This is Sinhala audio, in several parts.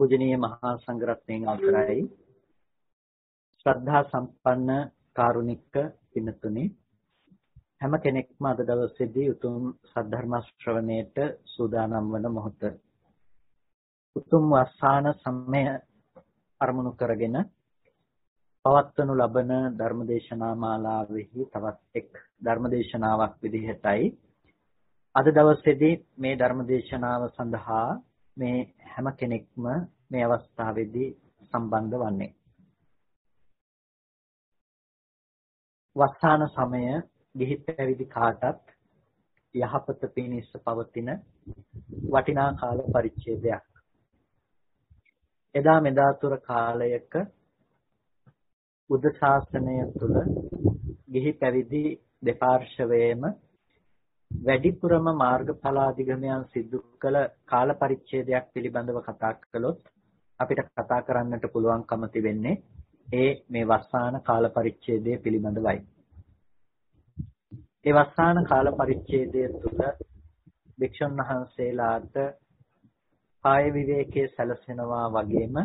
පූජනීය මහා සංඝරත්නයන් අවසරයි. ශ්‍රද්ධා සම්පන්න කාරුණික පින්තුනි හැම කෙනෙක්ම අද දවසේදී උතුම් සද්ධර්ම ශ්‍රවණයට සූදානම් වන මොහොත. උතුම් වස්සාන සමය අරමුණු කරගෙන පවත්වනු ලබන ධර්මදේශනා මාලාවෙහි තවත් එක් ධර්මදේශනාවක් විදිහටයි. අද දවසේදී මේ ධර්මදේශනාව සඳහා මේ හැම කෙනෙක්ම මේ අවස්ථාවේදී සම්බන්ධ වන්නේ. වස්සාන සමය ගිහි පැවිදි කාටත් යහපත පිණිස පවතින වටිනා කාල පරිච්ඡේදයක්. එදා මෙදා තුර කාලයක බුද්ධ ශාසනය තුළ ගිහි පැවිදි දෙපාර්ශවයේම වැඩිපුරම මාර්ගඵලාදිගමයන් සිදු කළ කාල පරිච්ඡේදයක් පිළිබඳව කතා කළොත් අපිට කතා කරන්නට පුළුවන්කම තිබෙන්නේ ඒ මේ වස්සාන කාල පරිච්ඡේදය පිළිබඳවයි. ඒ වස්සාන කාල පරිච්ඡේදය තුළ භික්ෂුන් වහන්සේලාට කාය විවේකයේ සැලසෙනවා වගේම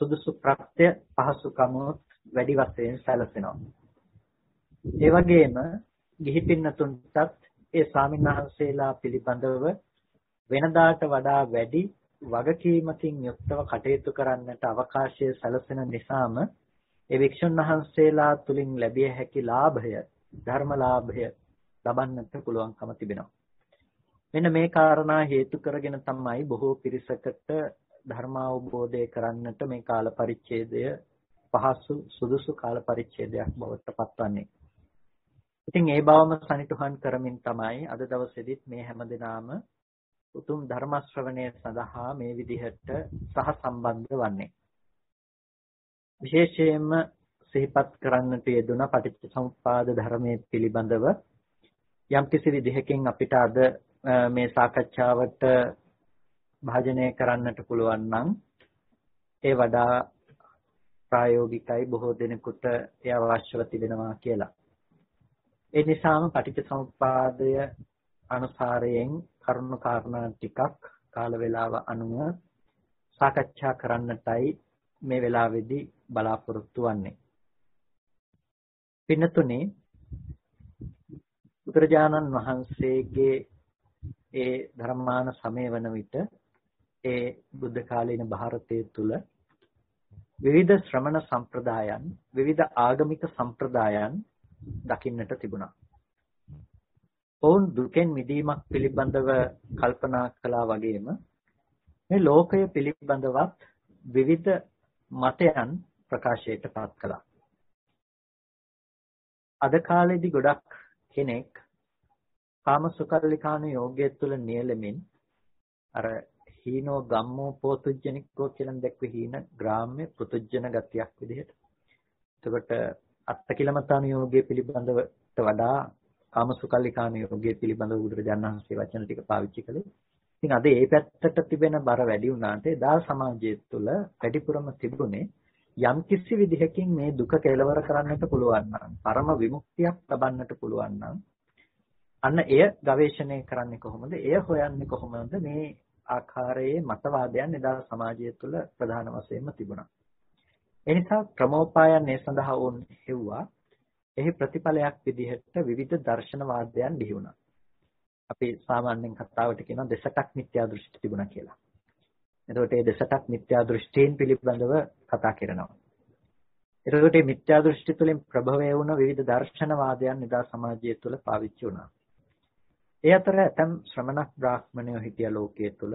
සුදුසු ප්‍රත්‍ය පහසුකමුත් වැඩි වශයෙන් සැලසෙනවා. ඒ වගේම ගිහි පින්නතුන්ටත් ඒ ස්වාමින්වහන්සේලා පිළිබඳව වෙනදාට වඩා වැඩි වගකීමකින් යුක්තව කටයුතු කරන්නට අවකාශය සැලසෙන නිසාම ඒ වික්ෂුන් වහන්සේලා තුලින් ලැබිය හැකි ලාභය ධර්ම ලාභය ලබන්නට පුළුවන්කම තිබෙනවා. මෙන්න මේ කාරණා හේතු කරගෙන තමයි බොහෝ පිරිසකට ධර්ම අවබෝධය කරන්නට මේ කාල පරිච්ඡේදය පහසු සුදුසු කාල පරිච්ඡේදයක් බවට පත්වන්නේ. ඉතින් ඒ බවම සනිටුහන් කරමින් තමයි අද දවසේදීත් මේ හැමදෙනාම උතුම් ධර්ම ශ්‍රවණය සඳහා මේ විදිහට සහ සම්බන්ධ වන්නේ. විශේෂයෙන්ම සිහිපත් කරන්නට යෙදුන පටිච්චසමුප්පාද ධර්මයේ පිළිබඳව යම්කිසි විදිහකින් අපිට අද මේ සාකච්ඡාවට භාජනය කරන්නට පුළුවන් නම් ඒ වඩා ප්‍රායෝගිකයි බොහෝ දෙනෙකුට ඒ අවශ්‍යව තිබෙනවා කියලා. ඒ නිසාම පටිච්චසමුප්පාදය අනුසාරයෙන් කරුණු කාරණා ටිකක් කාල වේලාව අනුව සාකච්ඡා කරන්නටයි මේ වෙලාවේදී බලාපොරොත්තු වෙන්නේ. පින්න තුනේ බුදුරජාණන් වහන්සේගේ ඒ ධර්මාන සමය වන විට ඒ බුද්ධ කාලීන ಭಾರತයේ තුල විවිධ ශ්‍රමණ සම්ප්‍රදායන් විවිධ ආගමික සම්ප්‍රදායන් දකින්නට තිබුණා. ඔවුන් දුකෙන් මිදීමක් පිළිබඳව කල්පනා කළා වගේම මේ ලෝකය පිළිබඳවත් විවිධ මතයන් ප්‍රකාශයට පත් කළා. අද කාලේදී ගොඩක් කෙනෙක් කාමසුකල්ලිකාන යෝගය තුළ නියැලෙමින් අර හීනෝ ගම්මෝ පෝතුජ්ජනිකෝ කියලා දැක්වෙ හීන ග්‍රාම්‍ය පෘතුජ්ජන ගතියක් විදිහට. එතකොට අත්තකිලමතාන යෝගය පිළිබඳවට වඩා කාමසුකල්ලිකාන යෝගය පිළිබඳව බුදුරජාණන් වහන්සේ වචන ටික පාවිච්චි කළේ. ඉතින් අද ඒ පැත්තට තිබෙන බර වැඩි වුණාට එදා සමාජය තුළ වැඩිපුරම තිබුණේ යම් කිසි විදිහකින් මේ දුක කෙලවර කරන්නට පුළුවන් නම් පරම විමුක්තියක් ලබන්නට පුළුවන් නම් අන්න එය ගවේෂණය කරන්නේ කොහොමද? එය හොයන්නේ කොහොමද? මේ ආකාරයේ මතවාදයන් එදා සමාජය තුළ ප්‍රධාන වශයෙන්ම තිබුණා. එනිසා ක්‍රමෝපායන් මේ සඳහා වුන් හෙව්වා. එහි ප්‍රතිඵලයක් විදිහට විවිධ දර්ශනවාදයන් බිහි වුණා. අපි සාමාන්‍යයෙන් කතාවට කියනවා දෙසටක් මිත්‍යා දෘෂ්ටි තිබුණා කියලා. එතකොට මේ දෙසටක් මිත්‍යා දෘෂ්ටීන් පිළිබඳව කතා කරනවා. එතකොට මේ මිත්‍යා දෘෂ්ටි තුළින් ප්‍රභවය වුණ විවිධ දර්ශනවාදයන් එදා සමාජය තුළ පාවිච්චි වුණා. ඒ අතර ඇතම් ශ්‍රමණක් බ්‍රාහ්මණයෝ හිටිය ලෝකයේ තුල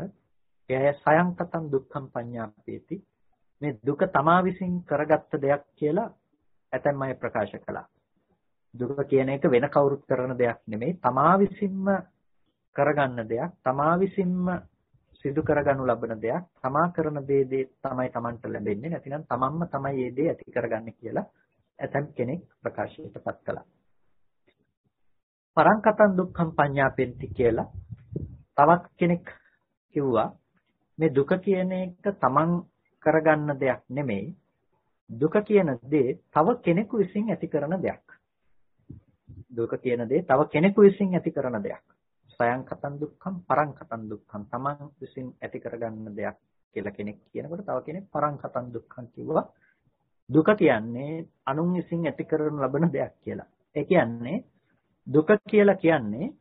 එය සයන්කතම් දුක්ඛම් පඤ්ඤාපේති මේ දුක තමා විසින් කරගත්ත දෙයක් කියලා ඇතැම් අය ප්‍රකාශ කළා. දුක කියන එක වෙන කවුරුත් කරන දෙයක් නෙමෙයි තමා විසින්ම කරගන්න දෙයක් තමා විසින්ම සිදු කරගනු ලබන දෙයක් තමා කරන දේ දේ තමයි Tamanට ලැබෙන්නේ නැතිනම් තමන්ම තමයි මේ දේ ඇති කරගන්නේ කියලා ඇතැම් කෙනෙක් ප්‍රකාශයටපත් කළා. පරංකතං දුක්ඛම් පඤ්ඤාපෙන්ති කියලා තවත් කෙනෙක් කිව්වා මේ දුක කියන එක තමන් කරගන්න දෙයක් නෙමෙයි දුක කියන දේ තව කෙනෙකු විසින් ඇති කරන දෙයක්. දුක කියන දේ තව කෙනෙකු විසින් ඇති කරන දෙයක්. සයන් කතන් දුක්ඛම් පරං කතන් දුක්ඛම් තමන් විසින් ඇති කරගන්න දෙයක් කියලා කෙනෙක් කියනකොට තව කෙනෙක් පරංකතන් දුක්ඛං කිව්වා. දුක කියන්නේ අනුන් විසින් ඇති කරන ලබන දෙයක් කියලා. ඒ කියන්නේ දුක කියලා කියන්නේ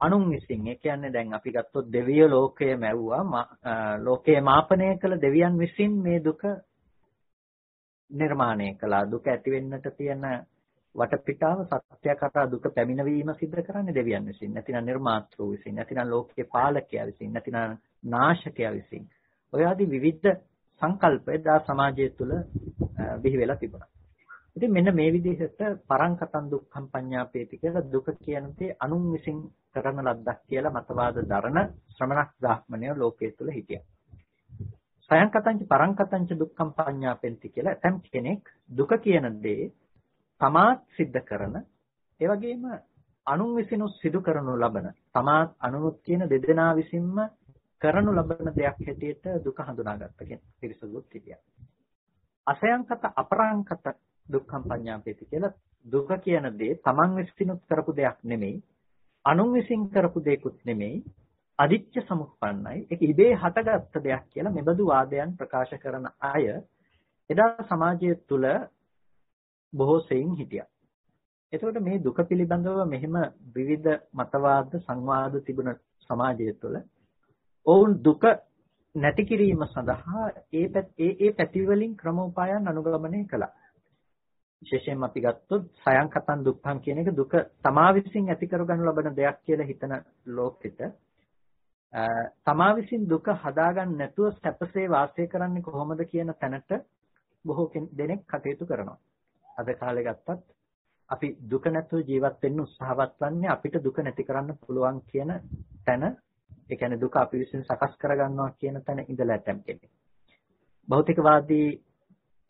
අනුන් විසින් ඒ කියන්නේ දැන් අපි ගත්තොත් දෙවිය ලෝකය මැව්වා ලෝකයේ මාපනය කළ දෙවියන් විසින් මේ දුක නිර්මාණය කළා. දුක ඇති වෙන්නට තියෙන වටපිටාව සත්‍ය කරා දුක පැමිණවීම සිද්ධ කරන්නේ දෙවියන් විසින්. නැතිනම් නිර්මාතෘ විසින් නැතිනම් ලෝකයේ පාලකයා විසින් නැතිනම් නාශකයා විසින්. ඔය ආදී විවිධ සංකල්ප එදා සමාජය තුළ බිහි වෙලා තිබුණා. ඉතින් මෙන්න මේ විදිහට පරංකතන් දුක්ඛම් පඤ්ඤාපේති කියලා දුක කියන දේ අනුන් විසින් කරන ලද්දක් කියලා මතවාද දරන ශ්‍රමණක් බ්‍රාහ්මණය ලෝකයේ තුල හිටියා. සයන්කතංච පරංකතංච දුක්ඛම් පඤ්ඤාපෙන්ති කියලා ඇතම් කෙනෙක් දුක කියන දේ තමාත් සිද්ධ කරන ඒ වගේම අනුන් විසිනුත් සිදු කරනු ලබන තමාත් අනුනුත් කියන දෙදෙනා විසින්ම කරනු ලබන දෙයක් හැටියට දුක හඳුනාගත්ත කෙනෙක් පිරිසුදුත් හිටියා. අසයන්කත අපරාංකත දුක්ඛම් පඤ්ඤාපේති කියලා දුක කියන දේ තමන් විසිනුත් කරපු දෙයක් නෙමෙයි අනුන් විසින් කරපු දෙයක්ුත් නෙමෙයි අදිච්ච සමුප්පන්නයි ඒක ඉබේ හටගත්ත දෙයක් කියලා මෙබඳු වාදයන් ප්‍රකාශ කරන අය එදා සමාජය තුල බොහෝ සෙයින් හිටියා. එතකොට මේ දුක පිළිබඳව මෙහෙම විවිධ මතවාද සංවාද තිබුණ සමාජය තුළ ඔවුන් දුක නැති කිරීම සඳහා ඒ ඒ ඒ පැති වලින් ක්‍රමෝපායන් අනුගමනය කළා. විශේෂයෙන්ම අපි ගත්තොත් සයන්කතන් දුක්ඛං කියන එක දුක තමා විසින් ඇති කරගනු ලබන දෙයක් කියලා හිතන ලෝකෙට තමා විසින් දුක හදාගන්න නැතුව සැපසේ වාසය කරන්නේ කොහොමද කියන තැනට බොහෝ දෙනෙක් කටයුතු කරනවා. අද කාලේ ගත්තත් අපි දුක නැතුව ජීවත් වෙන්න උත්සාහවත් වන්නේ අපිට දුක නැති කරන්න පුළුවන් කියන තැන ඒ කියන්නේ දුක අපි විසින් සකස් කරගන්නවා කියන තැන ඉඳලා ඇතම් කෙනෙක්. භෞතිකවාදී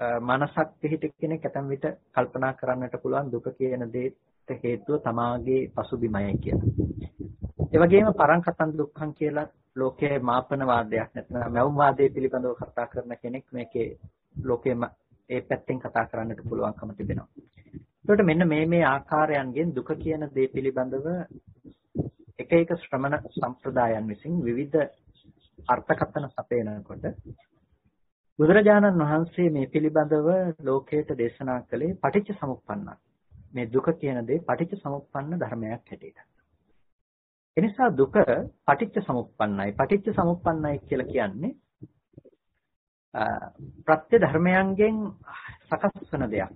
මනසක් පිහිට කෙනෙක් ඇතම් විට කල්පනා කරන්නට පුළුවන් දුක කියන දේට හේතුව තමාගේ පසුබිමයි කියලා. ඒ වගේම පරංකතන් දුක්ඛං කියලා ලෝකයේ මාපන වාදයක් නැත්නම් මෞම් වාදයේ පිළිබඳව කතා කරන කෙනෙක් මේකේ ලෝකයේ ඒ පැත්තෙන් කතා කරන්නට පුළුවන්කම තිබෙනවා. ඒකට මෙන්න මේ මේ ආකාරයන්ගෙන් දුක කියන දේ පිළිබඳව එක එක ශ්‍රමණ සම්ප්‍රදායන් විසින් විවිධ අර්ථකථන සපයනකොට බුදුරජාණන් වහන්සේ මේ පිළිබඳව ලෝකයට දේශනා කළේ පටිච්ච සමුප්පන්න. මේ දුක කියන දේ පටිච්ච සමුප්පන්න ධර්මයක් හැටියට. එනිසා දුක පටිච්ච සමුප්පන්නයි. පටිච්ච සමුප්පන්නයි කියලා කියන්නේ ප්‍රත්‍ය ධර්මයන්ගෙන් සකස් වෙන දෙයක්.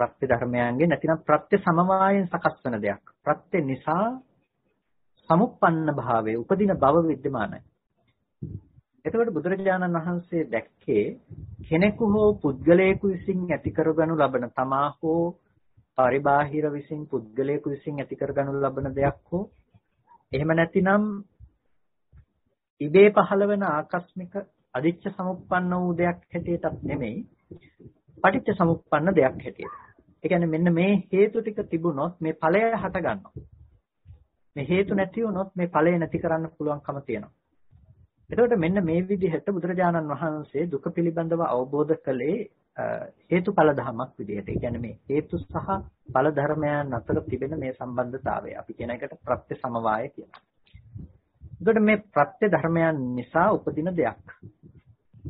ප්‍රත්‍ය ධර්මයන්ගෙන් නැතිනම් ප්‍රත්‍ය සමவாயෙන් සකස් වෙන දෙයක්. ප්‍රත්‍ය නිසා සමුප්පන්න භාවයේ උපදින බව विद्यමානයි. එතකොට බුදුරජාණන් වහන්සේ දැක්කේ කෙනෙකු හෝ පුද්ගලයෙකු විසින් ඇති කරගනු ලබන තමා හෝ පරිබාහිර විසින් පුද්ගලයෙකු විසින් ඇති කරගනු ලබන දෙයක් හෝ එහෙම නැතිනම් ඉබේ පහළ වෙන ආකස්මික අදිච්ච සමුප්පන්න වූ දෙයක් හැටියටත් නෙමෙයි පටිච්ච සමුප්පන්න දෙයක් හැටියට. ඒ කියන්නේ මෙන්න මේ හේතු ටික තිබුණොත් මේ ඵලය හට ගන්නවා. මේ හේතු නැති වුණොත් මේ ඵලය නැති කරන්න පුළුවන්කම තියෙනවා. එතකොට මෙන්න මේ විදිහට බුදුරජාණන් වහන්සේ දුක පිළිබඳව අවබෝධ කළේ හේතුඵල ධමයක් විදිහට. ඒ කියන්නේ මේ හේතු සහ ඵල ධර්මයන් අතර තිබෙන මේ සම්බන්ධතාවය. අපි කියන එකට ප්‍රත්‍ය සමவாய කියනවා. එතකොට මේ ප්‍රත්‍ය ධර්මයන් නිසා උපදින දෙයක්.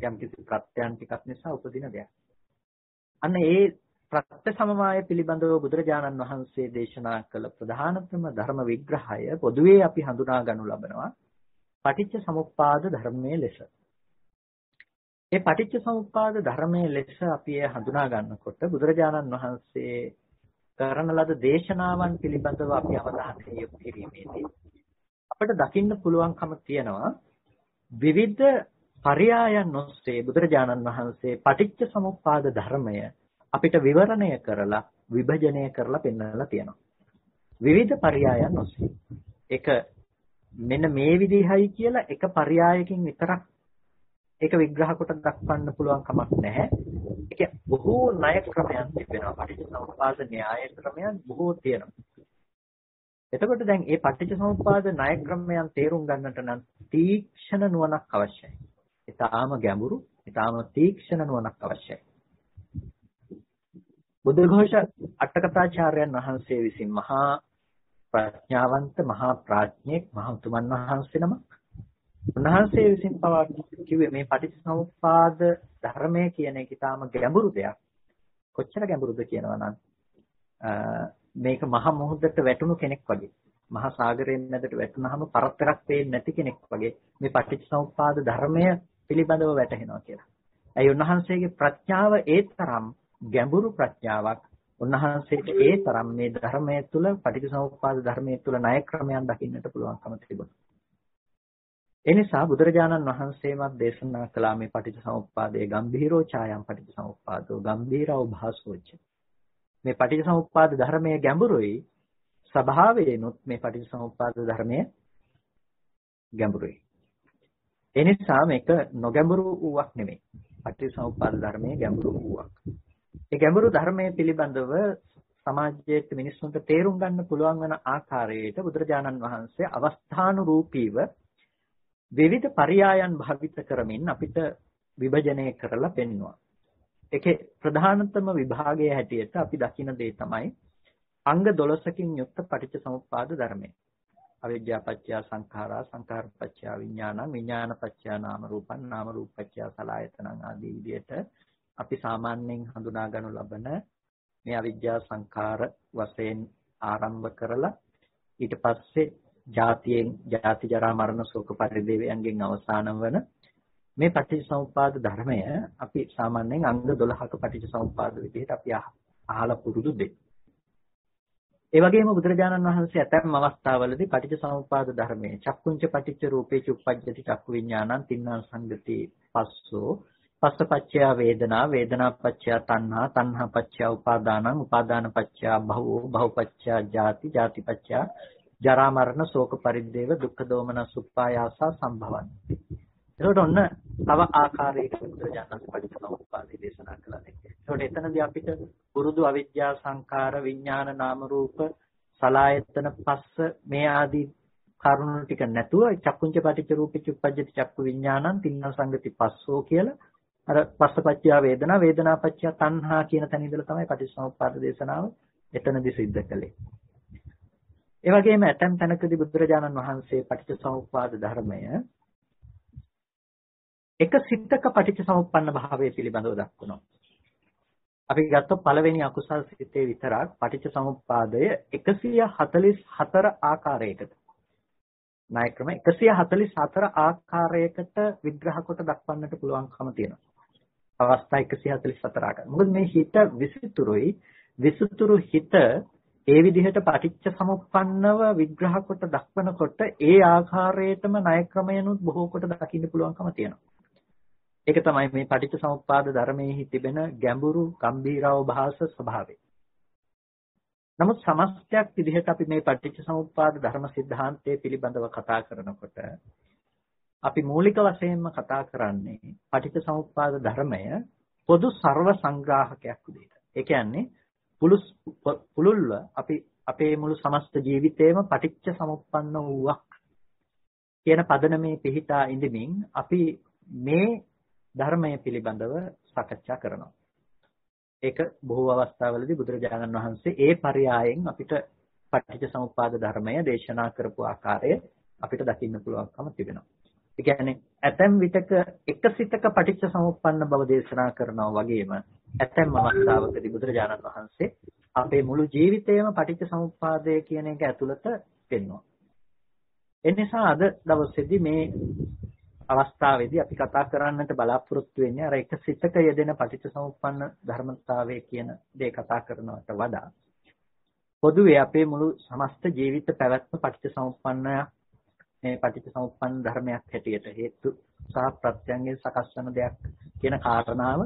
යම් කිසි ප්‍රත්‍යයන් ටිකක් නිසා උපදින දෙයක්. අන්න ඒ ප්‍රත්‍ය සමவாய පිළිබඳව බුදුරජාණන් වහන්සේ දේශනා කළ ප්‍රධානතම ධර්ම විග්‍රහය පොදුවේ අපි හඳුනා ගනු ලබනවා. පටිච්ච සමුප්පාද ධර්මයේ ලෙස. ඒ පටිච්ච සමුප්පාද ධර්මයේ ලෙස අපි එය හඳුනා ගන්නකොට බුදුරජාණන් වහන්සේ කරන ලද දේශනාවන් පිළිබඳව අපි අවධානය යොමු කිරීමේදී අපිට දකින්න පුළුවන්කම තියෙනවා විවිධ පරයයන් ඔස්සේ බුදුරජාණන් වහන්සේ පටිච්ච සමුප්පාද ධර්මය අපිට විවරණය කරලා විභජනය කරලා පෙන්වලා තියෙනවා. විවිධ පරයයන් ඔස්සේ. ඒක මෙන්න මේ විදිහයි කියලා එක පරයයකින් විතරක් ඒක විග්‍රහ කොට දක්වන්න පුළුවන් කමක් නැහැ. ඒක බොහෝ ණය ක්‍රමයන් තිබෙනවා. පටිච්චසමුප්පාද න්‍යාය ක්‍රමයන් බොහෝ තියෙනවා. එතකොට දැන් මේ පටිච්චසමුප්පාද ණය ක්‍රමයන් තේරුම් ගන්නට නම් තීක්ෂණ නුවණක් අවශ්‍යයි. ඊටාම ගැඹුරු, ඊටාම තීක්ෂණ නුවණක් අවශ්‍යයි. බුද්ධඝෝෂ අටකථාචාර්යයන් වහන්සේ විසින් මහා ප්‍රඥාවන්ත මහා ප්‍රඥෙක් මහා උතුමන් වහන්සේ නමක් උන්වහන්සේ විසින් පවා කිව්වේ මේ පටිච්චසමුප්පාද ධර්මය කියන එක ඊටාම ගැඹුරු දෙයක්. කොච්චර ගැඹුරුද කියනවා නම් මේක මහ මුහුදට වැටුණු කෙනෙක් වගේ. මහා සාගරයෙන් මැදට වැටුනහම පරතරක් පේන්නේ නැති කෙනෙක් වගේ මේ පටිච්චසමුප්පාද ධර්මය පිළිබඳව වැටහෙනවා කියලා. ඇයි උන්වහන්සේගේ ප්‍රඥාව ඒ තරම් ගැඹුරු ප්‍රඥාවක් උන්වහන්සේට ඒ තරම් මේ ධර්මයේ තුල පටිච්චසමුප්පාද ධර්මයේ තුල ණය ක්‍රමයන් දකින්නට පුළුවන්කම තිබුණා. ඒ නිසා බුදුරජාණන් වහන්සේමත් දේශනා කළා මේ පටිච්චසමුප්පාදයේ ගම්භීරෝ ඡායම් පටිච්චසමුප්පාදෝ ගම්භීරව භාසෝච්ච. මේ පටිච්චසමුප්පාද ධර්මයේ ගැඹුරුයි ස්වභාවයෙන්ුත් මේ පටිච්චසමුප්පාද ධර්මයේ ගැඹුරුයි. ඒ නිසා මේක නොගැඹුරු වූවක් නෙමෙයි. පටිච්චසමුප්පාද ධර්මයේ ගැඹුරු වූවක්. ඒ ගැඹුරු ධර්මයේ පිළිබඳව සමාජයේ මිනිස්සුන්ට තේරුම් ගන්න පුළුවන් වෙන ආකාරයට බුදුරජාණන් වහන්සේ අවස්ථානුරූපීව විවිධ පරයයන් භාවිත කරමින් අපිට විභජනය කරලා පෙන්වනවා. ඒකේ ප්‍රධානතම විභාගය හැටියට අපි දකින දේ තමයි අංග 12කින් යුක්ත පටිච්චසමුප්පාද ධර්මය. අවිද්‍යා පත්‍ය සංඛාරා සංඛාර පත්‍ය විඥානං විඥාන පත්‍ය නාම රූපං නාම රූප පත්‍ය සලආයතනං ආදී විදිහට අපි සාමාන්‍යයෙන් හඳුනා ගනු ලබන මේ අවිද්‍යා සංඛාර වශයෙන් ආරම්භ කරලා ඊට පස්සේ ජාතියෙන් ජාති ජරා මරණ ශෝක පරිදේවයන්ගෙන් අවසාන වන මේ පටිච්චසමුප්පාද ධර්මය අපි සාමාන්‍යයෙන් අංග 12ක පටිච්චසමුප්පාද විදිහට අපි අහලා පුරුදු දෙයක්. ඒ වගේම බුදුරජාණන් වහන්සේ ඇතැම් අවස්ථාවලදී පටිච්චසමුප්පාද ධර්මයේ චක්කුංච පටිච්ච රූපේ චුප්පජ්ජති චක්කු විඥානං තින්නම් සංගති පස්සෝ පස්සපච්චය වේදනා වේදනාපච්චය තණ්හා තණ්හාපච්චය උපාදානං උපාදානපච්චය භවෝ භවපච්චය ජාති ජාතිපච්චය ජරා මරණ ශෝක පරිද්දේව දුක්ඛ දෝමන සුප්පායාසා සම්භවಂತಿ එතකොට ඔන්න තව ආකාරයකට බුදුරජාණන් පටිච්චසමුප්පාදේ දේශනා කළා නේ. එතකොට එතනදී අපිට පුරුදු අවිද්‍යා සංකාර විඥාන නාම රූප සලායතන පස්ස මේ ආදී කරුණු ටික නැතුව චක්කුංච පටිච්ච රූපේ චුප්පජ්ජති චක්කු විඥානං තින්න සංගති පස්සෝ කියලා අර පස්සපච්චය වේදනා වේදනාපච්චය තණ්හා කියන තැන ඉඳලා තමයි පටිච්චසමුප්පාද දේශනාව එතනදී සිද්ධ කළේ. ඒ වගේම ඇතැම් තැනකදී බුදුරජාණන් වහන්සේ පටිච්චසමුප්පාද ධර්මය එක සිතක පටිච්චසමුප්පන්න භාවය පිළිබඳව දක්වනවා. අපි ගත්තොත් පළවෙනි අකුසල් සිතේ විතරක් පටිච්චසමුප්පාදය 144 ආකාරයකට ණය ක්‍රම 144 ආකාරයකට විග්‍රහ කොට දක්වන්නට පුළුවන්කම තියෙනවා. අවස්ථා 144කට. මොකද මේ හිත විසිතුරුයි විසිතුරු හිත ඒ විදිහට පටිච්ච සමුප්පන්නව විග්‍රහ කොට දක්වනකොට ඒ ආකාරයටම ණය ක්‍රමයනොත් බොහෝ කොට දකින්න පුළුවන්කම තියෙනවා. ඒක තමයි මේ පටිච්ච සමුප්පාද ධර්මයේ තිබෙන ගැඹුරු ගම්බීරව භාස ස්වභාවය. නමුත් සමස්තයක් විදිහට අපි මේ පටිච්ච සමුප්පාද ධර්ම સિદ્ધාන්තය පිළිබඳව කතා කරනකොට අපි මූලික වශයෙන්ම කතා කරන්නේ පටිච්චසමුප්පාද ධර්මය පොදු ਸਰව සංග්‍රාහකයක් විදිහට. ඒ කියන්නේ පුළුල්ව අපි අපේ මුළු සමස්ත ජීවිතේම පටිච්ච සමුප්පන්න වූවක් කියන පදනමේ පිහිටා ඉඳමින් අපි මේ ධර්මය පිළිබඳව සාකච්ඡා කරනවා. ඒක බොහෝ අවස්ථාවලදී බුදුරජාණන් වහන්සේ ඒ පරයයන් අපිට පටිච්චසමුප්පාද ධර්මය දේශනා කරපු ආකාරය අපිට දකින්න පුළුවන්කම තිබෙනවා. ඒ කියන්නේ ඇතැම් විටක එකසිතක පටිච්චසමුප්පන්න බව දේශනා කරනවා වගේම ඇතැම් අවස්ථාවකදී බුදුරජාණන් වහන්සේ අපේ මුළු ජීවිතයම පටිච්චසමුප්පාදය කියන එක ඇතුළත පෙන්වනවා. එනිසා අද දවසේදී මේ අවස්ථාවේදී අපි කතා කරන්නට බලාපොරොත්තු වෙන්නේ අර එක සිතක යෙදෙන පටිච්චසමුප්පන්න ධර්මතාවය කියන දේ කතා කරනවට වඩා පොදුවේ අපේ මුළු සමස්ත ජීවිත පැවැත්ම පටිච්චසමුප්පන්න මේ පටිච්චසමුප්පන්න ධර්මයක් හැටියට හේතු සහ ප්‍රත්‍යයෙන් සකස් වන දෙයක් කියන කාරණාව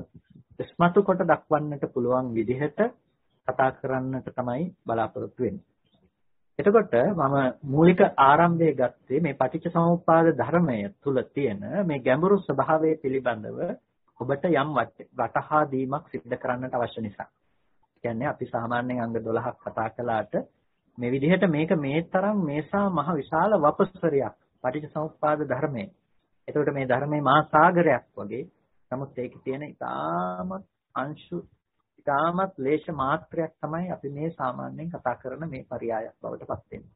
ස්මතු කොට දක්වන්නට පුළුවන් විදිහට කතා කරන්නට තමයි බලාපොරොත්තු වෙන්නේ. එතකොට මම මූලික ආරම්භය ගත්තේ මේ පටිච්චසමුප්පාද ධර්මය තුල තියෙන මේ ගැඹුරු ස්වභාවය පිළිබඳව ඔබට යම් වටහා දීමක් සිදු කරන්නට අවශ්‍ය නිසා. කියන්නේ අපි සාමාන්‍යයෙන් අංග 12ක් කතා කළාට මේ විදිහට මේක මේ තරම් මේසා මහ විශාල වපසරයක් පටිච්චසමුප්පාද ධර්මය. එතකොට මේ ධර්මයේ මහා සාගරයක් වගේ. නමුත් ඒකේ තියෙන ඉතාමත් අංශු ඉතාමත් ලේෂ මාත්‍රයක් තමයි අපි මේ සාමාන්‍යයෙන් කතා කරන මේ පරයයක් බවට පත් වෙන්නේ.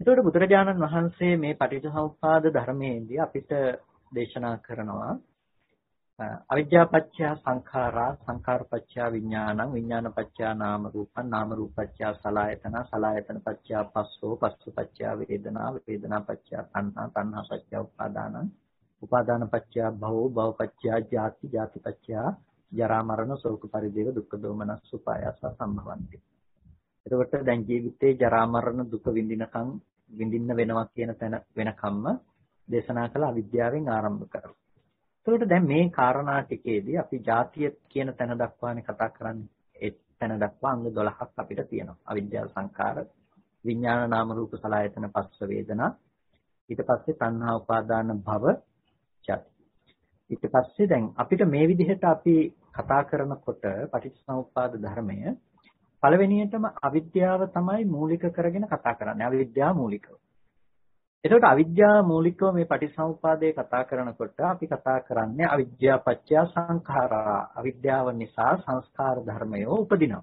එතකොට බුදුරජාණන් වහන්සේ මේ පටිච්චසමුප්පාද ධර්මයේදී අපිට දේශනා කරනවා අවිද්‍යාපච්චය සංඛාරා සංඛාරපච්චය විඥානං විඥානපච්චය නාම රූපං නාම රූපච්චය සලආයතන සලආයතනපච්චය පස්සෝ පස්සපච්චය වේදනා වේදනාපච්චය තණ්හා තණ්හාපච්චය උපාදානං උපාදානපච්චය භවෝ භවපච්චය ජාති ජාතිපච්චය ජරා මරණ ශෝක පරිදේව දුක්ඛ දෝමනස් උපායස සම්භවಂತಿ එතකොට දැන් ජීවිතේ ජරා මරණ දුක විඳිනකම් විඳින්න වෙනවා කියන තැන වෙනකම්ම දේශනා කළ අවිද්‍යාවෙන් ආරම්භ කරලා. එතකොට දැන් මේ කාරණා ටිකේදී අපි ಜಾතිය කියන තැන දක්වානේ කතා කරන්නේ. ඒ තැන දක්වා අංග 12ක් අපිට තියෙනවා. අවිද්‍යාව සංකාර, විඥාන නාම රූප සලආයතන පස්ස වේදනා, ඊට පස්සේ තණ්හා උපාදාන භව ජාති. ඊට පස්සේ දැන් අපිට මේ විදිහට අපි කතා කරනකොට පටිච්චසමුප්පාද ධර්මය පළවෙනියටම අවිද්‍යාව තමයි මූලික කරගෙන කතා කරන්නේ. අවිද්‍යාව මූලිකව. එතකොට අවිද්‍යාව මූලිකව මේ පටිසමුපාදයේ කතා කරනකොට අපි කතා කරන්නේ අවිද්‍යාව පත්‍ය සංඛාරා. අවිද්‍යාව නිසා සංස්කාර ධර්මය උපදිනවා.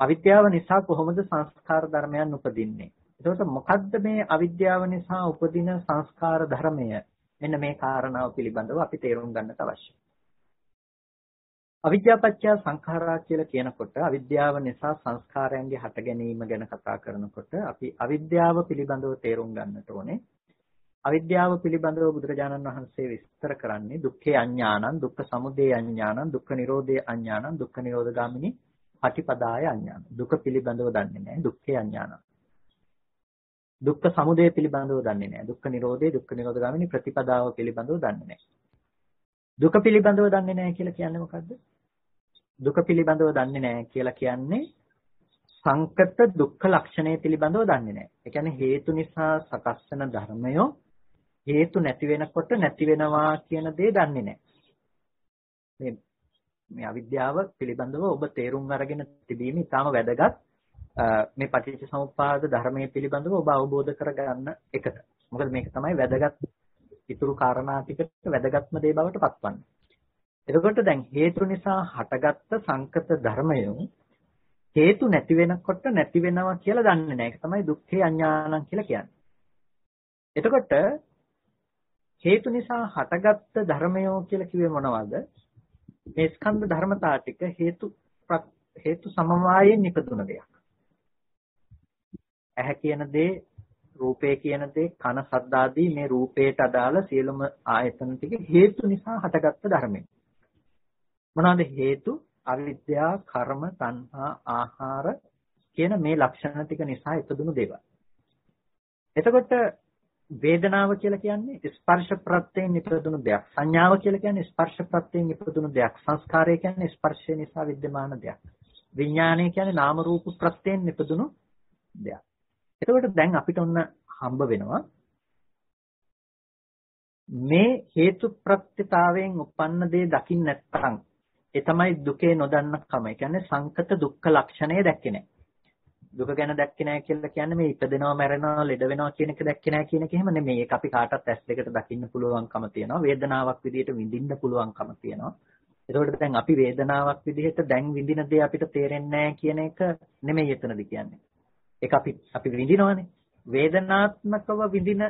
අවිද්‍යාව නිසා කොහොමද සංස්කාර ධර්මයන් උපදින්නේ? එතකොට මොකද්ද මේ අවිද්‍යාව නිසා උපදින සංස්කාර ධර්මය? මෙන්න මේ කාරණාව පිළිබඳව අපි තේරුම් ගන්නට අවශ්‍යයි. අවිද්‍යාපච්චය සංඛාරා කියලා කියනකොට අවිද්‍යාව නිසා සංස්කාරයන්ගේ හට ගැනීම ගැන කතා කරනකොට අපි අවිද්‍යාව පිළිබඳව තේරුම් ගන්නට ඕනේ. අවිද්‍යාව පිළිබඳව බුදුරජාණන් වහන්සේ විස්තර කරන්නේ දුක්ඛේ අඥානං, දුක්ඛ සමුදය අඥානං, දුක්ඛ නිරෝධේ අඥානං, දුක්ඛ නිරෝධගාමිනී පටිපදාය අඥානං. දුක පිළිබඳව දන්නේ නැහැ. දුක්ඛේ අඥානං. දුක්ඛ සමුදය පිළිබඳව දන්නේ නැහැ. දුක්ඛ නිරෝධේ, දුක්ඛ නිරෝධගාමිනී ප්‍රතිපදාව පිළිබඳව දන්නේ නැහැ. දුක පිළිබඳව දන්නේ නැහැ කියලා කියන්නේ මොකද්ද? දුක පිළිබඳව දන්නේ නැහැ කියලා කියන්නේ සංකත දුක්ඛ ලක්ෂණය පිළිබඳව දන්නේ නැහැ. ඒ කියන්නේ හේතු නිසා සකස් වෙන ධර්මය හේතු නැති වෙනකොට නැති වෙනවා කියන දේ දන්නේ නැහැ. මේ මේ අවිද්‍යාව පිළිබඳව ඔබ තේරුම් අරගෙන තිබීම ඉතාම වැදගත්. මේ පටිච්ච සමුප්පාද ධර්මයේ පිළිබඳව ඔබ අවබෝධ කරගන්න එකට. මොකද මේක තමයි වැදගත් ඉතුරු කාරණා ටිකට වැදගත්ම දේ බවට පත්වන්නේ. එතකොට දැන් හේතු නිසා හටගත්ත සංකත ධර්මය හේතු නැති වෙනකොට නැති වෙනවා කියලා දන්නේ නැහැ. ඒක තමයි දුක්ඛේ අඥානං කියලා කියන්නේ. එතකොට හේතු නිසා හටගත්ත ධර්මයෝ කියලා කිව්වේ මොනවද? මේ ස්කන්ධ ධර්මතා ටික හේතු හේතු සමவாயයෙන් නිපදුන දෙයක්. ඇහැ කියන දේ, රූපය කියන දේ කන සද්දාදී මේ රූපයට අදාළ සියලුම ආයතන ටික හේතු නිසා හටගත්ත ධර්මයි. මොනවාද හේතු? අවිද්‍යා, කර්ම, තණ්හා, ආහාර කියන මේ ලක්ෂණ ටික නිසා ඉපදුණු දේවල්. එතකොට වේදනාව කියලා කියන්නේ ස්පර්ශ ප්‍රත්‍යයෙන් ඉපදුණු දෙයක්. සංඥාව කියලා කියන්නේ ස්පර්ශ ප්‍රත්‍යයෙන් ඉපදුණු දෙයක්. සංස්කාරය කියන්නේ ස්පර්ශය නිසා විද්যමාන දෙයක්. විඥානය කියන්නේ නාම රූප ප්‍රත්‍යයෙන් ඉපදුණු දෙයක්. එතකොට දැන් අපිට ඔන්න හම්බ වෙනවා මේ හේතු ප්‍රත්‍යතාවයෙන් උපන්න දේ දකින්න නැත්නම් ඒ තමයි දුකේ නොදන්නකම. ඒ කියන්නේ සංකත දුක්ඛ ලක්ෂණය දැක්කේ නැහැ. දුක ගැන දැක්කේ නැහැ කියලා කියන්නේ මේ ඉපදෙනවා මැරෙනවා ලෙඩ වෙනවා කියන එක දැක්කේ නැහැ කියන එක එහෙම නෙමෙයි. ඒක අපි කාටත් ඇස් දෙකට දකින්න පුළුවන්කම තියෙනවා. වේදනාවක් විදිහට විඳින්න පුළුවන්කම තියෙනවා. ඒකෝට දැන් අපි වේදනාවක් විදිහට දැන් විඳින දේ අපිට තේරෙන්නේ නැහැ කියන එක නෙමෙයි එතනදි කියන්නේ. ඒක අපි අපි විඳිනවනේ. වේදනාත්මකව විඳින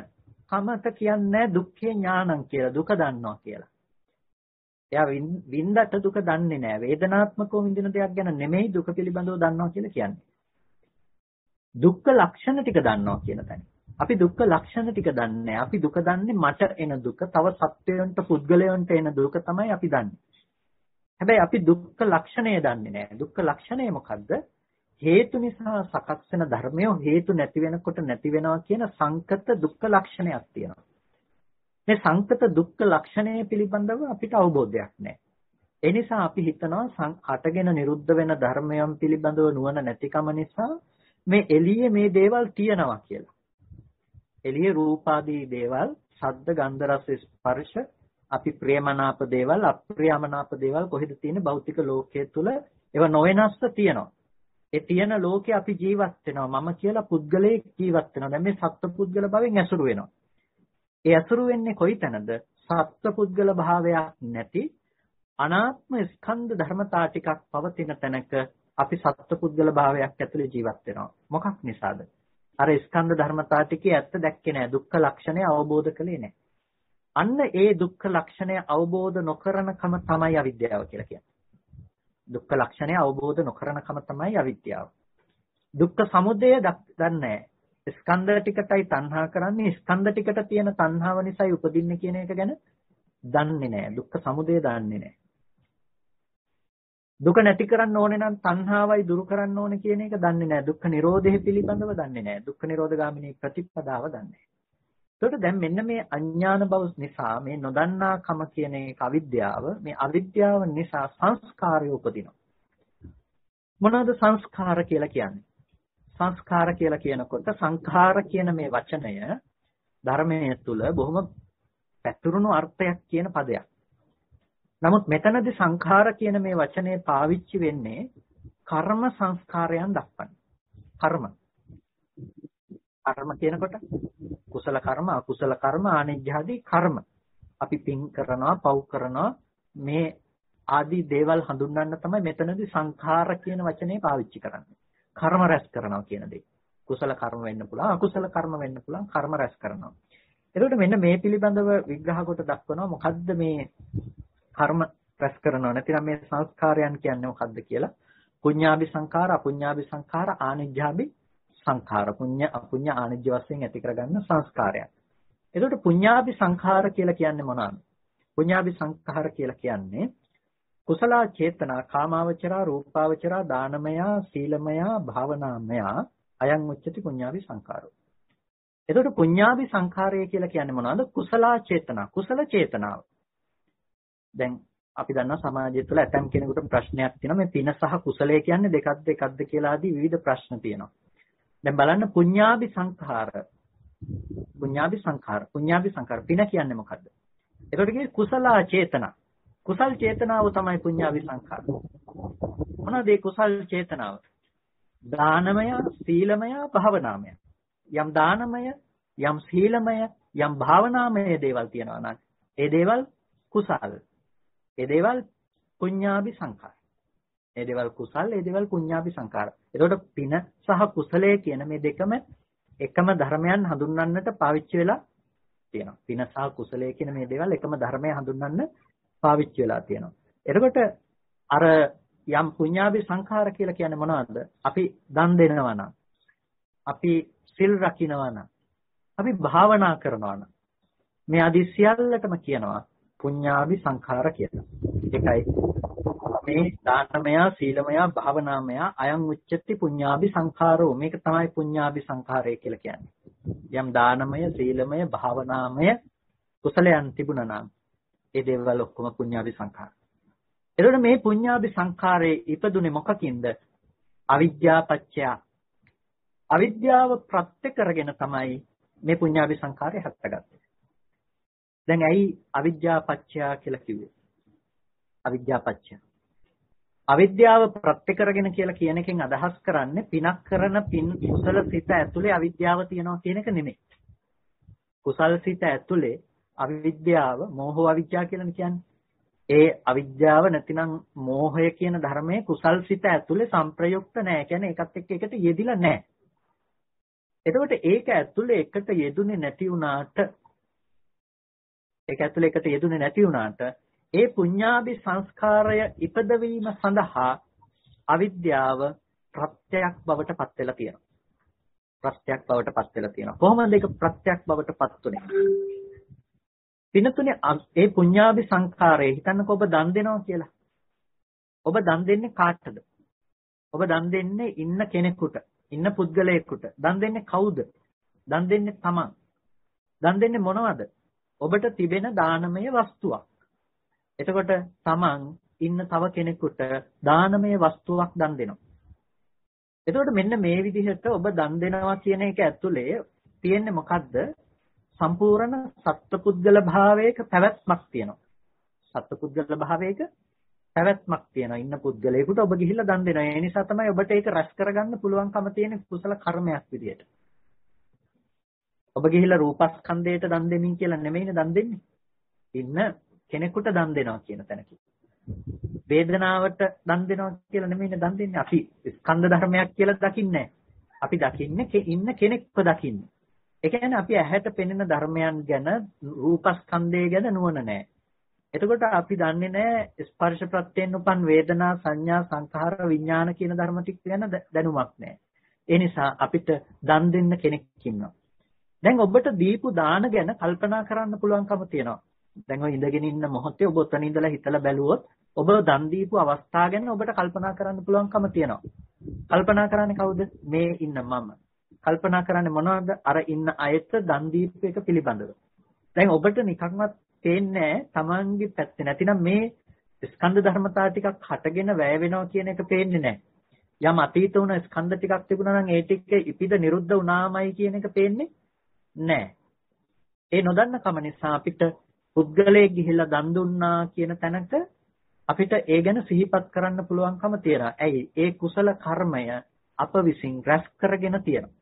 කමත කියන්නේ දුක්ඛේ ඥානං කියලා. දුක දන්නවා කියලා. එයා වින්දට දුක දන්නේ නැහැ. වේදනාත්මකව විඳින දෙයක් ගැන නෙමෙයි දුක පිළිබඳව දන්නවා කියලා කියන්නේ. දුක්ඛ ලක්ෂණ ටික දන්නවා කියන තැන. අපි දුක්ඛ ලක්ෂණ ටික දන්නේ අපි දුක දන්නේ මට එන දුක, තව සත්වයන්ට පුද්ගලයන්ට එන දුක තමයි අපි දන්නේ. හැබැයි අපි දුක්ඛ ලක්ෂණය දන්නේ නැහැ. දුක්ඛ ලක්ෂණය මොකද්ද? හේතු නිසා සකස් වෙන ධර්මය හේතු නැති වෙනකොට නැති වෙනවා කියන සංකත දුක්ඛ ලක්ෂණයක් තියෙනවා. මේ සංකත දුක්ඛ ලක්ෂණය පිළිබඳව අපිට අවබෝධයක් නැහැ. ඒ නිසා අපි හිතනවා හටගෙන නිරුද්ධ වෙන ධර්මයන් පිළිබඳව නුවණ නැතිකම නිසා මේ එළියේ මේ දේවල් තියෙනවා කියලා. එළියේ රූපාදී දේවල්, ශබ්ද, ගන්ධ, රස, ස්පර්ශ, අපි ප්‍රේමනාප දේවල්, අප්‍රියමනාප දේවල් කොහෙද තියෙන්නේ භෞතික ලෝකයේ තුල ඒවා නොවෙනස්ව තියෙනවා. ඒ තියෙන ලෝකේ අපි ජීවත් වෙනවා. මම කියලා පුද්ගලයෙක් ජීවත් වෙනවා. දැන් මේ සත්ත්ව පුද්ගල භවෙන් ඇසුරු වෙනවා. ඒ අසුරු වෙන්නේ කොයිතැනද? සත්පුද්ගල භාවයක් නැති අනාත්ම ස්කන්ධ ධර්මතා ටිකක් පවතින තැනක අපි සත්පුද්ගල භාවයක් ඇතුලේ ජීවත් වෙනවා. මොකක් නිසාද? අර ස්කන්ධ ධර්මතා ටිකේ ඇත්ත දැක්කේ නැහැ. දුක්ඛ ලක්ෂණය අවබෝධ කළේ නැහැ. අන්න ඒ දුක්ඛ ලක්ෂණය අවබෝධ නොකරනකම තමයි අවිද්‍යාව කියලා කියන්නේ. දුක්ඛ ලක්ෂණය අවබෝධ නොකරනකම තමයි අවිද්‍යාව. දුක්ඛ සමුදය දන්නේ ස්කන්ධ ටිකටයි තණ්හා කරන්නේ ස්කන්ධ ටිකට තියෙන තණ්හාව නිසායි උපදින්නේ කියන එක ගැන දන්නේ නැහැ. දුක්ඛ සමුදය දන්නේ නැහැ. දුක නැති කරන්න ඕනේ නම් තණ්හාවයි දුරු කරන්න ඕනේ කියන එක දන්නේ නැහැ. දුක්ඛ නිරෝධය පිළිබඳව දන්නේ නැහැ. දුක්ඛ නිරෝධ ගාමිනී ප්‍රතිපදාව දන්නේ නැහැ. ඒකට දැන් මෙන්න මේ අඥාන බව නිසා මේ නොදන්නාකම කියන එක අවිද්‍යාව මේ අවිද්‍යාව නිසා සංස්කාරය උපදිනවා. මොනවද සංස්කාර කියලා කියන්නේ? සංස්කාර කියලා කියනකොට සංඛාර කියන මේ වචනය ධර්මයේ තුල බොහොම පැතුරුණු අර්ථයක් කියන පදයක්. නමුත් මෙතනදී සංඛාර කියන මේ වචනේ පාවිච්චි වෙන්නේ කර්ම සංස්කාරයන් දක්වන්න. කර්ම. කර්ම කියනකොට කුසල කර්ම, අකුසල කර්ම, ආනිජ්ජාදී කර්ම. අපි පින් කරනවා, පව් කරනවා මේ ආදී දේවල් හඳුන්වන්න තමයි මෙතනදී සංඛාර කියන වචනේ පාවිච්චි කරන්නේ. කර්ම රැස් කරනවා කියන දේ. කුසල කර්ම වෙන්න පුළුවන්, අකුසල කර්ම වෙන්න පුළුවන්, කර්ම රැස් කරනවා. එතකොට මෙන්න මේ පිළිබඳව විග්‍රහ කොට දක්වනවා මොකද්ද මේ කර්ම රැස් කරනව නැතිනම් මේ සංස්කාරයන් කියන්නේ මොකද්ද කියලා පුඤ්ඤාභි සංඛාර අපුඤ්ඤාභි සංඛාර ආනිජ්ජාභි සංඛාර පුඤ්ඤ අපුඤ්ඤ ආනිජ්ජ වශයෙන් ඇති කරගන්න සංස්කාරයන්. එතකොට පුඤ්ඤාභි සංඛාර කියලා කියන්නේ මොනවාද? පුඤ්ඤාභි සංඛාර කියලා කියන්නේ කුසල චේතනා කාමාවචරා රූපාවචරා දානමයා සීලමයා භාවනාමයා අයං උච්චති පුඤ්ඤාභි සංඛාරෝ. එතකොට පුඤ්ඤාභි සංඛාරය කියලා කියන්නේ මොනවද? කුසල චේතනා, කුසල චේතනාව. දැන් අපි දන්නවා සමාජය තුළ ඇතම් කෙනෙකුට ප්‍රශ්නයක් තියෙනවා මේ පින සහ කුසලය කියන්නේ දෙකක්ද එකක්ද කියලා ආදී විවිධ ප්‍රශ්න තියෙනවා. දැන් බලන්න පුඤ්ඤාභි සංඛාර. පුඤ්ඤාභි සංඛාර. පුඤ්ඤාභි සංඛාර පින කියන්නේ මොකද්ද? ඒකට කියන්නේ කුසල චේතනා. කුසල් චේතනාව තමයි පුඤ්ඤාභි සංඛාර. මොනවද මේ කුසල් චේතනාව? දානමය, සීලමය, භාවනාමය. යම් දානමය, යම් සීලමය, යම් භාවනාමය දේවල් තියෙනවා නම් ඒ දේවල් කුසල්. ඒ දේවල් පුඤ්ඤාභි සංඛාර. ඒ දේවල් කුසල්, ඒ දේවල් පුඤ්ඤාභි සංඛාර. එතකොට පින සහ කුසලය කියන මේ දෙකම එකම ධර්මයන් හඳුන්වන්නට පාවිච්චි වෙලා තියෙනවා. පින සහ කුසලය කියන මේ දේවල් එකම ධර්මය හඳුන්වන්න පාවිච්චි වෙලා තියෙනවා. එතකොට අර යම් පුඤ්ඤාභි සංඛාර කියලා කියන්නේ මොනවද? අපි දන් දෙනවා නම්, අපි සිල් රකින්නවා නම්, අපි භාවනා කරනවා නම් මේ අදි සියල්ලටම කියනවා පුඤ්ඤාභි සංඛාර කියලා. ඒකයි මේ දානමය සීලමය භාවනාමය අයං උච්චති පුඤ්ඤාභි සංඛාරෝ මේක තමයි පුඤ්ඤාභි සංඛාරය කියලා කියන්නේ. යම් දානමය සීලමය භාවනාමය කුසලයන් තිබුණා නම් ඒ දේවල් ඔක්කොම පුඤ්ඤාභි සංඛාර. එතකොට මේ පුඤ්ඤාභි සංඛාරයේ ඉපදුනේ මොකකින්ද? අවිද්‍යාපච්චය. අවිද්‍යාව ප්‍රත්‍ය කරගෙන තමයි මේ පුඤ්ඤාභි සංඛාරය හටගත්තේ. දැන් ඇයි අවිද්‍යා පත්‍ය කියලා කිව්වේ? අවිද්‍යා පත්‍ය. අවිද්‍යාව ප්‍රත්‍ය කරගෙන කියලා කියන එකෙන් අදහස් කරන්නේ පිනක් කරන පින් කුසල සිත ඇතුලේ අවිද්‍යාව තියනවා කියන එක නෙමෙයි. කුසල සිත ඇතුලේ අවිද්‍යාව, මෝහ අවිද්‍යාව කියලා කියන්නේ. ඒ අවිද්‍යාව නැතිනම් මෝහය කියන ධර්මයේ කුසල් සිත ඇතුලේ සංප්‍රයුක්ත නැහැ. කියන්නේ ඒකත් එක්ක එකට යෙදිලා නැහැ. එතකොට ඒක ඇතුලේ එකට යෙදුනේ නැති වුණාට ඒක ඇතුලේ එකට යෙදුනේ නැති වුණාට ඒ පුඤ්ඤාභි සංස්කාරය ඉපදවීම සඳහා අවිද්‍යාව ප්‍රත්‍යක් බවට පත් වෙලා තියෙනවා. ප්‍රත්‍යක් බවට පත් වෙලා තියෙනවා. කොහොමද ඒක ප්‍රත්‍යක් බවට පත් උනේ? පිනතුනේ ඒ පුඤ්ඤාභි සංස්කාරය හිතන්නකෝ ඔබ දන් දෙනවා කියලා. ඔබ දන් දෙන්නේ කාටද? ඔබ දන් දෙන්නේ ඉන්න කෙනෙකුට, ඉන්න පුද්ගලයෙකුට. දන් දෙන්නේ කවුද? දන් දෙන්නේ තමන්. දන් දෙන්නේ මොනවද? ඔබට තිබෙන දානමය වස්තුවක්. එතකොට තමන් ඉන්න තව කෙනෙකුට දානමය වස්තුවක් දන් දෙනවා. එතකොට මෙන්න මේ විදිහට ඔබ දන් දෙනවා කියන එක ඇතුලේ තියෙන්නේ මොකද්ද? සම්පූර්ණ සත්පුද්ගල භාවයක පැවැත්මක් තියෙනවා. සත්පුද්ගල භාවයක පැවැත්මක් තියෙනවා. ඉන්න පුද්ගලයෙකුට ඔබ ගිහිල්ලා දන් දෙනවා. ඒ නිසා තමයි ඔබට ඒක රැස් කරගන්න පුළුවන්කම තියෙන කුසල කර්මයක් විදියට. ඔබ ගිහිල්ලා රූපස්කන්ධයට දන් දෙමින් කියලා නෙමෙයිනේ දන් දෙන්නේ. ඉන්න කෙනෙකුට දන් දෙනවා කියන තැනකින්. වේදනාවට දන් දෙනවා කියලා නෙමෙයිනේ දන් දෙන්නේ. අපි ස්කන්ධ ධර්මයක් කියලා දකින්නේ අපි දකින්නේ ඉන්න කෙනෙක්ව දකින්නේ. ඒ කියන්නේ අපි ඇහැට පෙනෙන ධර්මයන් ගැන රූපස්කන්ධය ගැන නුවණ නැහැ. එතකොට අපි දන්නේ නැහැ ස්පර්ශ ප්‍රත්‍යයෙන් උපන් වේදනා සංඥා සංඛාර විඥාන කියන ධර්ම ටික ගැන දැනුමක් නැහැ. ඒ නිසා අපිට දන් දෙන්න කෙනෙක් ඉන්නවා. දැන් ඔබට දීපු දාන ගැන කල්පනා කරන්න පුළුවන්කම තියෙනවා. දැන් ඔය ඉඳගෙන ඉන්න මොහොතේ ඔබ ඔතන ඉඳලා හිතලා බැලුවොත් ඔබ දන් දීපු අවස්ථාව ගැන ඔබට කල්පනා කරන්න පුළුවන්කම තියෙනවා. කල්පනා කරන්නේ කවුද? මේ ඉන්න මම. කල්පනා කරන්නේ මොනවද? අර ඉන්න අයට දන් දීපු එක පිළිබඳව. දැන් ඔබට නිකන්වත් පේන්නේ තමන්ගේ පැත්තේ නැතිනම් මේ ස්කන්ධ ධර්මතා ටිකක් හටගෙන වැය වෙනවා කියන එක පේන්නේ නැහැ. යම් අතීත වුණ ස්කන්ධ ටිකක් තිබුණා නම් ඒ ටික ඉපිද නිරුද්ධ වුණාමයි කියන එක පේන්නේ නැහැ. ඒ නොදන්න කම නිසා අපිට පුද්ගලයෙක් ගිහිල්ලා දන් දුන්නා කියන තැනක අපිට ඒ ගැන සිහිපත් කරන්න පුළුවන්කම තියෙනවා. ඇයි? ඒ කුසල කර්මය අප විසින් රැස් කරගෙන තියෙනවා.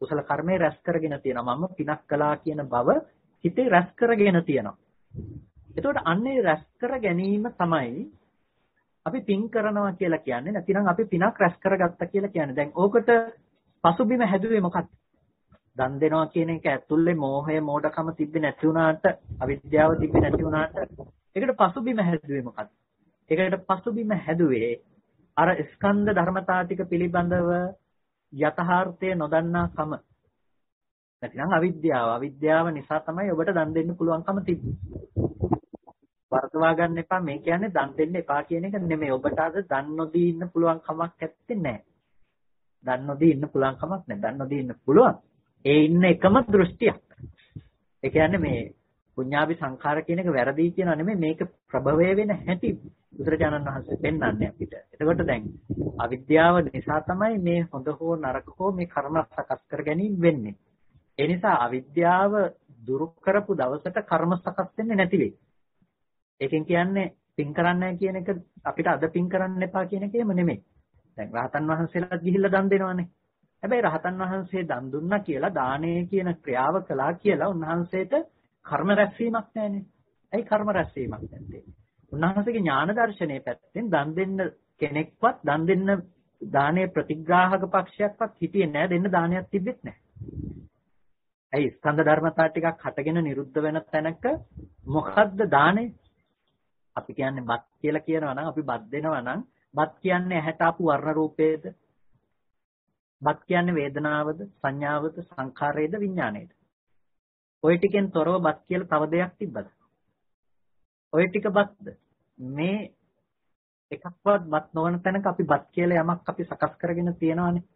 කුසල කර්මය රැස් කරගෙන තියෙනවා. මම පිනක් කළා කියන බව හිතේ රැස් කරගෙන තියෙනවා. එතකොට අන්නේ රැස් කර ගැනීම තමයි අපි පින් කරනවා කියලා කියන්නේ. නැතිනම් අපි පිනක් රැස් කරගත්තා කියලා කියන්නේ. දැන් ඕකට පසුබිම හැදුවේ මොකක්ද? දන් දෙනවා කියන එක ඇතුළේ මෝහය මෝඩකම තිබ්බේ නැති වුණාට අවිද්‍යාව තිබ්බේ නැති වුණාට ඒකට පසුබිම හැදුවේ මොකක්ද? ඒකට පසුබිම හැදුවේ අර ස්කන්ධ ධර්මතා ටික පිළිබඳව යථාර්ථය නොදන්නා කම. නැතිනම් අවිද්‍යාව. අවිද්‍යාව නිසා තමයි ඔබට දන් දෙන්න පුළුවන්කම තිබ්බේ. වර්තවා ගන්න එපා මේ කියන්නේ දන් දෙන්න එපා කියන එක නෙමෙයි. ඔබට අද දන් නොදී ඉන්න පුළුවන් කමක් නැත්තේ නෑ. දන් නොදී ඉන්න පුළුවන් කමක් නෑ. දන් නොදී ඉන්න පුළුවන්. ඒ ඉන්න එකම දෘෂ්ටියක්. ඒ කියන්නේ මේ පුඤ්ඤාභි සංඛාර කියන එක වැරදි කියනවා නෙමෙයි මේක ප්‍රභවය වෙන හැටි බුදුරජාණන් වහන්සේ පෙන්වන්නේ අපිට. එතකොට දැන් අවිද්‍යාව නිසා තමයි මේ හොඳ හෝ නරක හෝ මේ කර්ම සකස් කර ගැනීම වෙන්නේ. ඒ නිසා අවිද්‍යාව දුරු කරපු දවසට කර්ම සකස් වෙන්නේ නැති වෙයි. ඒකෙන් කියන්නේ පින් කරන්නේ කියන එක අපිට අද පින් කරන්න එපා කියන එකේම නෙමෙයි. දැන් රහතන් වහන්සේලාත් ගිහිල්ලා දන් දෙනවානේ. හැබැයි රහතන් වහන්සේ දන් දුන්නා කියලා දානය කියන ක්‍රියාව කළා කියලා උන්වහන්සේට කර්ම රැස්වීමක් නැහැනේ. ඇයි කර්ම රැස්වීමක් නැත්තේ? උන්වහන්සේගේ ඥාන දර්ශනයේ පැත්තෙන් දන් දෙන්න කෙනෙක්වත් දන් දෙන්න දානයේ ප්‍රතිග්‍රාහක පක්ෂයක්වත් හිටියේ නැහැ දෙන්න දානයක් තිබෙත් නැහැ. ඇයි ස්කන්ධ ධර්මතා ටිකක් හටගෙන නිරුද්ධ වෙන තැනක මොකද්ද දානේ? අපි කියන්නේ බත් කියලා කියනවා නම් අපි බත් දෙනවා නම් බත් කියන්නේ ඇහැට ආපු වර්ණ රූපේද බත් කියන්නේ වේදනාවද සංඥාවද සංඛාරයේද විඥාණයද? ඔය ටිකෙන් තොරව බත් කියලා තව දෙයක් තිබ්බද? ඔය ටික බත්ද? මේ එකක්වත් බත් නොවන තැනක අපි බත් කියලා යමක් අපි සකස් කරගෙන තියෙනවානේ.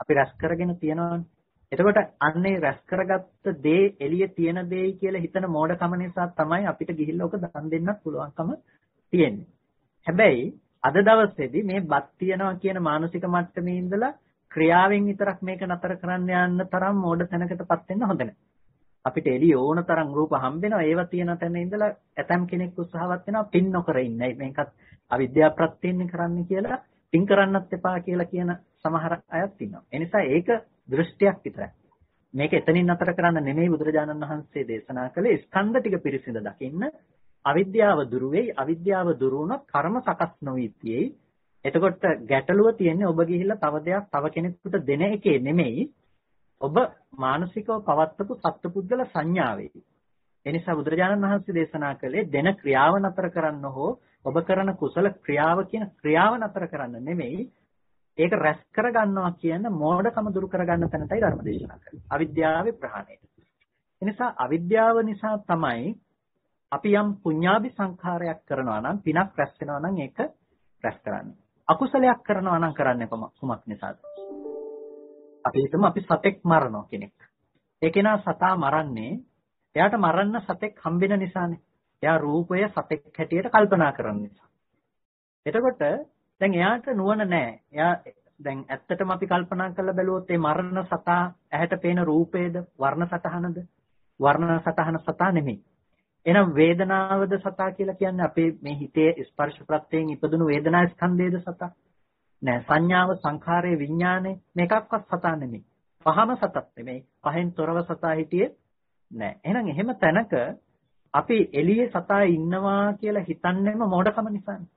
අපි රැස් කරගෙන තියෙනවානේ. එතකොට අන්නේ රැස් කරගත්ත දේ එළියේ තියෙන දෙයි කියලා හිතන මෝඩකම නිසා තමයි අපිට ගිහිල්ලා ඔක දන් දෙන්නත් පුළුවන්කම තියෙන්නේ. හැබැයි අද දවසේදී මේ බත් තියනවා කියන මානසික මට්ටමේ ඉඳලා ක්‍රියාවෙන් විතරක් මේක නතර කරන්න යන්න තරම් මෝඩ තැනකටපත් වෙන්න හොඳ නැහැ. අපිට එළිය ඕන තරම් රූප හම්බෙනවා ඒව තියෙන තැන ඉඳලා ඇතම් කෙනෙක් උත්සාහවත් වෙනවා පින් නොකර ඉන්නයි මේකත් අවිද්‍යාව ප්‍රත්‍යයෙන් කරන්න කියලා පින් කරන්නත් එපා කියලා කියන සමහර අයත් ඉන්නවා. ඒ නිසා ඒක දෘෂ්ටියක් විතරයි. මේක එතනින් නතර කරන්න නෙමෙයි බුදුරජාණන් වහන්සේ දේශනා කළේ ස්කන්ධ ටික පිරිසිඳ දකින්න අවිද්‍යාව දුරු වෙයි අවිද්‍යාව දුරු වුණොත් කර්ම සකස් නොවී තියෙයි එතකොට ගැටලුව තියෙන්නේ ඔබ ගිහිල්ලා තව දෙයක් තව කෙනෙකුට දෙන එකේ නෙමෙයි ඔබ මානසිකව පවත්වපු සත්පුද්ගල සංඥාවේ. ඒ නිසා බුදුරජාණන් වහන්සේ දේශනා කළේ දෙන ක්‍රියාව නතර කරන්න හෝ ඔබ කරන කුසල ක්‍රියාව කියන ක්‍රියාව නතර කරන්න නෙමෙයි ඒක රැස් කරගන්නවා කියන මෝඩකම දුරු කරගන්න තැනටයි ධර්ම දේශනා කරන්නේ. අවිද්‍යාවේ ප්‍රහාණය. ඒ නිසා අවිද්‍යාව නිසා තමයි අපි යම් පුඤ්ඤාභි සංඛාරයක් කරනවා නම් පිනක් රැස් වෙනවා නම් ඒක රැස් කරන්නේ. අකුසලයක් කරනවා නම් කරන්නේ කුමක් නිසාද? අපි හිතමු අපි සතෙක් මරනවා කෙනෙක්. ඒ කෙනා සතා මරන්නේ එයාට මරන්න සතෙක් හම්බෙන නිසානේ. එයා රූපය සතෙක් හැටියට කල්පනා කරන නිසා. එතකොට දැන් එයාට නුවණ නැහැ. එයා දැන් ඇත්තටම අපි කල්පනා කරලා බැලුවොත් මේ මරණ සතා ඇහැට පේන රූපේද වර්ණ සතහනද වර්ණ සතහන සතා නෙමෙයි. එහෙනම් වේදනාවද සතා කියලා කියන්නේ අපේ මේ හිතේ ස්පර්ශ ප්‍රත්‍යයෙන් ඉපදුණු වේදනා ස්කන්ධයේද සතා? නෑ සංඥාව සංඛාරයේ විඥානේ මේකක්වත් සතා නෙමෙයි. පහම සතක් නෙමෙයි. පහෙන් තොරව සතා හිටියේ නෑ. එහෙනම් එහෙම තැනක අපි එළියේ සතා ඉන්නවා කියලා හිතන්නේම මෝඩකම නිසානේ.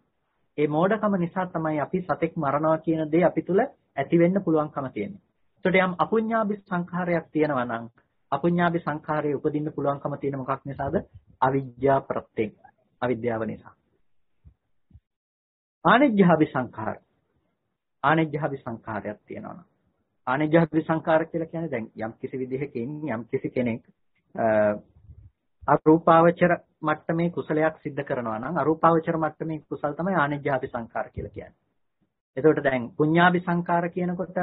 ඒ මෝඩකම නිසා තමයි අපි සතෙක් මරනවා කියන දේ අපි තුල ඇති වෙන්න පුළුවන්කම තියෙන්නේ. එතකොට යම් අපුඤ්ඤාභි සංඛාරයක් තියෙනවා නම් අපුඤ්ඤාභි සංඛාරයේ උපදින්න පුළුවන්කම තියෙන මොකක් නිසාද? අවිජ්ජා ප්‍රත්‍යයෙන්. අවිද්‍යාව නිසා. ආනිජ්ජාභි සංඛාර. ආනිජ්ජාභි සංඛාරයක් තියෙනවා. ආනිජ්ජාභි සංඛාර කියලා කියන්නේ දැන් යම් කිසි විදිහකින් යම් කිසි කෙනෙක් අරූපාවචර මට්ටමේ කුසලයක් සිද්ධ කරනවා නම් අරූපාවචර මට්ටමේ කුසල තමයි ආනිජ්ජාභි සංඛාර කියලා කියන්නේ. එතකොට දැන් පුඤ්ඤාභි සංඛාර කියනකොට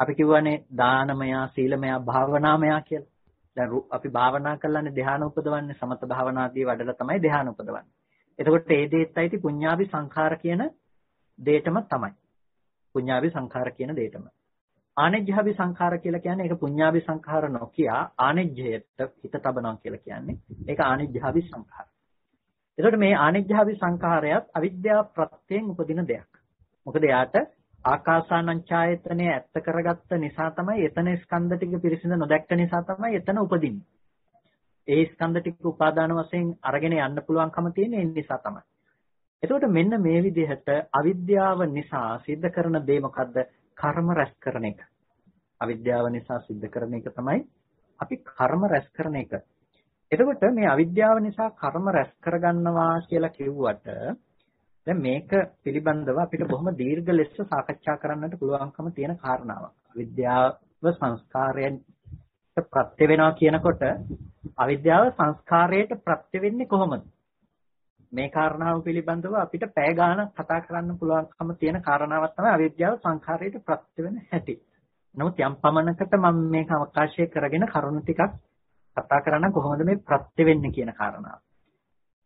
අපි කියවනේ දානමය, සීලමය, භාවනාමය කියලා. දැන් අපි භාවනා කරලානේ ධ්‍යාන උපදවන්නේ සමත භාවනාදී වඩලා තමයි ධ්‍යාන උපදවන්නේ. එතකොට ඒ දෙයත් ඇයිති පුඤ්ඤාභි සංඛාර කියන දෙයටම තමයි. පුඤ්ඤාභි සංඛාර කියන දෙයටම. ආනෙජ්ජාභි සංඛාර කියලා කියන්නේ ඒක පුඤ්ඤාභි සංඛාර නොකිය ආනෙජ්ජයට හිත තබනවා කියලා කියන්නේ. ඒක ආනෙජ්ජාභි සංඛාර. එතකොට මේ ආනෙජ්ජාභි සංඛාරයත් අවිද්‍යාව ප්‍රත්‍යයෙන් උපදින දෙයක්. මොකද එයාට ආකාසානං ඡායතනය ඇත්ත කරගත්ත නිසා තමයි එතන ස්කන්ධ ටික පිරිසිඳ නොදැක්ක නිසා තමයි එතන උපදින්නේ. ඒ ස්කන්ධ ටික උපාදාන වශයෙන් අරගෙන යන්න පුළුවන්කම තියෙන ඒ නිසා තමයි. එතකොට මෙන්න මේ විදිහට අවිද්‍යාව නිසා සිද්ධ කරන දේ මොකද්ද? කර්ම රැස් කරන එක. අවිද්‍යාව නිසා සිද්ධ කරන එක තමයි අපි කර්ම රැස් කරන එක. එතකොට මේ අවිද්‍යාව නිසා කර්ම රැස් කරගන්නවා කියලා කිව්වට දැන් මේක පිළිබඳව අපිට බොහොම දීර්ඝ ලෙස සාකච්ඡා කරන්නට පුළුවන්කම තියෙන කාරණාවක්. විද්‍යාව සංස්කාරයෙන් ප්‍රත්‍ය වෙනවා කියනකොට අවිද්‍යාව සංස්කාරයට ප්‍රත්‍ය වෙන්නේ කොහොමද? මේ කාරණාව පිළිබඳව අපිට පැය ගාණක් කතා කරන්න පුළුවන්කම තියෙන කාරණාවක් තමයි අවිද්‍යාව සංඛාරයට ප්‍රත්‍ය වෙන හැටි. නමුත් යම් පමණකට මම මේක අවකාශය කරගෙන කරුණු ටිකක් කතා කරන්න කොහොමද මේ ප්‍රත්‍ය වෙන්නේ කියන කාරණාව.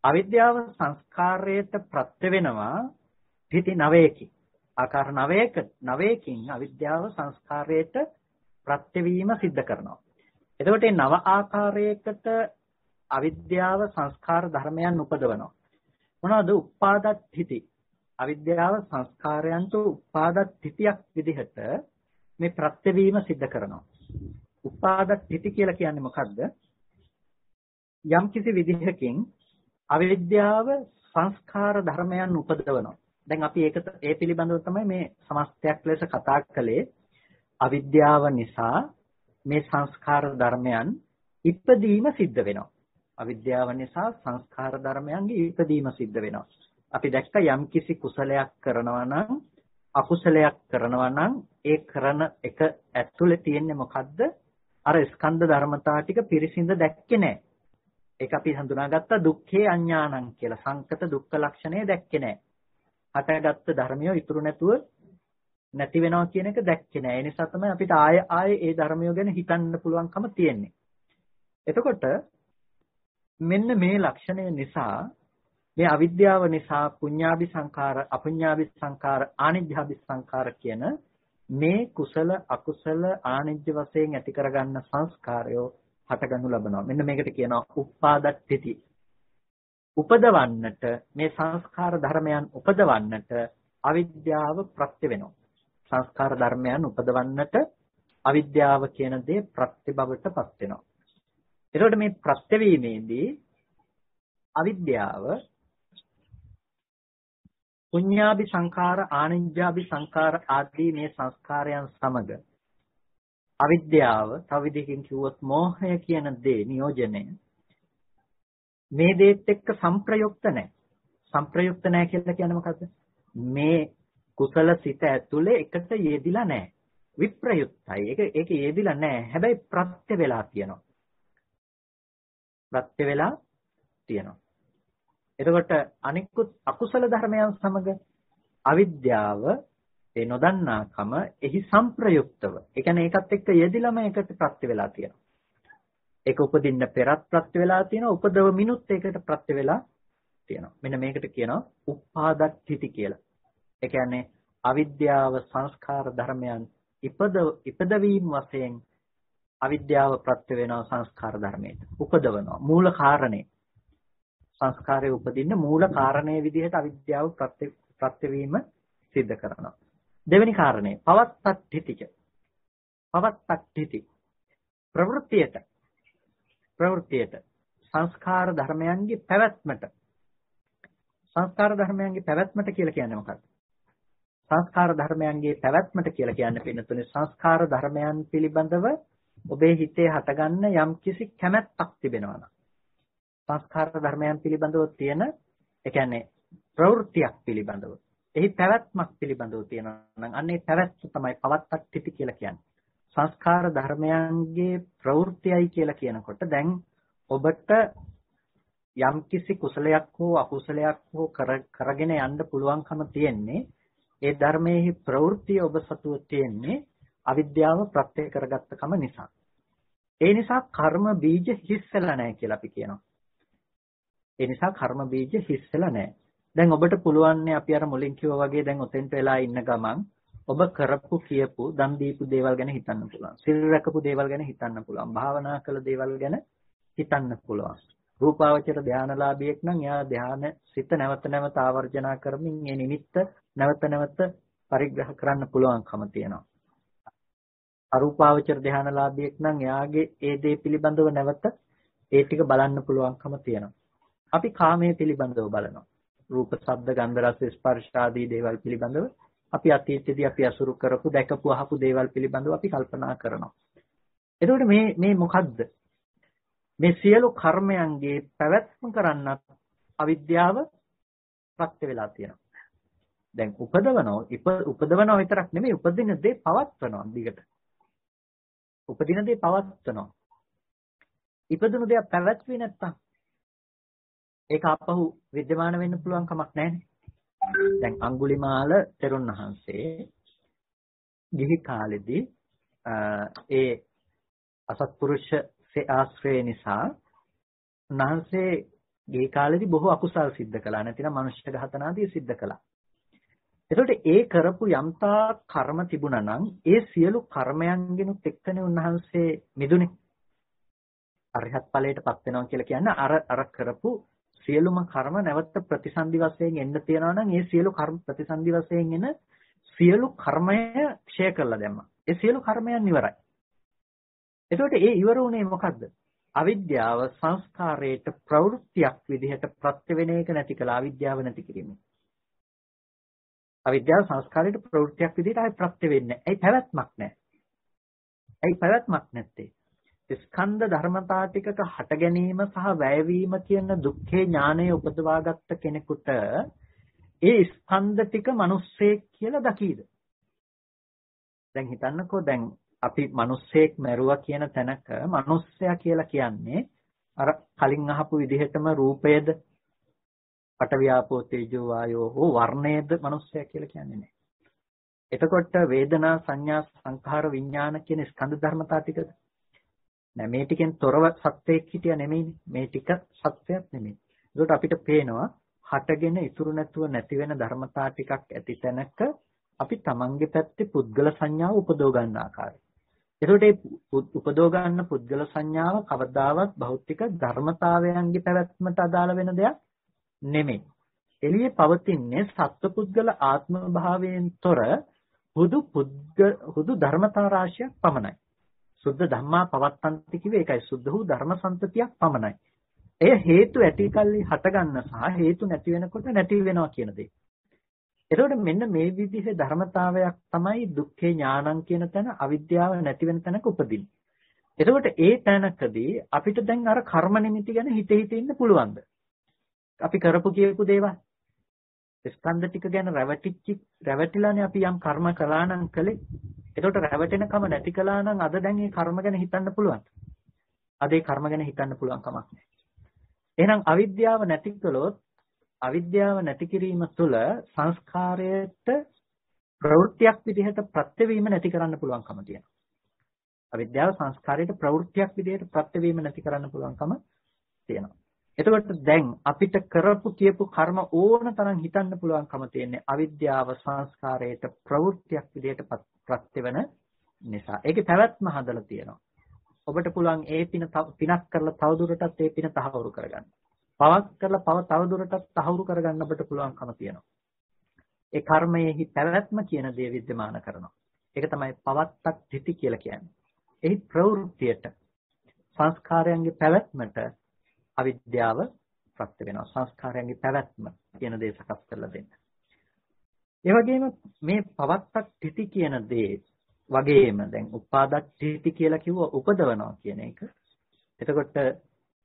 අවිද්‍යාව සංස්කාරයට ප්‍රත්‍ය වෙනවා පිටි 9කින්. ආකාර 9ක 9කින් අවිද්‍යාව සංස්කාරයට ප්‍රත්‍ය වීම සිද්ධ කරනවා. එතකොට මේ නව ආකාරයකට අවිද්‍යාව සංස්කාර ධර්මයන් උපදවනවා. මොනවද? උපාදත්ථಿತಿ. අවිද්‍යාව සංස්කාරයන්ට උපාදත්ථಿತಿයක් විදිහට මේ ප්‍රත්‍ය වීම සිද්ධ කරනවා. උපාදත්ථಿತಿ කියලා කියන්නේ මොකද්ද? යම් කිසි විදිහකින් අවිද්‍යාව සංස්කාර ධර්මයන් උපදවනවා. දැන් අපි ඒක ඒ පිළිබඳව තමයි මේ සමස්තයක් ලෙස කතා කළේ. අවිද්‍යාව නිසා මේ සංස්කාර ධර්මයන් ඉපදීම සිද්ධ වෙනවා. අවිද්‍යාව නිසා සංස්කාර ධර්මයන්ගේ ඉපදීම සිද්ධ වෙනවා. අපි දැක්ක යම්කිසි කුසලයක් කරනවා නම් අකුසලයක් කරනවා නම් ඒ කරන එක ඇතුලේ තියෙන්නේ මොකද්ද? අර ස්කන්ධ ධර්මතා ටික පිරිසිඳ දැක්කේ නැහැ. ඒක අපි හඳුනාගත්ත දුක්ඛේ අඥානං කියලා. සංකත දුක්ඛ ලක්ෂණය දැක්කේ නැහැ. හටගත්ත ධර්මිය ඉතුරු නැතුව නැති වෙනවා කියන එක දැක්කේ නෑ. ඒ නිසා තමයි අපිට ආය ආය ඒ ධර්මිය ගැන හිතන්න පුළුවන්කම තියෙන්නේ. එතකොට මෙන්න මේ ලක්ෂණය නිසා මේ අවිද්‍යාව නිසා පුඤ්ඤාභි සංඛාර, අපුඤ්ඤාභි සංඛාර, ආනිජ්ජාභි සංඛාර කියන මේ කුසල අකුසල ආනිජ්ජ වශයෙන් ඇති කරගන්න සංස්කාරයෝ හටගනු ලබනවා. මෙන්න මේකට කියනවා උපාදත්‍ත්‍ති. උපදවන්නට මේ සංස්කාර ධර්මයන් උපදවන්නට අවිද්‍යාව ප්‍රත්‍ය වෙනවා. සංස්කාර ධර්මයන් උපදවන්නට අවිද්‍යාව කියන දේ ප්‍රත්‍යබවට පත් වෙනවා. එතකොට මේ ප්‍රත්‍යවීමේදී අවිද්‍යාව පුඤ්ඤාභි සංඛාර ආනිජ්ජාභි සංඛාර ආදී මේ සංස්කාරයන් සමග අවිද්‍යාව තව විදිහකින් කිව්වොත් මෝහය කියන දේ නියෝජනය මේ දේත් එක්ක සංප්‍රයුක්ත නැහැ. සංප්‍රයුක්ත නැහැ කියලා කියන්නේ මොකද්ද? මේ කුසල සිත ඇතුලේ එකට යෙදිලා නැහැ. විප්‍රයුක්තයි. ඒක ඒක යෙදිලා නැහැ. හැබැයි ප්‍රත්‍ය වෙලා තියෙනවා. ප්‍රත්‍ය වෙලා තියෙනවා. එතකොට අනිකුත් අකුසල ධර්මයන් සමග අවිද්‍යාව ඒ නොදන්නාකම එහි සංප්‍රයුක්තව. ඒ කියන්නේ ඒකත් එක්ක යෙදිලාම ඒකට ප්‍රත්‍ය වෙලා තියෙනවා. ඒක උපදින්න පෙරත් ප්‍රත්‍ය වෙලා තියෙනවා. උපදව මිනුත් ඒකට ප්‍රත්‍ය වෙලා තියෙනවා. මෙන්න මේකට කියනවා උපාදත්‍ත්‍ති කියලා. ඒ කියන්නේ අවිද්‍යාව සංස්කාර ධර්මයන් ඉපද ඉපදවීම වශයෙන් අවිද්‍යාව ප්‍රත්‍ය වෙනවා සංස්කාර ධර්මයට. උපදවනවා. මූල කාරණේ. සංස්කාරයේ උපදින්න මූල කාරණේ විදිහට අවිද්‍යාව ප්‍රත්‍ය ප්‍රත්‍යවීම සිද්ධ කරනවා. දෙවෙනි කාරණේ පවත්තට්ඨිතික. පවත්තට්ඨිති. ප්‍රවෘත්තියට ප්‍රවෘත්තියට සංස්කාර ධර්මයන්ගේ පැවැත්මට සංස්කාර ධර්මයන්ගේ පැවැත්මට කියලා කියන්නේ මොකක්ද? සංස්කාර ධර්මයන්ගේ පැවැත්මට කියලා කියන්නේ පින්නතුනේ සංස්කාර ධර්මයන් පිළිබඳව ඔබේ හිතේ හටගන්න යම්කිසි කැමැත්තක් තිබෙනවා නම් සංස්කාර ධර්මයන් පිළිබඳව තියෙන ඒ කියන්නේ ප්‍රවෘත්තියක් පිළිබඳව එහි පැවැත්මක් පිළිබඳව තියෙනවා නම් අන්නේ පැවැත්ම තමයි පවත්තක් තිති කියලා කියන්නේ. සංස්කාර ධර්මයන්ගේ ප්‍රවෘත්තියයි කියලා කියනකොට දැන් ඔබට යම්කිසි කුසලයක් හෝ අකුසලයක් හෝ කරගෙන යන්න පුළුවන්කම තියෙන්නේ ඒ ධර්මයේ ප්‍රවෘත්තිය ඔබ සතුව තියෙන්නේ අවිද්‍යාව ප්‍රත්‍ය කරගත්තකම නිසා. ඒ නිසා කර්ම බීජ හිස්සලා නැහැ කියලා අපි කියනවා. ඒ නිසා කර්ම බීජ හිස්සලා නැහැ. දැන් ඔබට පුළුවන් අපි අර මුලින් කිව්වා වගේ දැන් ඔතෙන්ට වෙලා ඉන්න ගමන් ඔබ කරපු කියපු දන් දීපු දේවල් ගැන හිතන්න පුළුවන්. සිල් රැකපු දේවල් ගැන හිතන්න පුළුවන්. භාවනා කළ දේවල් ගැන හිතන්න පුළුවන්. රූපාවචර ධානලාභියෙක් නම් එයා ධාන සිත නැවත නැවත ආවර්ජනා කරමින් ඒ නිමිත්ත නැවත නැවත පරිග්‍රහ කරන්න පුළුවන්කම තියෙනවා. අරූපාවචර ධානලාභියෙක් නම් එයාගේ ඒ දේ පිළිබඳව නැවත ඒ ටික බලන්න පුළුවන්කම තියෙනවා. අපි කාමයේ පිළිබඳව බලනවා. රූප, ශබ්ද, ගන්ධ, රස, ස්පර්ශ ආදී දේවල් පිළිබඳව අපි අතීතයේදී අපි අසුරු කරපු දැකපු අහපු දේවල් පිළිබඳව අපි කල්පනා කරනවා. එතකොට මේ මේ මොකද්ද? මේ සියලු කර්මයන්ගේ පැවැත්ම කරන්නත් අවිද්‍යාව ප්‍රත්‍ය වෙලා තියෙනවා. දැන් උපදවනෝ උපදවනෝ විතරක් නෙමෙයි උපදින දේ පවත්වනවා දිගට. උපදින දේ පවත්වනවා. ඉපදුණු දේ පැවැත්වි නැත්තම් ඒක අපහු විද්‍යමාන වෙන්න පුළුවන් කමක් නැහැ. දැන් අඟුලිමාල තෙරුන් වහන්සේ ගිහි කාලෙදී ඒ අසත්පුරුෂ ආශ්‍රය නිසා උන්වහන්සේ ගිහි කාලෙදී බොහෝ අකුසල් සිද්ධ කළා. නැතිනම් මනුෂ්‍ය ඝාතනාදී සිද්ධ කළා. එතකොට ඒ කරපු යම්තා කර්ම තිබුණා නම් ඒ සියලු කර්මයන්ගෙනුත් එක්කනේ උන්වහන්සේ මිදුනේ. අරහත් ඵලයටපත් වෙනවා කියලා කියන්නේ අර අර කරපු සියලුම කර්ම නැවත ප්‍රතිසන්දි වශයෙන් එන්න තියනවා නම් ඒ සියලු කර්ම ප්‍රතිසන්දි වශයෙන් එන සියලු කර්මය ක්ෂය කරලා දැම්මා. ඒ සියලු කර්මයන් ඉවරයි. එතකොට ඒ ඉවර වුණේ මොකද්ද? අවිද්‍යාව සංස්කාරයට ප්‍රවෘත්තියක් විදිහට ප්‍රත්‍ය වෙන එක නැති කළා අවිද්‍යාව නැති කිරීම. අවිද්‍යාව සංස්කාරයට ප්‍රවෘත්තියක් විදිහට ආයි ප්‍රත්‍ය වෙන්නේ නැහැ. ඒ පැවැත්මක් නැහැ. ඒ පැවැත්මක් නැත්තේ. ස්කන්ධ ධර්මතා ටිකක හට ගැනීම සහ වැයවීම කියන දුක්ඛේ ඥානය උපදවාගත්ත කෙනෙකුට ඒ ස්කන්ධ ටික මිනිස්සෙක් කියලා දකීද? දැන් හිතන්නකෝ දැන් අපි මිනිස්සෙක් මැරුවා කියන තැනක මිනිස්සයා කියලා කියන්නේ අර කලින් අහපු විදිහටම රූපයේද පටවියාපෝ තේජෝ වායෝ හෝ වර්ණයේද මිනිස්සයා කියලා කියන්නේ නැහැ. එතකොට වේදනා සංඥා සංඛාර විඥාන කියන ස්කන්ධ ධර්මතා ටිකද නෑ මේ ටිකෙන් තොරව සත්‍යයක් හිටියා නෙමෙයිනේ. මේ ටික සත්‍යයක් නෙමෙයි. ඒකට අපිට පේනවා හටගෙන ඉතුරු නැතුව නැති වෙන ධර්මතා ටිකක් ඇති තැනක අපි තමන්ගේ පැත්තේ පුද්ගල සංඥාව උපදව ගන්න ආකාරය. ඒකට ඒ උපදව ගන්න පුද්ගල සංඥාව කවදාවත් භෞතික ධර්මතාවයන්ගේ පැවැත්මට අදාළ වෙන දෙයක් නෙමෙයි. එළියේ පවතින්නේ සත්පුද්ගල ආත්ම භාවයෙන් තොර හුදු පුද්ග හුදු ධර්මතා රාශියක් පමණයි. සුද්ධ ධම්මා පවත්තන්ති කිව්වේ ඒකයි සුද්ධ වූ ධර්ම සම්පතියක් පමණයි. එය හේතු ඇති කල්ලි හටගන්න සහ හේතු නැති වෙනකොට නැති වෙනවා කියන දේ. එතකොට මෙන්න මේ විදිහේ ධර්මතාවයක් තමයි දුක්ඛේ ඥානං කියන තැන අවිද්‍යාව නැති වෙන තැනක උපදින්නේ. එතකොට ඒ තැනකදී අපිට දැන් අර කර්ම නිමිති ගැන හිත හිත ඉන්න පුළුවන්ද? අපි කරපු කියපු දේවල් ස්කන්ධ ටික ගැන රැවටිච්ච රැවටිලානේ අපි යම් කර්ම කළා නම් කළේ එතකොට රැවටෙනකම නැති කළා නම් අද දැන් මේ කර්ම ගැන හිතන්න පුළුවන්. අද ඒ කර්ම ගැන හිතන්න පුළුවන් කමක් නැහැ. එහෙනම් අවිද්‍යාව නැති කළොත් අවිද්‍යාව නැති කිරීම තුළ සංස්කාරයට ප්‍රවෘත්තියක් විදිහට ප්‍රත්‍යවීම නැති කරන්න පුළුවන්කම තියෙනවා. අවිද්‍යාව සංස්කාරයට ප්‍රවෘත්තියක් විදිහට ප්‍රත්‍යවීම නැති කරන්න පුළුවන්කම තියෙනවා. එතකොට දැන් අපිට කරපු කියපු කර්ම ඕන තරම් හිතන්න පුළුවන්කම තියෙන්නේ අවිද්‍යාව සංස්කාරයට ප්‍රවෘත්තියක් විදිහට ප්‍රත්‍ය වෙන නිසා. ඒකේ පැවැත්ම හදලා තියෙනවා. ඔබට පුළුවන් ඒ පින පිනක් කරලා තවදුරටත් ඒ පින තහවුරු කරගන්න. පවක් කරලා පව තවදුරටත් තහවුරු කරගන්න ඔබට පුළුවන්කම තියෙනවා. ඒ කර්මයේහි පැවැත්ම කියන දේ विद्यमान කරනවා. ඒක තමයි පවත්තක් තිති කියලා කියන්නේ. එහි ප්‍රවෘත්තියට සංස්කාරයන්ගේ පැවැත්මට අවිද්‍යාව ප්‍රත්‍ය වෙනවා. සංස්කාරයන්ගේ පැවැත්ම කියන දේ සකස් කරලා දෙන්න. ඒ වගේම මේ පවත්තක් තිති කියන දේ වගේම දැන් උපාදත් තිති කියලා කිව්ව උපදවනවා කියන එක. එතකොට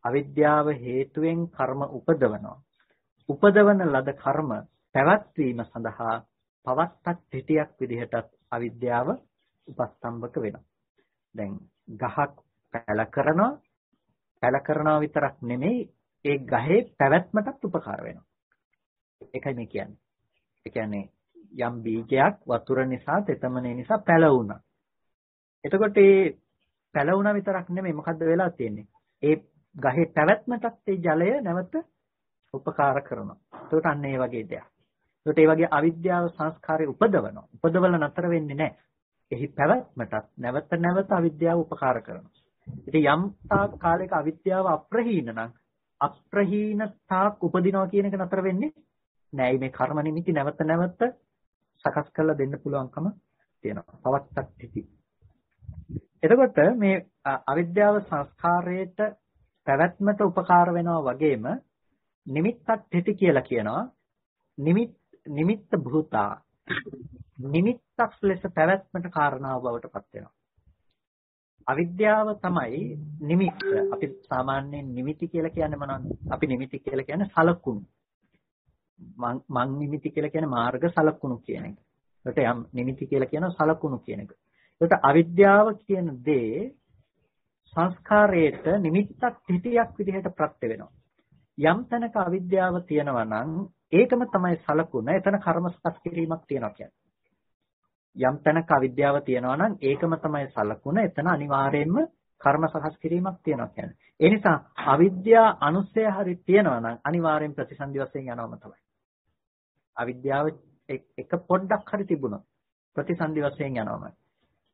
අවිද්‍යාව හේතුවෙන් කර්ම උපදවනවා. උපදවන ලද කර්ම පැවැත්වීම සඳහා පවත්තක් තිටියක් විදිහටත් අවිද්‍යාව උපස්තම්භක වෙනවා. දැන් ගහක් පැල කරනවා පැල කරනවා විතරක් නෙමෙයි ඒ ගහේ පැවැත්මටත් උපකාර වෙනවා. ඒකයි මේ කියන්නේ. ඒ කියන්නේ යම් බීජයක් වතුර නිසා තෙතමනේ නිසා පැලවුණා. එතකොට ඒ පැලවුණා විතරක් නෙමෙයි මොකද්ද වෙලා තියෙන්නේ? ඒ ගහේ පැවැත්මටත් ඒ ජලය නැවත උපකාර කරනවා. එතකොට අන්න ඒ වගේ දෙයක්. එතකොට ඒ වගේ අවිද්‍යාව සංස්කාරය උපදවනවා. උපදවල නතර වෙන්නේ නැහැ. එහි පැවැත්මටත් නැවත නැවත අවිද්‍යාව උපකාර කරනවා. ඉතින් යම් තාක් කාලයක අවිද්‍යාව අප්‍රහීන නම් අප්‍රහීන තාක් උපදිනවා කියන එක නතර වෙන්නේ නෑ. මේ කර්ම නිමිති නැවත නැවත සකස් කරලා දෙන්න පුළුවන්කම තියෙනවා. පවත්තක් තිති. එතකොට මේ අවිද්‍යාව සංස්කාරයට පැවැත්මට උපකාර වෙනවා වගේම නිමිත්තක් තිති කියලා කියනවා. නිමිත් නිමිත්ත භූතා නිමිත්තක් ලෙස පැවැත්මට කාරණාව බවට පත් වෙනවා. අවිද්‍යාව තමයි නිමිත්ත. අපි සාමාන්‍යයෙන් නිමිති කියලා කියන්නේ මොනවද? අපි නිමිති කියලා කියන්නේ සලකුණු. මං නිමිති කියලා කියන්නේ මාර්ග සලකුණු කියන එක. ඒකට යම් නිමිති කියලා කියන සලකුණු කියන එක. ඒකට අවිද්‍යාව කියන දේ සංස්කාරයට නිමිත්තක් පිටියක් විදිහට ප්‍රත්‍ය වෙනවා. යම් තැනක අවිද්‍යාව තියෙනවා නම් ඒකම තමයි සලකුණ. එතන කර්ම සකස් කිරීමක් තියෙනවා කියන්නේ. යම් තැනක අවිද්‍යාව තියෙනවා නම් ඒකම තමයි සලකුණ. එතන අනිවාර්යයෙන්ම කර්ම සකස් කිරීමක් තියෙනවා කියන්නේ. ඒ නිසා අවිද්‍යා අනුසය හරි තියෙනවා නම් අනිවාර්යෙන් ප්‍රතිසන්දි වශයෙන් යනවම තමයි. අවිද්‍යාව එක පොඩ්ඩක් හරි තිබුණොත් ප්‍රතිසන්දි වශයෙන් යනවම.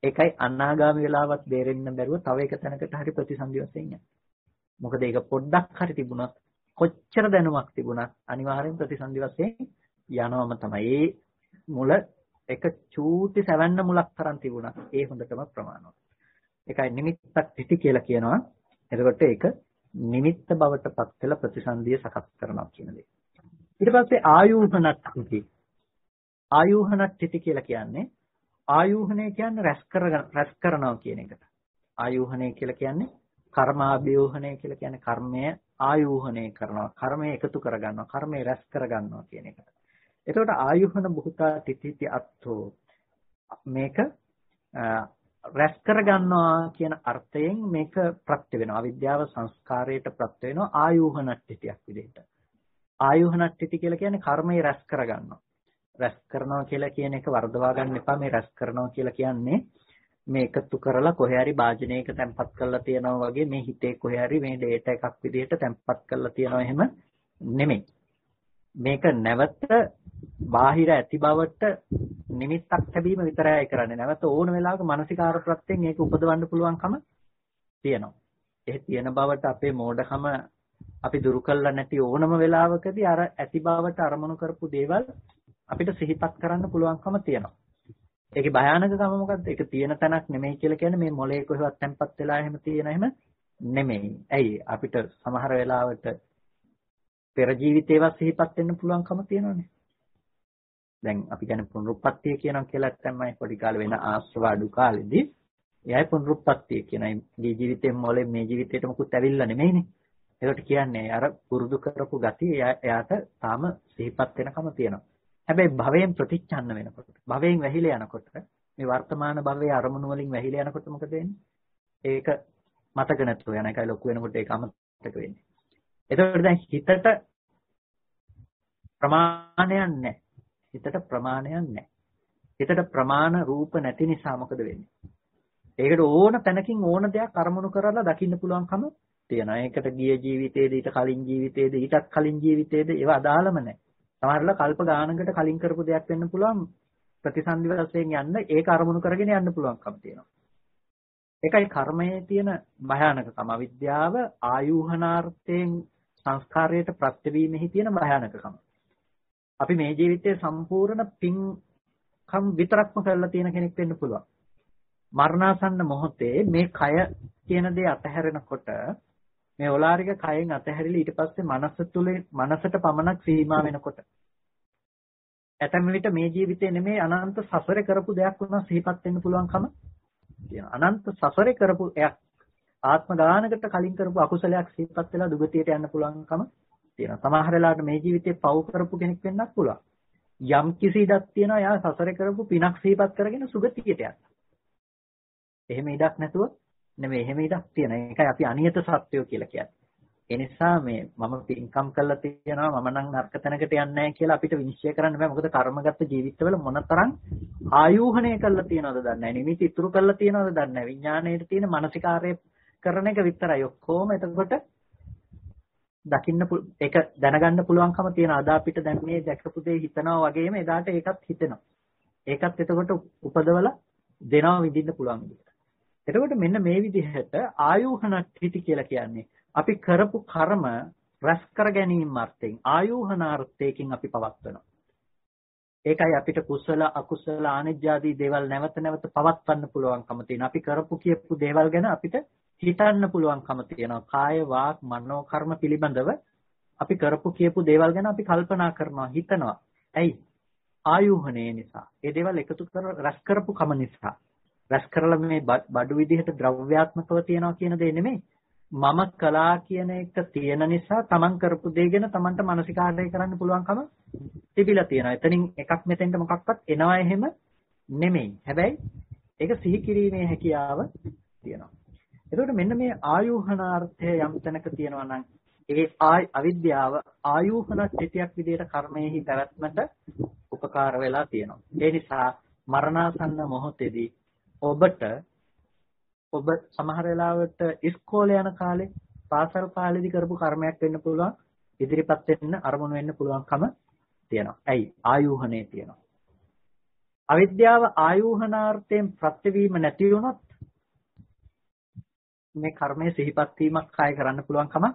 ඒකයි අනාගාමි වෙලාවත් බේරෙන්න බැරුව තව එක තැනකට හරි ප්‍රතිසන්දි වශයෙන් යන්නේ. මොකද ඒක පොඩ්ඩක් හරි තිබුණොත් කොච්චර දැනුමක් තිබුණත් අනිවාර්යෙන් ප්‍රතිසන්දි වශයෙන් යනවම තමයි. ඒ මුල එක චූටි සැවැන්න මුලක් තරම් තිබුණා. ඒ හොඳටම ප්‍රමාණවත්. ඒකයි නිමිත්තක් පිටි කියලා කියනවා. එතකොට ඒක නිමිත්ත බවට පත් වෙලා ප්‍රතිසන්දිය සකස් කරනවා කියන දේ. ඊට පස්සේ ආයෝහනට්ටි. ආයෝහනට්ටි කියලා කියන්නේ ආයෝහණය කියන්නේ රැස් කර රැස් කරනවා කියන එකට. ආයෝහණය කියලා කියන්නේ කර්මාභියෝහණය කියලා කියන්නේ කර්මය ආයෝහණය කරනවා. කර්මය එකතු කරගන්නවා. කර්මය රැස් කරගන්නවා කියන එකට. එතකොට ආයුහන බුතා තිතිති අත්ථෝ මේක රැස් කරගන්නවා කියන අර්ථයෙන් මේක ප්‍රත්‍ය වෙනවා. අවිද්‍යාව සංස්කාරයට ප්‍රත්‍ය වෙනවා ආයුහනට්ටිතියක් විදිහට. ආයුහනට්ටිති කියලා කියන්නේ කර්මය රැස් කරගන්නවා. රැස් කරනවා කියලා කියන එක වර්ධවා ගන්න එපා. මේ රැස් කරනවා කියලා කියන්නේ මේ එකතු කරලා කොහේ හරි වාජනයක තැම්පත් කරලා තියනවා වගේ මේ හිතේ කොහේ හරි මේ ඩේටා එකක් විදිහට තැම්පත් කරලා තියනවා එහෙම නෙමෙයි. මේක නැවත බාහිර ඇති බවට නිමිත්තක් ලැබීම විතරයි කරන්නේ. නැවත ඕන වෙලාවක මානසිකාර ප්‍රත්‍යයෙන් ඒක උපදවන්න පුළුවන්කම තියෙනවා. ඒ තියෙන බවට අපේ මෝඩකම අපි දුරු කළා නැති ඕනම වෙලාවකදී අර ඇති බවට අරමුණු කරපු දේවල් අපිට සිහිපත් කරන්න පුළුවන්කම තියෙනවා. ඒකේ භයානකකම මොකද්ද? ඒක තියෙන තැනක් නෙමෙයි කියලා කියන්නේ මේ මොලේ කොහෙවත් තැම්පත් වෙලා එහෙම තියෙන එහෙම නෙමෙයි. ඇයි අපිට සමහර වෙලාවට පෙර ජීවිතේවත් සිහිපත් වෙන්න පුළුවන්කම තියෙනවානේ. දැන් අපි කියන්නේ පුනරුත්පත්තිය කියනවා කියලා තමයි පොඩි කාලේ වෙන ආශ්‍රව අඩු කාලෙදී එයයි පුනරුත්පත්තිය කියනයි මේ ජීවිතේ මොලේ මේ ජීවිතේට මොකුත් ඇවිල්ලා නෙමෙයිනේ. ඒකට කියන්නේ අර පුරුදු කරපු ගතිය එයාට තාම සිහිපත් වෙනකම තියෙනවා. හැබැයි භවයෙන් ප්‍රතිච්ඡන්න වෙනකොට භවයෙන් වැහිලා යනකොට මේ වර්තමාන භවයේ අරමුණු වලින් වැහිලා යනකොට මොකද වෙන්නේ? ඒක මතක නැතුව යන එකයි ලොකු වෙනකොට ඒක අමතක වෙන්නේ. එතකොට දැන් හිතට ප්‍රමාණයක් නැහැ. හිතට ප්‍රමාණයක් නැහැ. හිතට ප්‍රමාණ රූප නැති නිසා මොකද වෙන්නේ? ඒකට ඕන තැනකින් ඕන දෙයක් අරමුණු කරලා දකින්න පුළුවන්කම තියෙනවා. ඒකට ගිය ජීවිතේද ඊට කලින් ජීවිතේද ඊටත් කලින් ජීවිතේද ඒවා අදාළම නැහැ. සමහරවිට කල්ප ගානකට කලින් කරපු දෙයක් වෙන්න පුළුවන් ප්‍රතිසන්දි වශයෙන් යන්න ඒක අරමුණු කරගෙන යන්න පුළුවන්කම තියෙනවා. ඒකයි කර්මයේ තියෙන භයානකකම. අවිද්‍යාව ආයුහනාර්ථයෙන් සංස්කාරයට ප්‍රත්‍යවීමෙහි තියෙන භයානකකම. අපි මේ ජීවිතයේ සම්පූර්ණ පින්කම් විතරක්ම කරලා තියෙන කෙනෙක් වෙන්න පුළුවන්. මරණාසන්න මොහොතේ මේ කය කියන දේ අතහැරෙනකොට මේ ඕලාරික කයෙන් අතහැරිලා ඊට පස්සේ මනස තුල මනසට පමණක් සීමා වෙනකොට ඇතැම් විට මේ ජීවිතේ නෙමෙයි අනන්ත සසරේ කරපු දෙයක් වුණා සිහිපත් වෙන්න පුළුවන්කම තියෙනවා. අනන්ත සසරේ කරපු එයක් ආත්ම ගානකට කලින් කරපු අකුසලයක් සිහිපත් වෙලා දුගතියට යන්න පුළුවන්කම තියෙනවා. සමහර වෙලාවට මේ ජීවිතේ පව් කරපු කෙනෙක් වෙන්නත් පුළුවන්. යම් කිසි ඉඩක් තියෙනවා යා සසරේ කරපු පිනක් සිහිපත් කරගෙන සුගතියට යන්න. එහෙම ඉඩක් නැතුව නෙමෙයි එහෙම ඉඩක් තියෙන. ඒකයි අපි අනියත සත්‍යය කියලා කියන්නේ. ඒ නිසා මේ මම පින්කම් කරලා තියෙනවා මම නම් නරක තැනකට යන්නේ නැහැ කියලා අපිට විනිශ්චය කරන්න බෑ. මොකද කර්මගත ජීවිතවල මොනතරම් ආයෝහණය කරලා තියෙනවද දන්නේ නැහැ. නිමිති ඉතුරු කරලා තියෙනවද දන්නේ නැහැ. විඥාණයට තියෙන මානසිකාර්ය කරන එක විතරයි. ඔක්කොම එතකොට දකින්න ඒක දැනගන්න පුළුවන්කම තියෙන අද අපිට දැන් මේ දැකපු දේ හිතනවා වගේම එදාට ඒකත් හිතෙනවා. ඒකත් එතකොට උපදවලා දෙනවා විඳින්න පුළුවන් විදිහට. එතකොට මෙන්න මේ විදිහට ආයෝහණට්ඨිති කියලා කියන්නේ අපි කරපු කර්ම රැස් කර ගැනීම අර්ථයෙන් ආයෝහනාර්ථයකින් අපි පවත්වනවා. ඒකයි අපිට කුසල අකුසල ආනිජ්ජාදී දේවල් නැවත නැවත පවත්වන්න පුළුවන්කම තියෙන. අපි කරපු කියපු දේවල් ගැන අපිට හිතන්න පුළුවන්කම තියෙනවා. කාය වාක් මනෝ කර්ම පිළිබඳව අපි කරපු කියපු දේවල් ගැන අපි කල්පනා කරනවා, හිතනවා. ඇයි? ආයෝහණය නිසා. ඒ දේවල් එකතු කර රැස් කරපු කම නිසා. රැස් කරලා මේ බඩු විදිහට ද්‍රව්‍යාත්මකව තියනවා කියන දේ නෙමෙයි. මම කලා කියන එක තියෙන නිසා තමන් කරපු දේ ගැන තමන්ට මානසිකාර්යය කරන්න පුළුවන්කම තිබිලා තියෙනවා. එතනින් එකක් මෙතෙන්ට මොකක්වත් එනවා එහෙම නෙමෙයි. හැබැයි ඒක සිහි කිරීමේ හැකියාව තියෙනවා. එතකොට මෙන්න මේ ආයෝහනාර්ථය යම් තැනක තියෙනවා නම් ඒ අවිද්‍යාව ආයෝහන චිතියක් විදිහට කර්මයේහි පැවැත්මට උපකාර වෙලා තියෙනවා. ඒ නිසා මරණාසන්න මොහොතේදී ඔබට ඔබ සමහර වෙලාවට ඉස්කෝලේ යන කාලේ පාසල් කාලේදී කරපු කර්මයක් වෙන්න පුළුවන් ඉදිරිපත් වෙන්න අරමුණු වෙන්න පුළුවන්කම තියෙනවා. ඇයි? ආයෝහණේ තියෙනවා. අවිද්‍යාව ආයෝහනාර්ථයෙන් ප්‍රත්‍යවීම නැති වුණොත් මේ කර්මයේ සිහිපත් වීමක් කාය කරන්න පුළුවන් කම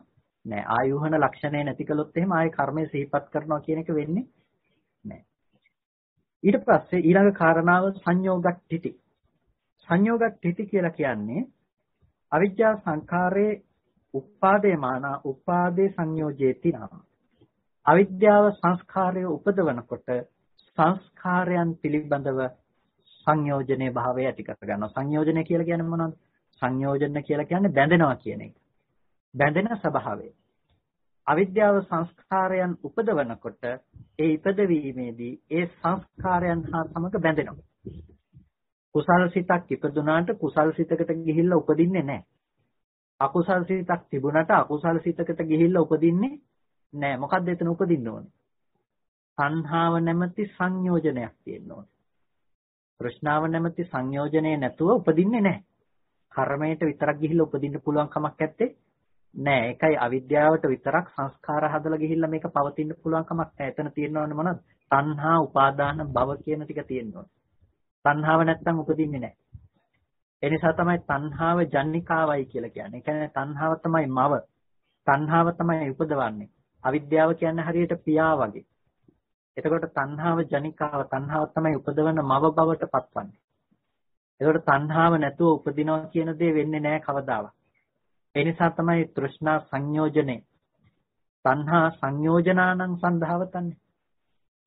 නෑ. ආයෝහන ලක්ෂණය නැති කළොත් එහෙම ආයේ කර්මයේ සිහිපත් කරනවා කියන එක වෙන්නේ නෑ. ඊට පස්සේ ඊළඟ කාරණාව සංයෝගට්ඨිති. සංයෝගට්ඨිති කියලා කියන්නේ අවිජ්ජා සංඛාරේ උපාදේ මානා උපාදේ සංයෝජේති නාම. අවිද්‍යාව සංස්කාරය උපදවනකොට සංස්කාරයන් පිළිබඳව සංයෝජනේ භාවය ඇති කර ගන්නවා. සංයෝජනය කියලා කියන්නේ මොනවද? සංයෝජන කියලා කියන්නේ බැඳෙනවා කියන එක. බැඳෙන ස්වභාවය. අවිද්‍යාව සංස්කාරයන් උපදවනකොට ඒ ඉපදවීමේදී ඒ සංස්කාරයන් හා සමග බැඳෙනවා. කුසල් සිතක් ඉපදුනාට කුසල් සිතකට ගිහිල්ලා උපදින්නේ නැහැ. අකුසල් සිතක් තිබුණාට අකුසල් සිතකට ගිහිල්ලා උපදින්නේ නැහැ. මොකද්ද එතන උපදින්න ඕනේ? සංහාව නැමැති සංයෝජනයක් තියෙන්න ඕනේ. ප්‍රශ්නාව නැමැති සංයෝජනය නැතුව උපදින්නේ නැහැ. කර්මයට විතරක් ගිහිල්ලා උපදින්න පුළුවන් කමක් නැත්තේ නෑ ඒකයි අවිද්‍යාවට විතරක් සංස්කාර හදලා ගිහිල්ලා මේක පවතින්න පුළුවන් කමක් නෑ එතන තියෙනවනේ මොනවද තණ්හා උපාදාන භව කියන ටික තියෙනවා තණ්හාව නැත්තම් උපදින්නේ නැහැ. ඒ නිසා තමයි තණ්හාව ජන්නිකාවයි කියලා කියන්නේ. ඒ කියන්නේ තණ්හාව තමයි මව. තණ්හාව තමයි උපදවන්නේ. අවිද්‍යාව කියන්නේ හරියට පියා වගේ. එතකොට තණ්හාව ජනිකාව තණ්හාව තමයි උපදවන මව බවට පත්වන්නේ. එතකොට තණ්හාව නැතුව උපදිනවා කියන දේ වෙන්නේ නැහැ කවදාවත්. ඒ නිසා තමයි තෘෂ්ණා සංයෝජනේ තණ්හා සංයෝජනානං සන්ධාවතන්නේ.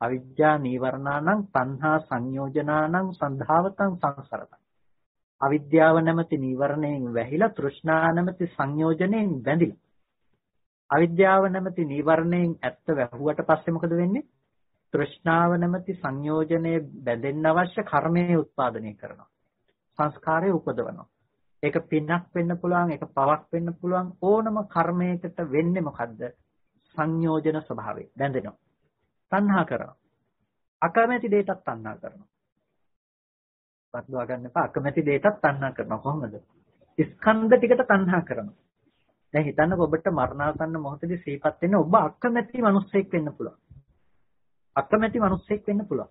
අවිජ්ජා නීවරණානං තණ්හා සංයෝජනානං සන්ධාවතං සංසරතං. අවිද්‍යාව නැමැති නීවරණයෙන් වැහිලා තෘෂ්ණා නැමැති සංයෝජනයෙන් බැඳිලා අවිද්‍යාව නැමැති නීවරණයෙන් ඇත්ත වැහුවට පස්සේ මොකද වෙන්නේ? තෘෂ්ණාව නැමැති සංයෝජනයේ බැඳෙන්න අවශ්‍ය කර්මයේ උත්පාදනය කරනවා. සංස්කාරය උපදවනවා ඒක පිනක් වෙන්න පුළුවන් ඒක පවක් වෙන්න පුළුවන් ඕනම කර්මයකට වෙන්නේ මොකද්ද සංයෝජන ස්වභාවය බැඳෙනවා තණ්හා කරනවා. අකමැති දෙයටත් තණ්හා කරනවා. වර්ධවා ගන්න එපා. අකමැති දෙයටත් තණ්හා කරනවා කොහොමද? ස්කන්ධ ටිකට තණ්හා කරනවා. දැන් හිතන්නකො ඔබට මරණාසන්න මොහොතේදී සීපත් වෙන්න ඔබ අකමැති මිනිස්සෙක් වෙන්න පුළුවන්. අකමැති මිනිස්සෙක් වෙන්න පුළුවන්.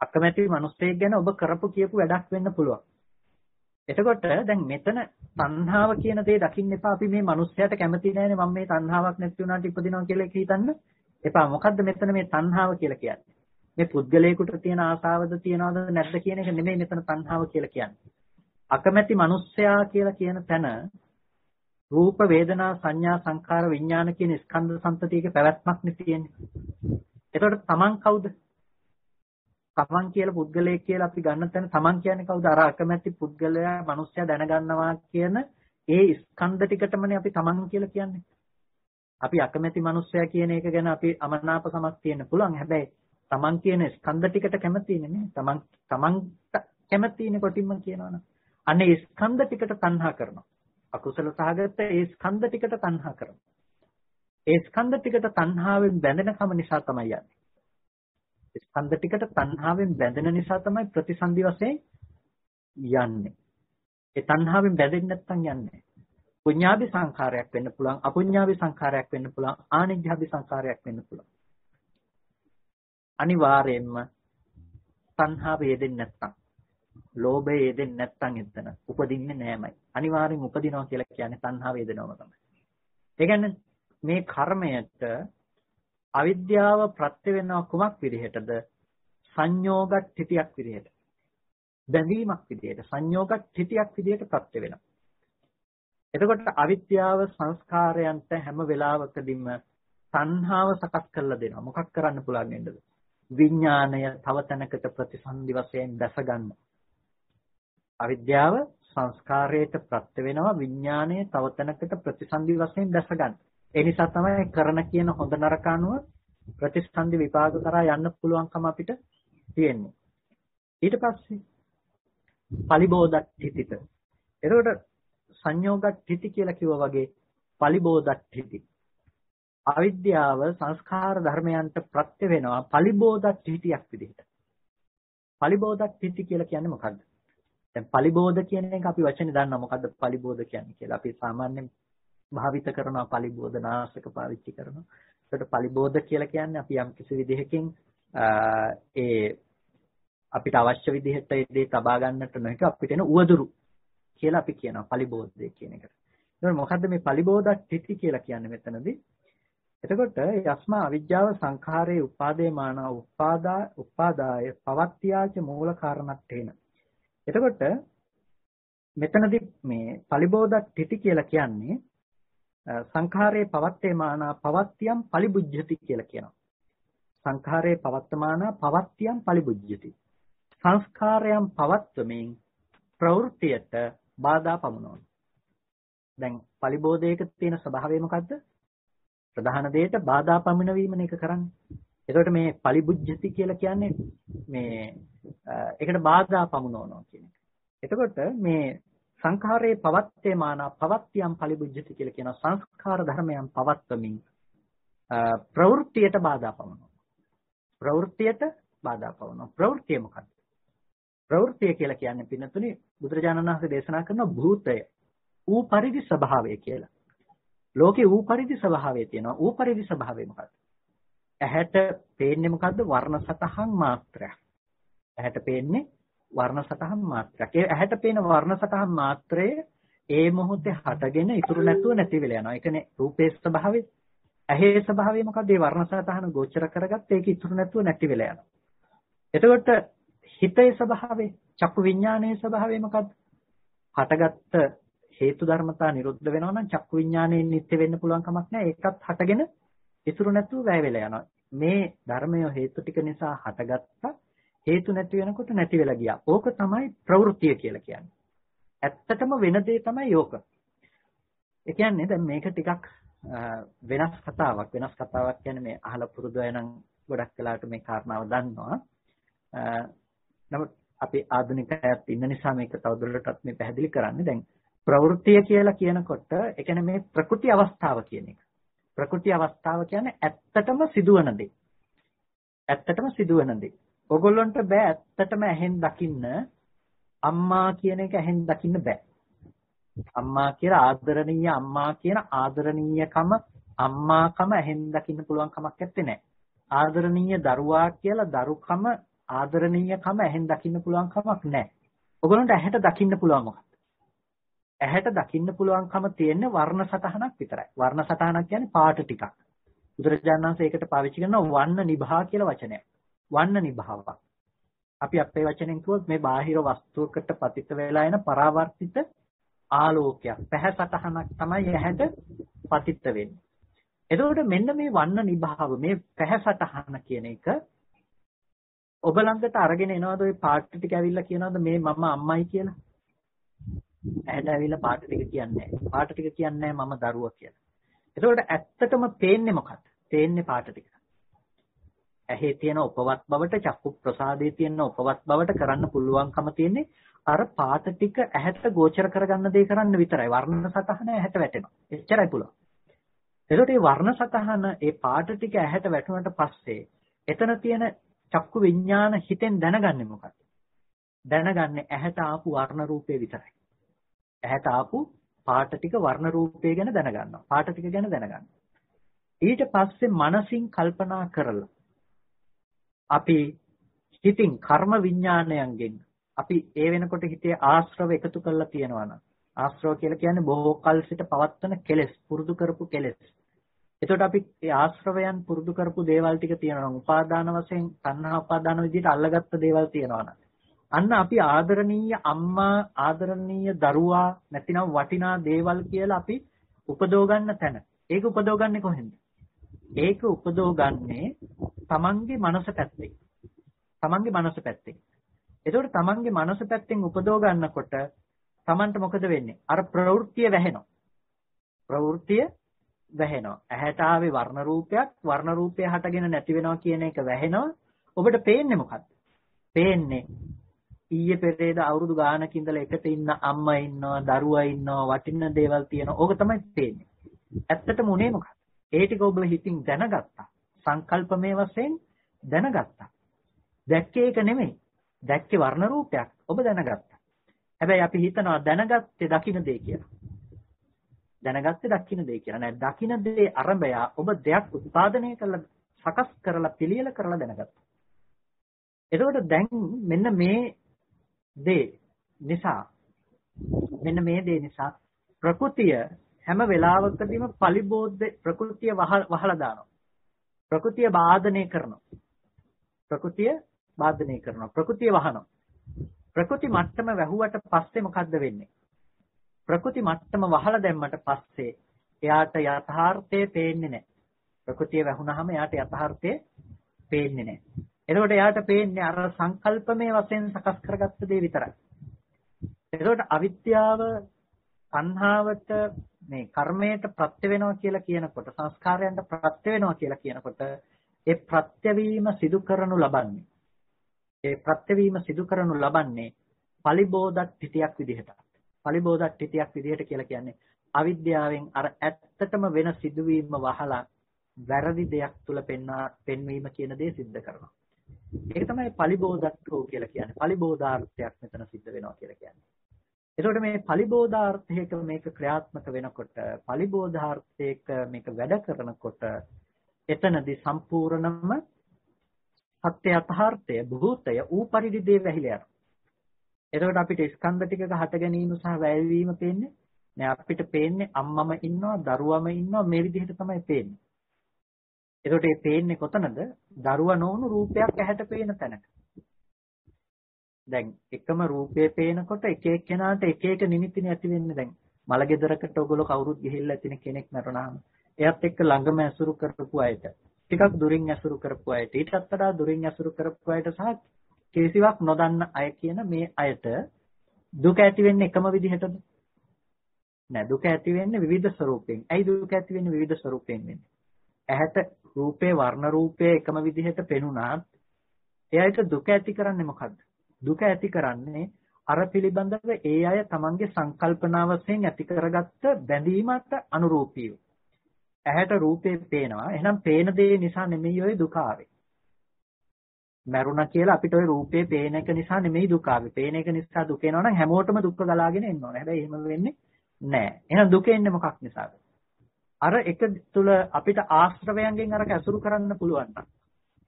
අකමැති මිනිස්සෙක් ගැන ඔබ කරපු කියපු වැඩක් වෙන්න පුළුවන්. එතකොට දැන් මෙතන තණ්හාව කියන දේ දකින්න එපා අපි මේ මිනිස්සයාට කැමති නැහැනේ මම මේ තණ්හාවක් නැති වුණාට ඉපදිනවා කියලා හිතන්න එපා මොකද්ද මෙතන මේ තණ්හාව කියලා කියන්නේ? මේ පුද්ගලයෙකුට තියෙන ආසාවද තියනවද නැද්ද කියන එක නෙමෙයි මෙතන තණ්හාව කියලා කියන්නේ. අකමැති මිනිස්සයා කියලා කියන තැන රූප වේදනා සංඥා සංකාර විඥාන කියන ස්කන්ධ සම්පතියක පැවැත්මක් නේ තියෙන්නේ. එතකොට තමන් කවුද? තමන් කියලා පුද්ගලයෙක් කියලා අපි ගන්න තැන තමන් කියන්නේ කවුද? අර අකමැති පුද්ගලයා, මිනිස්සයා දැනගන්නවා කියන ඒ ස්කන්ධ ටිකටමනේ අපි තමන් කියලා කියන්නේ. අපි අකමැති මිනිස්සයා කියන එක ගැන අපි අමනාප කමක් තියෙන්න පුළුවන්. හැබැයි තමන් කියන ස්කන්ධ ටිකට කැමතිනේ නේ. තමන් තමන්ට කැමතිනේ කොටින්ම කියනවනම්. අනේ ස්කන්ධ ටිකට තණ්හා කරනවා. අකුසල සහගත ඒ ස්කන්ධ ටිකට තණ්හා කරනවා. ඒ ස්කන්ධ ටිකට තණ්හාවෙන් බැඳෙනකම නිසා තමයි යන්නේ. ස්කන්ධ ටිකට තණ්හාවෙන් බැඳෙන නිසා තමයි ප්‍රතිසන්දි වශයෙන් යන්නේ. ඒ තණ්හාවෙන් බැඳෙන්නේ නැත්නම් යන්නේ. පුඤ්ඤාභි සංඛාරයක් වෙන්න පුළුවන්, අපුඤ්ඤාභි සංඛාරයක් වෙන්න පුළුවන්, ආනිජ්ජාභි සංඛාරයක් වෙන්න පුළුවන්. අනිවාර්යයෙන්ම තණ්හාව යෙදෙන්නේ නැත්නම් ලෝභය යෙදෙන්නේ නැත්නම් එතන උපදින්නේ නෑමයි. අනිවාර්යෙන් උපදිනවා කියලා කියන්නේ තණ්හාව යෙදෙනවම තමයි. ඒ කියන්නේ මේ කර්මයට අවිද්‍යාව ප්‍රත්‍ය වෙනවා කුමක් විදිහටද? සංයෝග ඨිතියක් විදිහට. බැඳීමක් විදිහට සංයෝග ඨිතියක් විදිහට ප්‍රත්‍ය වෙනවා. එතකොට අවිද්‍යාව සංස්කාරයන්ට හැම වෙලාවකදීම තණ්හාව සකස් කරලා දෙනවා. මොකක් කරන්න පුළුවන් නේද? විඥාණය තව තැනකට ප්‍රතිසන්දි වශයෙන් දැස ගන්න. අවිද්‍යාව සංස්කාරයට ප්‍රත්‍ය වෙනවා විඥාණය තව තැනකට ප්‍රතිසන්දි වශයෙන් දැස ගන්න. ඒ නිසා තමයි කරන කියන හොඳ නරක අනුව ප්‍රතිස්කන්ධ විපාක කරා යන්න පුළුවන්කම අපිට තියෙන්නේ. ඊට පස්සේ පලිබෝධට්ඨිතිත. එතකොට සංයෝගට්ඨිති කියලා කිව්වා වගේ පලිබෝධට්ඨිති. අවිද්‍යාව සංස්කාර ධර්මයන්ට ප්‍රත්‍ය වෙනවා පලිබෝධට්ඨිතියක් විදිහට. පලිබෝධට්ඨිති කියලා කියන්නේ මොකද්ද? දැන් පලිබෝධ කියන එක අපි වචනේ දන්නවා මොකද්ද පලිබෝධ කියන්නේ කියලා. අපි සාමාන්‍යයෙන් භාවිත කරනවා පලිබෝධනාශක පාවිච්චි කරනවා. ඒකට පලිබෝධ කියලා කියන්නේ අපි යම් කිසි විදිහකින් ඒ අපිට අවශ්‍ය විදිහට ඒ දේ තබා ගන්නට නොහැක අපිට එන උවදුරු කියලා අපි කියනවා පලිබෝධය කියන එකට. එතකොට මොකද්ද මේ පලිබෝධ තිති කියලා කියන්නේ මෙතනදී? එතකොට යස්මා අවිජ්ජාව සංඛාරයේ උපාදේ මාන උපාදා උපාදාය පවත්‍යාච මූල කාරණට්ඨේන. එතකොට මෙතනදී මේ පලිබෝධ තිති කියලා කියන්නේ සංඛාරයේ පවත්තේමානා පවත්තියම් පලිබුජ්ජති කියලා කියනවා. සංඛාරයේ පවත්තමානා පවත්තියම් පලිබුජ්ජති. සංස්කාරයන් පවත්වමින් ප්‍රවෘත්තියට බාධා පමුණවන. දැන් පලිබෝධයක තියෙන ස්වභාවය මොකද්ද? ප්‍රධාන දෙයට බාධා පමුණවීමනේ ඒක කරන්නේ. එතකොට මේ පලිබුජ්ජති කියලා කියන්නේ මේ ඒකට බාධා පමුණවනවා කියන එක. එතකොට මේ සංඛාරයේ පවත්තේ මානා පවත්තියම් පලිබුද්ධති කියලා කියන සංස්කාර ධර්මයන් පවත්වමින් ප්‍රවෘත්තියට බාධා පවනවා. ප්‍රවෘත්තියට බාධා පවනවා. ප්‍රවෘත්තිය මොකක්ද? ප්‍රවෘත්තිය කියලා කියන්නේ පින්නතුනේ බුදුරජාණන් වහන්සේ දේශනා කරන භූතය. ඌ පරිදි ස්වභාවය කියලා. ලෝකේ ඌ පරිදි ස්වභාවය තියෙනවා. ඌ පරිදි ස්වභාවය මොකක්ද? ඇහැට පේන්නේ මොකද්ද? වර්ණ සතහන් මාත්‍රයක්. ඇහැට පේන්නේ වර්ණ සටහන් මාත්‍රයක්. ඒ ඇහැට පේන වර්ණ සටහන් මාත්‍රය ඒ මොහොතේ හටගෙන ඉතුරු නැතුව නැති වෙලා යනවා. ඒකනේ රූපේ ස්වභාවය. ඇහි ස්වභාවය මොකද්ද? ඒ වර්ණ සටහන ගෝචර කරගත්ත ඒක ඉතුරු නැතුව නැති වෙලා යනවා. එතකොට හිතේ ස්වභාවය, චක්කු විඥානයේ ස්වභාවය මොකද්ද? හටගත්ත හේතු ධර්මතා නිරුද්ධ වෙනවා නම් චක්කු විඥානයෙන් නිත්‍ය වෙන්න පුළුවන් කමක් නැහැ. ඒකත් හටගෙන ඉතුරු නැතුව වැය වෙලා යනවා. මේ ධර්මය හේතු ටික නිසා හටගත්තා හේතු නැති වෙනකොට නැති වෙලා ගියා. ඕක තමයි ප්‍රවෘත්තිය කියලා කියන්නේ. ඇත්තටම වෙන දේ තමයි යෝක. ඒ කියන්නේ දැන් මේක ටිකක් වෙනස් කතාවක්. වෙනස් කතාවක් කියන්නේ මේ අහලා පුරුදු අය නම් ගොඩක් වෙලාවට මේ කාරණාව දන්නවා. නමුත් අපි ආධුනිකයත් ඉන්න නිසා මේක තවදුරටත් මේ පැහැදිලි කරන්නේ. දැන් ප්‍රවෘත්තිය කියලා කියනකොට ඒ කියන්නේ මේ ප්‍රකෘති අවස්ථාව කියන එක. ප්‍රකෘති අවස්ථාව කියන්නේ ඇත්තටම සිදුවන දේ. ඇත්තටම සිදුවන දේ. ඔගොල්ලන්ට බෑ ඇත්තටම ඇහෙන් දකින්න අම්මා කියන එක ඇහෙන් දකින්න බෑ. අම්මා කියලා ආදරණීය අම්මා කියන ආදරණීයකම අම්මාකම ඇහෙන් දකින්න පුළුවන් කමක් නැත්තේ නෑ. ආදරණීය දරුවා කියලා දරුකම ආදරණීයකම ඇහෙන් දකින්න පුළුවන් කමක් නෑ. ඔයගොල්ලන්ට ඇහැට දකින්න පුළුවන් මොකක්ද? ඇහැට දකින්න පුළුවන්කම තියෙන්නේ වර්ණ සටහනක් විතරයි. වර්ණ සටහනක් කියන්නේ පාට ටිකක්. බුදුරජාණන් වහන්සේ ඒකට පාවිච්චි කරනවා වන්න නිභා කියලා වචනයක්. වන්න නිභාවක්. අපි අපේ වචනෙන් කිව්වොත් මේ බාහිර වස්තුවකට පතිත වෙලා එන පරාවර්තිත ආලෝකයක් පැහැ සටහනක් තමයි ඇහැට පතිත වෙන්නේ. එතකොට මෙන්න මේ වන්න නිභාව මේ පැහැ සටහන කියන එක ඔබ ළඟට අරගෙන එනවද ওই පාට ටික ඇවිල්ලා කියනවද මේ මම අම්මයි කියලා? ඇහැට ඇවිල්ලා පාට ටික කියන්නේ නැහැ. පාට ටික කියන්නේ මම දරුවා කියලා. එතකොට ඇත්තටම පේන්නේ මොකක්ද? පේන්නේ පාට ටික. ඇහි තියෙන උපවත් බවට චක්කු ප්‍රසාදයේ තියෙන උපවත් බවට කරන්න පුළුවන්කම තියෙන්නේ අර පාට ටික ඇහැට ගෝචර කරගන්න දේ කරන්න විතරයි. වර්ණ සතහන ඇහැට වැටෙනවා. එච්චරයි පුළුවන්. එතකොට මේ වර්ණ සතහන ඒ පාට ටික ඇහැට වැටුණාට පස්සේ එතන තියෙන චක්කු විඥාන හිතෙන් දැනගන්නේ මොකක්ද? දැනගන්නේ ඇහැට ආපු වර්ණ රූපේ විතරයි. ඇහැට ආපු පාට ටික වර්ණ රූපේ ගැන දැනගන්නවා. පාට ටික ගැන දැනගන්නවා. ඊට පස්සේ මනසින් කල්පනා කරලා අපි හිතින් කර්ම විඥානයන්ගෙන් අපි ඒ වෙනකොට හිතේ ආශ්‍රව එකතු කරලා තියෙනවා නම් ආශ්‍රව කියලා කියන්නේ බොහෝ කල් සිට පවත්වන කෙලෙස් පුරුදු කරපු කෙලෙස්. එතකොට අපි ඒ ආශ්‍රවයන් පුරුදු කරපු දේවල් ටික තියෙනවා නම් උපාදාන වශයෙන් තණ්හා උපාදාන විදිහට අල්ලගත්ත දේවල් තියෙනවා නම් අන්න අපි ආදරණීය අම්මා ආදරණීය දරුවා නැතිනම් වටිනා දේවල් කියලා අපි උපදව ගන්න තැන. ඒක උපදව ගන්නේ කොහෙන්ද? ඒක උපදව ගන්නේ තමන්ගේ මනස පැත්තේ. තමන්ගේ මනස පැත්තේ. එතකොට තමන්ගේ මනස පැත්තෙන් උපදව ගන්නකොට තමන්ට මොකද වෙන්නේ? අර ප්‍රවෘත්තිය වැහෙනවා. ප්‍රවෘත්තිය වැහෙනවා. ඇහැට ආවේ වර්ණ රූපයක්, වර්ණ රූපය හටගෙන නැති වෙනවා කියන එක වැහෙනවා. ඔබට පේන්නේ මොකද්ද? පේන්නේ ඊයේ පෙරේද අවුරුදු ගානක ඉඳලා එකට ඉන්න අම්මා ඉන්නවා, දරුවා ඉන්නවා, වටින දේවල් තියෙනවා. ඕක තමයි පේන්නේ. ඇත්තටම උනේ මොකක්ද? ඒ ටික ඔබ හිතින් දැනගත්තා. සංකල්පමේ වශයෙන් දැනගත්තා. දැක්කේ ඒක නෙමෙයි. දැක්කේ වර්ණ රූපයක්. ඔබ දැනගත්තා. හැබැයි අපි හිතනවා දැනගත්තේ දකින්න දේ කියලා. දැනගත්තේ දකින්න දේ කියලා. නෑ දකින්න දේ අරඹය ඔබ දෙයක් උත්පාදනය කරලා සකස් කරලා පිළියෙල කරලා දැනගත්තා. එතකොට දැන් මෙන්න මේ දේ නිසා මෙන්න මේ දේ නිසා ප්‍රകൃතිය හැම වෙලාවකදීම පලිබෝධ ප්‍රകൃතිය වහලා දානවා. ප්‍රകෘතිය වාදනය කරනවා. ප්‍රකෘතිය වාදනය කරනවා. ප්‍රකෘතිය වහනවා. ප්‍රකෘති මට්ටම වැහුවට පස්සේ මොකද්ද වෙන්නේ? ප්‍රකෘති මට්ටම වහලා දැම්මට පස්සේ එයාට යථාර්ථය පේන්නේ නැහැ. ප්‍රකෘතිය වැහුනහම එයාට යථාර්ථය පේන්නේ නැහැ. එතකොට එයාට පේන්නේ අර සංකල්පමේ වශයෙන් සකස් කරගත්ත දේ විතරයි. එතකොට අවිද්‍යාව සංහාවට මේ කර්මයට ප්‍රත්‍ය වෙනවා කියලා කියනකොට සංස්කාරයන්ට ප්‍රත්‍ය වෙනවා කියලා කියනකොට ඒ ප්‍රත්‍යවීම සිදු කරනු ලබන්නේ. ඒ ප්‍රත්‍යවීම සිදු කරනු ලබන්නේ පලිබෝධක් පිටියක් විදිහට. පලිබෝධක් පිටියක් විදිහට කියලා කියන්නේ අවිද්‍යාවෙන් අර ඇත්තටම වෙන සිදුවීම වහලා වැරදි දෙයක් තුල පෙන්වා පෙන්වීම කියන දේ සිද්ධ කරනවා. ඒක තමයි පලිබෝධක්කෝ කියලා කියන්නේ. පලිබෝධාර්ථයක් මෙතන සිද්ධ වෙනවා කියලා කියන්නේ. එතකොට මේ පලිබෝධාර්ථයක මේක ක්‍රියාත්මක වෙනකොට පලිබෝධාර්ථයක මේක වැඩ කරනකොට එතනදී සම්පූර්ණම සත්‍ය යථාර්ථය භූතය ඌ පරිදි දේ වැහිලා යනවා. එතකොට අපිට ස්කන්ධ ටිකක හට ගැනීම සහ වැයවීම පේන්නේ නෑ අපිට පේන්නේ අම්මම ඉන්නවා දරුවම ඉන්නවා මේ විදිහට තමයි පේන්නේ. එතකොට මේ පේන්නේ කොතනද? දරුවා නොවුණු රූපයක් ඇහැට පේන තැනක. දැන් එකම රූපේ පේනකොට එක එක්කෙනාට එක එක නිමිතිනේ ඇති වෙන්නේ දැන් මලගෙදරකට ඔයගොල්ලෝ කවුරුත් ගිහිල්ලා තියෙන කෙනෙක් මරුණාම එයත් එක්ක ළඟම ඇසුරු කරපු අයට ටිකක් දුරින් ඇසුරු කරපු අයට ඊටත් වඩා දුරින් ඇසුරු කරපු අයට සහ කිසිවක් නොදන්න අය කියන මේ අයට දුක ඇති වෙන්නේ එකම විදිහටද නෑ දුක ඇති වෙන්නේ විවිධ ස්වරූපෙන්. ඇයි දුක ඇති වෙන්නේ විවිධ ස්වරූපෙන් වෙන්නේ? ඇහැට රූපේ වර්ණ රූපේ එකම විදිහට පෙනුණාත් එයාට දුක ඇති කරන්නේ මොකද්ද? දුක ඇති කරන්නේ අර පිළිබඳව ඒ අය තමන්ගේ සංකල්පනාවසෙන් ඇති කරගත්ත බැඳීමට අනුරූපීව. ඇහැට රූපේ පේනවා. එහෙනම් පේන දේ නිසා නෙමෙයි ඔය දුක ආවේ. මැරුණා කියලා අපිට ওই රූපේ පේන එක නිසා නෙමෙයි දුක ආවේ. පේන එක නිසා දුක එනවා නම් හැමෝටම දුක් ගලාගෙන එන්න ඕනේ. හැබැයි එහෙම වෙන්නේ නැහැ. එහෙනම් දුක එන්නේ මොකක් නිසාද? අර එක තුල අපිට ආශ්‍රවයන්ගෙන් අරක ඇසුරු කරන්න පුළුවන් නම්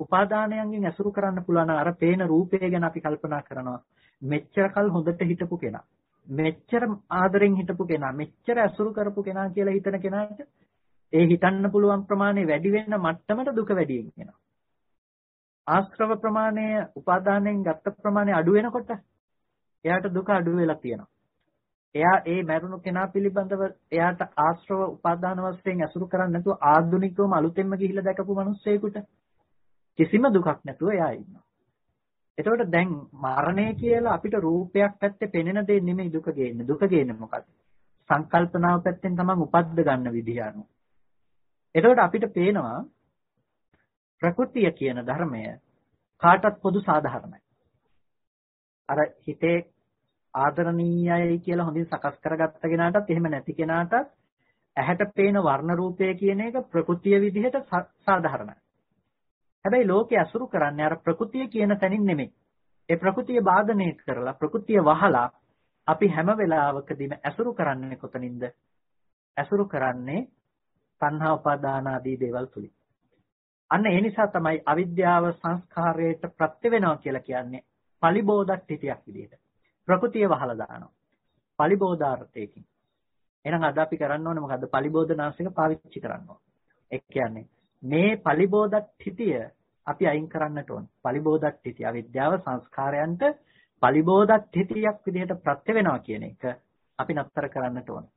උපාදානයන්ගෙන් ඇසුරු කරන්න පුළුවන් අර පේන රූපය ගැන අපි කල්පනා කරනවා. මෙච්චර කල් හොඳට හිටපු කෙනා. මෙච්චර ආදරෙන් හිටපු කෙනා. මෙච්චර ඇසුරු කරපු කෙනා කියලා හිතන කෙනාට ඒ හිතන්න පුළුවන් ප්‍රමාණය වැඩි වෙන මට්ටමට දුක වැඩි වෙනවා. ආශ්‍රව ප්‍රමාණය උපාදානයෙන් ගත්ත ප්‍රමාණය අඩු වෙනකොට එයාට දුක අඩු වෙලා තියෙනවා. එයා ඒ මරුණු කෙනා පිළිබඳව එයාට ආශ්‍රව උපාදාන වශයෙන් ඇසුරු කරන්නේ නැතුව ආධුනිකවම අලුතෙන්ම ගිහිල්ලා දැකපු මිනිස්සෙකුට කිසිම දුකක් නැතුව එයා ඉන්නවා. එතකොට දැන් මරණය කියලා අපිට රූපයක් පැත්තේ පෙනෙන දේ නෙමෙයි දුක ගේන්නේ. දුක ගේන්නේ මොකද්ද? සංකල්පනාව පැත්තෙන් තමයි උපද්ද ගන්න විදිහ අනුව. එතකොට අපිට පේනවා ප්‍රകൃතිය කියන ධර්මය කාටත් පොදු සාධාරණයි. අර හිතේ ආදරණීයයි කියලා හොඳින් සකස් කරගත්ත කෙනාටත් එහෙම නැති කෙනාටත් ඇහැට පේන වර්ණ රූපය කියන එක ප්‍රകൃතිය විදිහට සාධාරණයි. හැබැයි ලෝකේ අසුරු කරන්නේ අර ප්‍රകൃතිය කියන තැනින් නෙමෙයි. ඒ ප්‍රകൃතිය බාධනය කරලා ප්‍රകൃතිය වහලා අපි හැම වෙලාවකදීම අසුරු කරන්නේ කොතනින්ද? අසුරු කරන්නේ තණ්හා උපාදාන ආදී දේවල් තුලින්. අන්න ඒ නිසා තමයි අවිද්‍යාව සංස්කාරයට ප්‍රත්‍ය වෙනවා කියලා කියන්නේ පලිබෝධට්ඨිතයක් විදිහට. ප්‍රകൃතිය වහලා දානවා. පලිබෝධාර්ථයකින්. එහෙනම් අද අපි කරන්න ඕනේ මොකද්ද? පලිබෝධනාසික පාවිච්චි කරනවා. ඒ කියන්නේ මේ පලිබෝධත්‍ත්‍ය අපි අයින් කරන්නට ඕනේ. පලිබෝධත්‍ත්‍ය අවිද්‍යාව සංස්කාරයන්ට පලිබෝධත්‍ත්‍යයක් විදිහට ප්‍රත්‍ය වෙනවා කියන එක අපි නතර කරන්නට ඕනේ.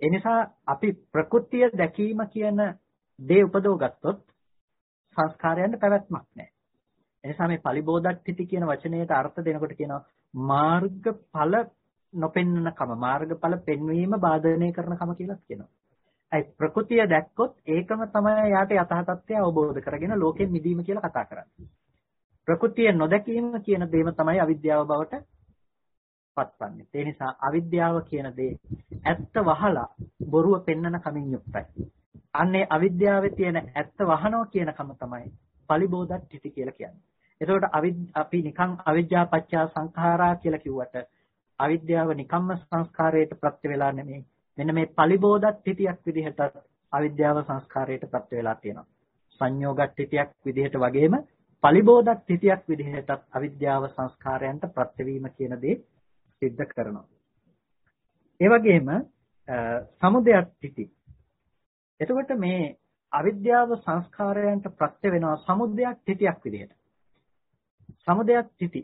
ඒ නිසා අපි ප්‍රകൃතිය දැකීම කියන දේ උපදව ගත්තොත් සංස්කාරයන්ට පැවැත්මක් නැහැ. එනිසා මේ පලිබෝධත්‍ත්‍ති කියන වචනයට අර්ථ දෙනකොට කියනවා මාර්ගඵල නොපෙන්නන කම මාර්ගඵල පෙන්වීම බාධනය කරන කම කියලා කියනවා. ඒ ප්‍රകൃතිය දැක්කොත් ඒකම තමයි යාට යථා තත්ත්වය අවබෝධ කරගෙන ලෝකෙන් මිදීම කියලා කතා කරන්නේ. ප්‍රകൃතිය නොදැකීම කියන දේම තමයි අවිද්‍යාව බවට පත්වන්නේ. ඒ නිසා අවිද්‍යාව කියන දේ ඇත්ත වහලා බොරුව පෙන්නන කමින් යුක්තයි. අන්නේ අවිද්‍යාවේ තියෙන ඇත්ත වහනවා කියන කම තමයි පලිබෝධට්ටි කියලා කියන්නේ. එතකොට අපි නිකන් අවිද්‍යා පත්‍යා සංඛාරා කියලා කිව්වට අවිද්‍යාව නිකම්ම සංස්කාරයට ප්‍රත්‍ය වෙලා නෙමෙයි. මෙන්න මේ පලිබෝධට්ටියක් විදිහට අවිද්‍යාව සංස්කාරයට ප්‍රත්‍ය වෙලා තියෙනවා. සංයෝගට්ටියක් විදිහට වගේම පලිබෝධට්ටියක් විදිහට අවිද්‍යාව සංස්කාරයන්ට ප්‍රත්‍යවීම කියන දේ सिद्ध කරනවා. ඒ වගේම සමුදයට්ටි. එතකොට මේ අවිද්‍යාව සංස්කාරයන්ට ප්‍රත්‍ය වෙනවා සමුදයට්ටියක් විදිහට. සමුදයක් තිති.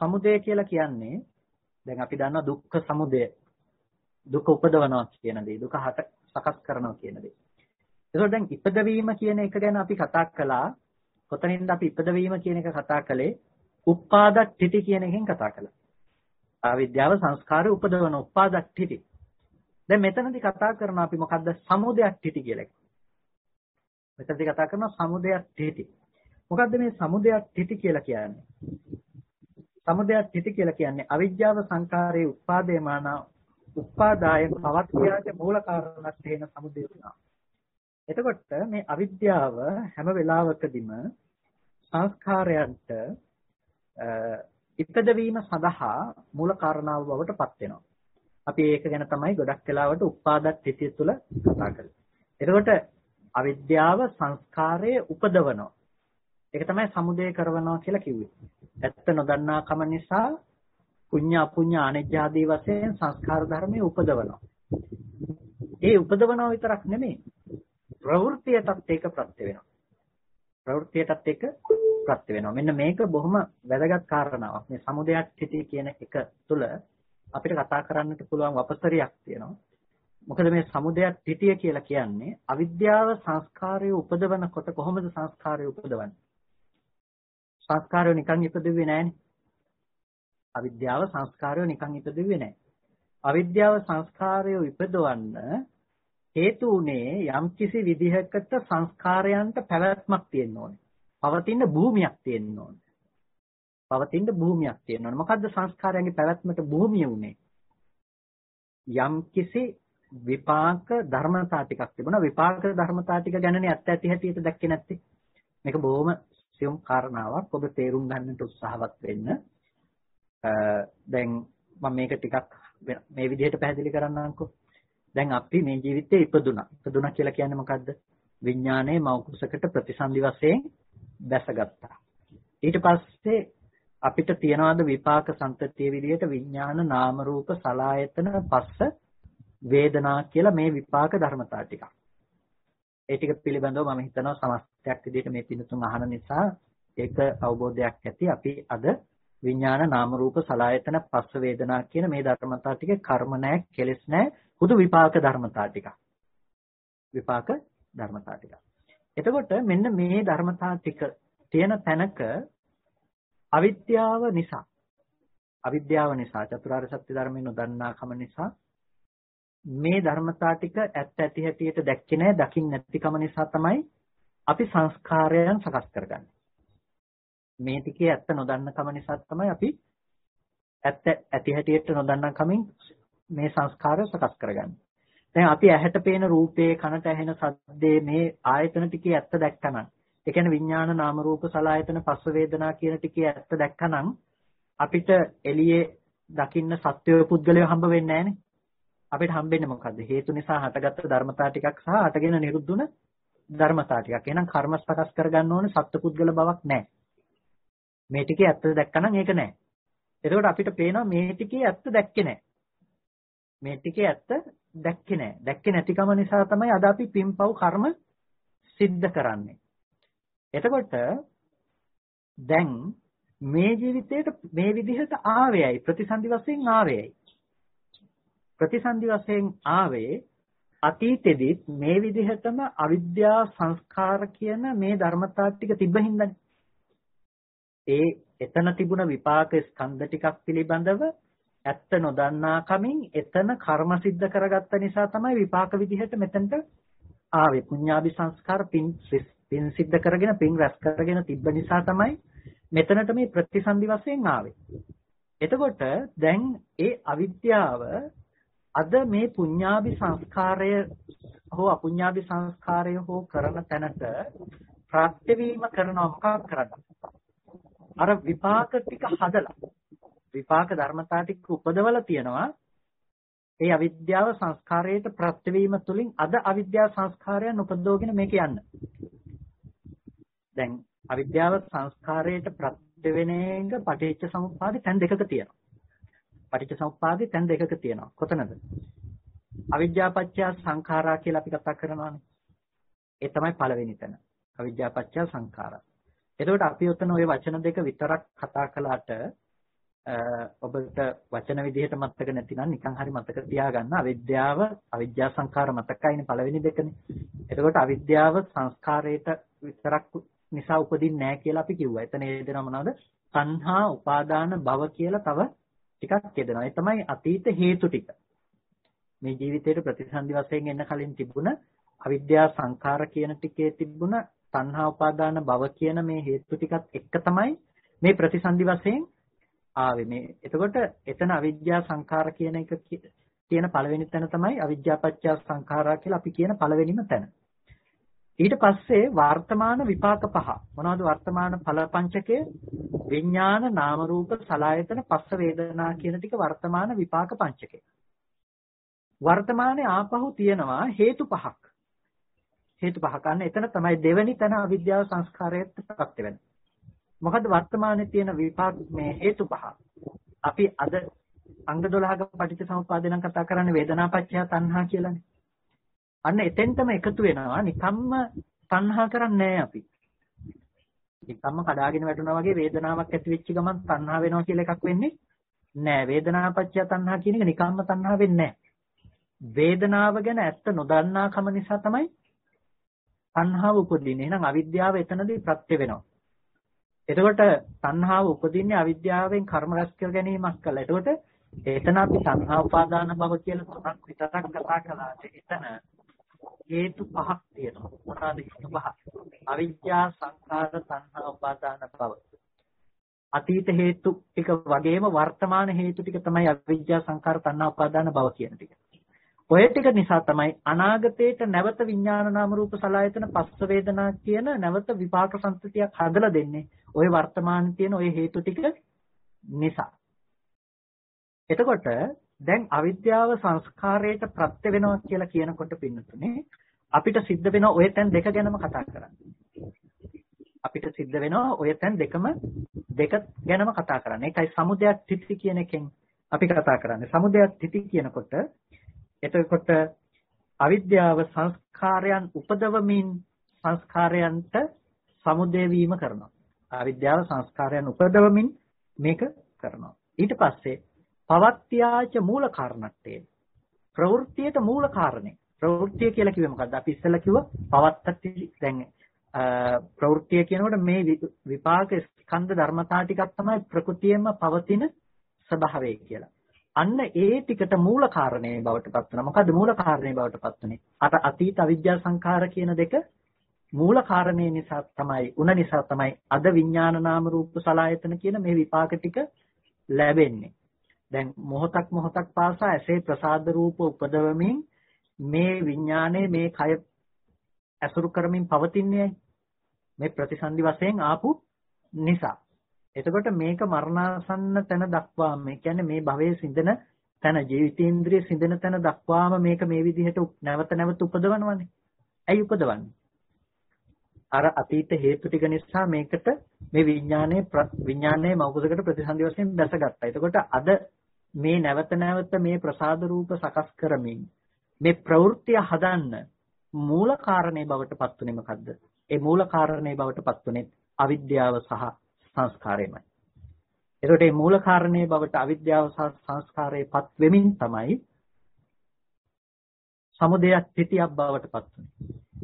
සමුදය කියලා කියන්නේ දැන් අපි දන්නවා දුක්ඛ සමුදය. දුක උපදවනවා කියන දේ, දුක හට සකස් කරනවා කියන දේ. ඒකෝ දැන් ඉපදවීම කියන එක ගැන අපි කතා කළා. කොතනින්ද අපි ඉපදවීම කියන එක කතා කළේ? උපාදක් තිති කියන එකෙන් කතා කළා. අවිද්‍යාව සංස්කාරය උපදවන උපාදක් තිති. දැන් මෙතනදී කතා කරනවා අපි මොකද්ද? සමුදයක් තිති කියලා එකක්. මෙතනදී කතා කරනවා සමුදයක් තිති. මොකද්ද මේ සමුදයක් තිති කියලා කියන්නේ? සමුදයක් තිති කියලා කියන්නේ අවිජ්ජාව සංකාරයේ උත්පාදේමාන උපාදාය පවත්‍යාගේ මූල කාරණක් තේන සමුදය වෙනවා. එතකොට මේ අවිද්‍යාව හැම වෙලාවකදීම සංස්කාරයන්ට ඉපදවීම සඳහා මූල කාරණාව බවට පත් වෙනවා. අපි ඒක ගැන තමයි ගොඩක් වෙලාවට උපාදත් තිතිය තුළ කතා කරන්නේ. එතකොට අවිද්‍යාව සංස්කාරයේ උපදවනවා. ඒක තමයි සමුදය කරනවා කියලා කිව්වේ. ඇත්ත නොදන්නා කම නිසා පුඤ්ඤ අපුඤ්ඤ අනෙජ්ජාදී වශයෙන් සංස්කාර ධර්මයේ උපදවනවා. ඒ උපදවනවා විතරක් නෙමෙයි ප්‍රවෘත්තියටත් ඒක ප්‍රත්‍ය වෙනවා. ප්‍රවෘත්තියටත් ඒක ප්‍රත්‍ය වෙනවා. මෙන්න මේක බොහොම වැදගත් කාරණාවක්. මේ සමුදයක් හිතේ කියන එක තුළ අපිට කතා කරන්නට පුළුවන් වපසරියක් තියෙනවා. මොකද මේ සමුදයක් පිටිය කියලා කියන්නේ අවිද්‍යාව සංස්කාරය උපදවනකොට කොහොමද සංස්කාරය උපදවන්නේ? සංස්කාරය නිකන් ඉපදුවේ නැහැනේ. අවිද්‍යාව සංස්කාරය නිකන් ඉපදුවේ නැහැ. අවිද්‍යාව සංස්කාරය ඉපදවන්න හේතු උනේ යම්කිසි විදිහකට සංස්කාරයන්ට පැවැත්මක් තියෙන්න ඕනේ. පවතින භූමියක් තියෙන්න ඕනේ. පවතින භූමියක් තියෙන්න ඕනේ. මොකද්ද සංස්කාරයන්ගේ පැවැත්මට භූමිය උනේ? යම්කිසි විපාක ධර්මතා ටිකක් තිබුණා. විපාක ධර්මතා ටික ගැනනේ ඇත්ත ඇති හැටියට දැක්කේ නැත්තේ. මේක බොහොම සියුම් කාරණාවක් ඔබ තේරුම් ගන්නට උත්සාහවත් වෙන්න. දැන් මම මේක ටිකක් මේ විදිහට පැහැදිලි කරන්නම්කෝ. දැන් අපි මේ ජීවිතේ ඉපදුනා. ඉපදුනා කියලා කියන්නේ මොකද්ද? විඥානයේ මව කුසකට ප්‍රතිසන්දි වශයෙන් දැසගත්තා. ඊට පස්සේ අපිට තියනවාද විපාක සම්තතිය විදිහට විඥාන නාම රූප සලායතන පස්ස වේදනා කියලා මේ විපාක ධර්මතා ටිකක්. ඒ ටික පිළිබඳව මම හිතනවා සමස්තයක් විදිහට මේ පින්තුන් අහන නිසා ඒක අවබෝධයක් ඇති අපි අද විඥාන නාම රූප සලආයතන පස්ස වේදනා කියන මේ ධර්මතා ටික කර්ම නැහැ කෙලෙස් නැහැ හුදු විපාක ධර්මතා ටික විපාක ධර්මතා ටික එතකොට මෙන්න මේ ධර්මතා ටික තියෙන තැනක අවිද්‍යාව නිසා අවිද්‍යාව නිසා චතුරාර්ය සත්‍ය ධර්මය නොදන්නාකම නිසා මේ ධර්මතා ටික ඇත්ත ඇති හැටියට දැක්කේ නැහැ දකින්න නැතිකම නිසා තමයි අපි සංස්කාරයන් සකස් කරගන්නේ. මේ ටිකේ ඇත්ත නොදන්නකම නිසා තමයි අපි ඇත්ත ඇති හැටියට නොදන්නා කමින් මේ සංස්කාරය සකස් කරගන්නේ. දැන් අපි ඇහැට පේන රූපේ කනට ඇහෙන සද්දේ මේ ආයතන ටිකේ ඇත්ත දැක්කනම් ඒ කියන්නේ විඥාන නාම රූප සලආයතන පස්ස වේදනා කියන ටිකේ ඇත්ත දැක්කනම් අපිට එළියේ දකින්න සත්වය පුද්ගලයෝ හම්බ වෙන්නේ නැහනේ. අපිට හම්බෙන්නේ මොකද්ද? හේතු නිසා හටගත්තු ධර්මතා ටිකක් සහ හටගෙන නිරුද්ධුන ධර්මතා ටිකක්. එහෙනම් කර්ම සකස් කරගන්න ඕනේ සත්පුද්ගල බවක් නැහැ. මේ ටිකේ ඇත්ත දැක්කනම් ඒක නැහැ. එතකොට අපිට පේනවා මේ ටිකේ ඇත්ත දැක්කේ නැහැ. මේ ටිකේ ඇත්ත දැක්කේ නැහැ. දැක්කේ නැතිකම නිසා තමයි අද අපි පින්පව් කර්ම සිද්ධ කරන්නේ. එතකොට දැන් මේ ජීවිතේට මේ විදිහට ආවේයයි ප්‍රතිසන්දි වශයෙන් ආවේයයි. ප්‍රතිසන්දි වශයෙන් ආවේ අතීතෙදිත් මේ විදිහටම අවිද්‍යා සංස්කාර කියන මේ ධර්මතා ටික තිබ්බහින්දනේ. ඒ එතන තිබුණ විපාක ස්කන්ධ ටිකක් පිළිබඳව ඇත්ත නොදන්නා කමින් එතන කර්ම સિદ્ધ කරගත්ත නිසා තමයි විපාක විදිහට මෙතනට ආවේ පුඤ්ඤාභි සංස්කාර පින් පින් સિદ્ધ කරගෙන පින් රැස් කරගෙන තිබ්බ නිසා තමයි මෙතනට මේ ප්‍රතිසන්දි වශයෙන් ආවේ එතකොට දැන් ඒ අවිද්‍යාව අද මේ පුඤ්ඤාභි සංස්කාරය හෝ අපුඤ්ඤාභි සංස්කාරය හෝ කරන තැනට ප්‍රත්‍යවීම කරනවා මොකක් කරන්නේ අර විපාක ටික හදලා විපාක ධර්මතා ටික උපදවලා තියනවා ඒ අවිද්‍යාව සංස්කාරයට ප්‍රත්‍යවීම තුලින් අද අවිද්‍යාව සංස්කාරයන් උපදවගෙන මේක යන්න. දැන් අවිද්‍යාව සංස්කාරයට ප්‍රත්‍ය වෙන එක පටිච්ච සමුප්පාදේ තැන් දෙකක තියෙනවා. පටිච්ච සමුප්පාදේ තැන් දෙකක තියෙනවා. කොතනද? අවිද්‍යාපච්චය සංඛාරා කියලා අපි කතා කරනවානේ. ඒ තමයි පළවෙනි තැන. අවිද්‍යාපච්චය සංඛාරා. එතකොට අපි උතන ওই වචන දෙක විතරක් කතා කළාට ඔබට වචන විදිහට මතක නැතිනම් නිකන් හරි මතක තියාගන්න අවිද්‍යාව අවිද්‍යා සංඛාර මතකයිනේ පළවෙනි දෙකනේ. එතකොට අවිද්‍යාව සංස්කාරයට විතරක් නිසා උපදින්නේ නැහැ කියලා අපි කිව්වා. එතන හේදෙනව මොනවද? සංහා උපාදාන භව කියලා තව ටිකක් හේදෙනවා. ඒ තමයි අතීත හේතු ටික. මේ ජීවිතේට ප්‍රතිසන්දි වශයෙන් එන්න කලින් තිබුණ අවිද්‍යා සංඛාර කියන ටිකේ තිබුණ තණ්හා උපාදාන භව කියන මේ හේතු ටිකත් එක්ක තමයි මේ ප්‍රතිසන්දි වශයෙන් ආවේ මේ එතකොට එතන අවිද්‍යා සංඛාර කියන එක කියන පළවෙනි තැන තමයි අවිද්‍යාපච්චය සංඛාරා කියලා අපි කියන පළවෙනිම තැන. ඊට පස්සේ වර්තමාන විපාක පහ මොනවද වර්තමාන ඵල පංචකය විඥාන නාම රූප සලායතන පස්ස වේදනා කියන ටික වර්තමාන විපාක පංචකය. වර්තමානයේ ආපහු තියෙනවා හේතු පහක්. හේතු පහ ගන්න. එතන තමයි දෙවෙනි තැන අවිද්‍යාව සංස්කාරයට ප්‍රත්‍ය වෙන්නේ. මොකද වර්තමානයේ තියෙන විපාක මේ හේතු පහ. අපි අද අංග 12ක පටිච්චසමුප්පාදේ නම් කතා කරන්නේ වේදනාපච්චය තණ්හා කියලානේ. අන්න එතෙන්ටම එකතු වෙනවා නිකම්ම තණ්හා කරන්නේ අපි. නිකම්ම කඩාගෙන වැටුණා වගේ වේදනාවක් ඇති වෙච්ච ගමන් තණ්හා වෙනවා කියලා එකක් වෙන්නේ නෑ. වේදනාපච්චය තණ්හා කියන එක නිකම්ම තණ්හා වෙන්නේ නෑ. වේදනාව ගැන ඇත්ත නොදන්නාකම නිසා තමයි තණ්හාව උපදින්නේ. එහෙනම් අවිද්‍යාව එතනදී ප්‍රත්‍ය වෙනවා. එතකොට තණ්හාව උපදින්නේ අවිද්‍යාවෙන් කර්ම රැස් කර ගැනීමක් කළා. එතකොට එතන අපි තණ්හා උපාදාන භව කියලා තුනක් විතරක් කතා කළාට එතන හේතු පහක් තියෙනවා. මොනවාද හේතු පහ? අවිද්‍යා සංඛාර තණ්හා උපාදාන භව. අතීත හේතු ටික වගේම වර්තමාන හේතු ටික තමයි අවිද්‍යා සංඛාර තණ්හා උපාදාන භව කියන ටික. ඔය ටික නිසා තමයි අනාගතේට නැවත විඥාන නාම රූප සලආයතන පස්ස වේදනා කියන නැවත විපාක සම්පතියක් හදලා දෙන්නේ. ඔය වර්තමාන තියෙන ඔය හේතු ටික නිසා. එතකොට දැන් අවිද්‍යාව සංස්කාරයට ප්‍රත්‍ය වෙනවා කියලා කියනකොට පින්නතුනේ අපිට සිද්ධ වෙන ඔය තැන් දෙක ගැනම කතා කරන්නේ. අපිට සිද්ධ වෙනවා ඔය තැන් දෙකම දෙක ගැනම කතා කරන්නේ. ඒකයි සමුදයක් තිති කියන එකෙන් අපි කතා කරන්නේ. සමුදයක් තිති කියනකොට එතකොට අවිද්‍යාව සංස්කාරයන් උපදවමින් සංස්කාරයන්ට සමුදේ වීම කරනවා. අවිද්‍යාව සංස්කාරයන් උපදවමින් මේක කරනවා. ඊට පස්සේ පවත්‍යාච මූල කාරණට්ටේ ප්‍රවෘත්තියට මූල කාරණේ. ප්‍රවෘත්තිය කියලා කිව්වේ මොකද්ද? අපි ඉස්සෙල්ලා කිව්වා පවත්තති දැන් ප්‍රවෘත්තිය කියනකොට මේ විපාක ස්කන්ධ ධර්මතා ටිකක් තමයි ප්‍රകൃතියෙම පවතින ස්වභාවය කියලා. අන්න ඒ ටිකට මූල කාරණේ බවට පත් වෙනවා. මොකද්ද මූල කාරණේ බවට පත් වෙන්නේ? අර අතීත අවිජ්ජා සංඛාර කියන දෙක මූල කාරණේ නිසා තමයි උන නිසා තමයි අද විඥාන නාම රූප සලායතන කියන මේ විපාක ටික ලැබෙන්නේ. දැන් මොහොතක් මොහොතක් පාසා ඇසේ ප්‍රසාද රූප උපදවමින් මේ විඥානයේ මේ කය ඇසුරු කරමින් පවතින්නේ මේ ප්‍රතිසන්දි වශයෙන් ආපු නිසා. එතකොට මේක මරණාසන්න තැන දක්වාම මේ කියන්නේ මේ භවයේ සිඳන තැන ජීවිතේන්ද්‍රිය සිඳන තැන දක්වාම මේක මේ විදිහට නැවත නැවත උපදවනවනේ. ඇයි උපදවන්නේ? අර අතීත හේතු ටික නිසා මේකට මේ විඥානයේ විඥානයේ මෞකසකට ප්‍රතිසන්දි වශයෙන් දැසගත්තා. එතකොට අද මේ නැවත නැවත මේ ප්‍රසාද රූප සකස් කරමින් මේ ප්‍රවෘත්තිය හදන්න මූල කාරණේ බවට පත්ුනේ මොකද්ද? ඒ මූල කාරණේ බවට පත්ුනේ අවිද්‍යාව සහ සංස්කාරයමයි. එතකොට මේ මූල කාරණේ බවට අවිද්‍යාව සහ සංස්කාරයේ පත් වෙමින් තමයි සමුදයක් පිටියක් බවට පත්ුනේ.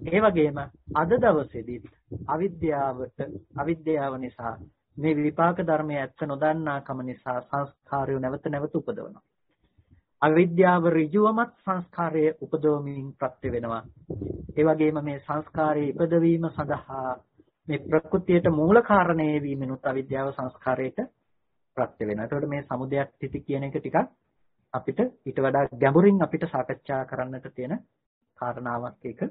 ඒ වගේම අද දවසේදී අවිද්‍යාවට අවිද්‍යාව නිසා මේ විපාක ධර්මයේ ඇත්ත නොදන්නාකම නිසා සංස්කාරය නැවත නැවත උපදවනවා. අවිද්‍යාව ඍජුවමත් සංස්කාරයේ උපදවමින් ප්‍රත්‍ය වෙනවා. ඒ වගේම මේ සංස්කාරයේ ඉපදවීම සඳහා මේ ප්‍රകൃතියට මූල කාරණේ වීමෙනුත් අවිද්‍යාව සංස්කාරයට ප්‍රත්‍ය වෙනවා. ඒතකොට මේ සමුදයක් තිති කියන එක ටිකක් අපිට ඊට වඩා ගැඹුරින් අපිට සාකච්ඡා කරන්නට තියෙන කාරණාවක් ඒක.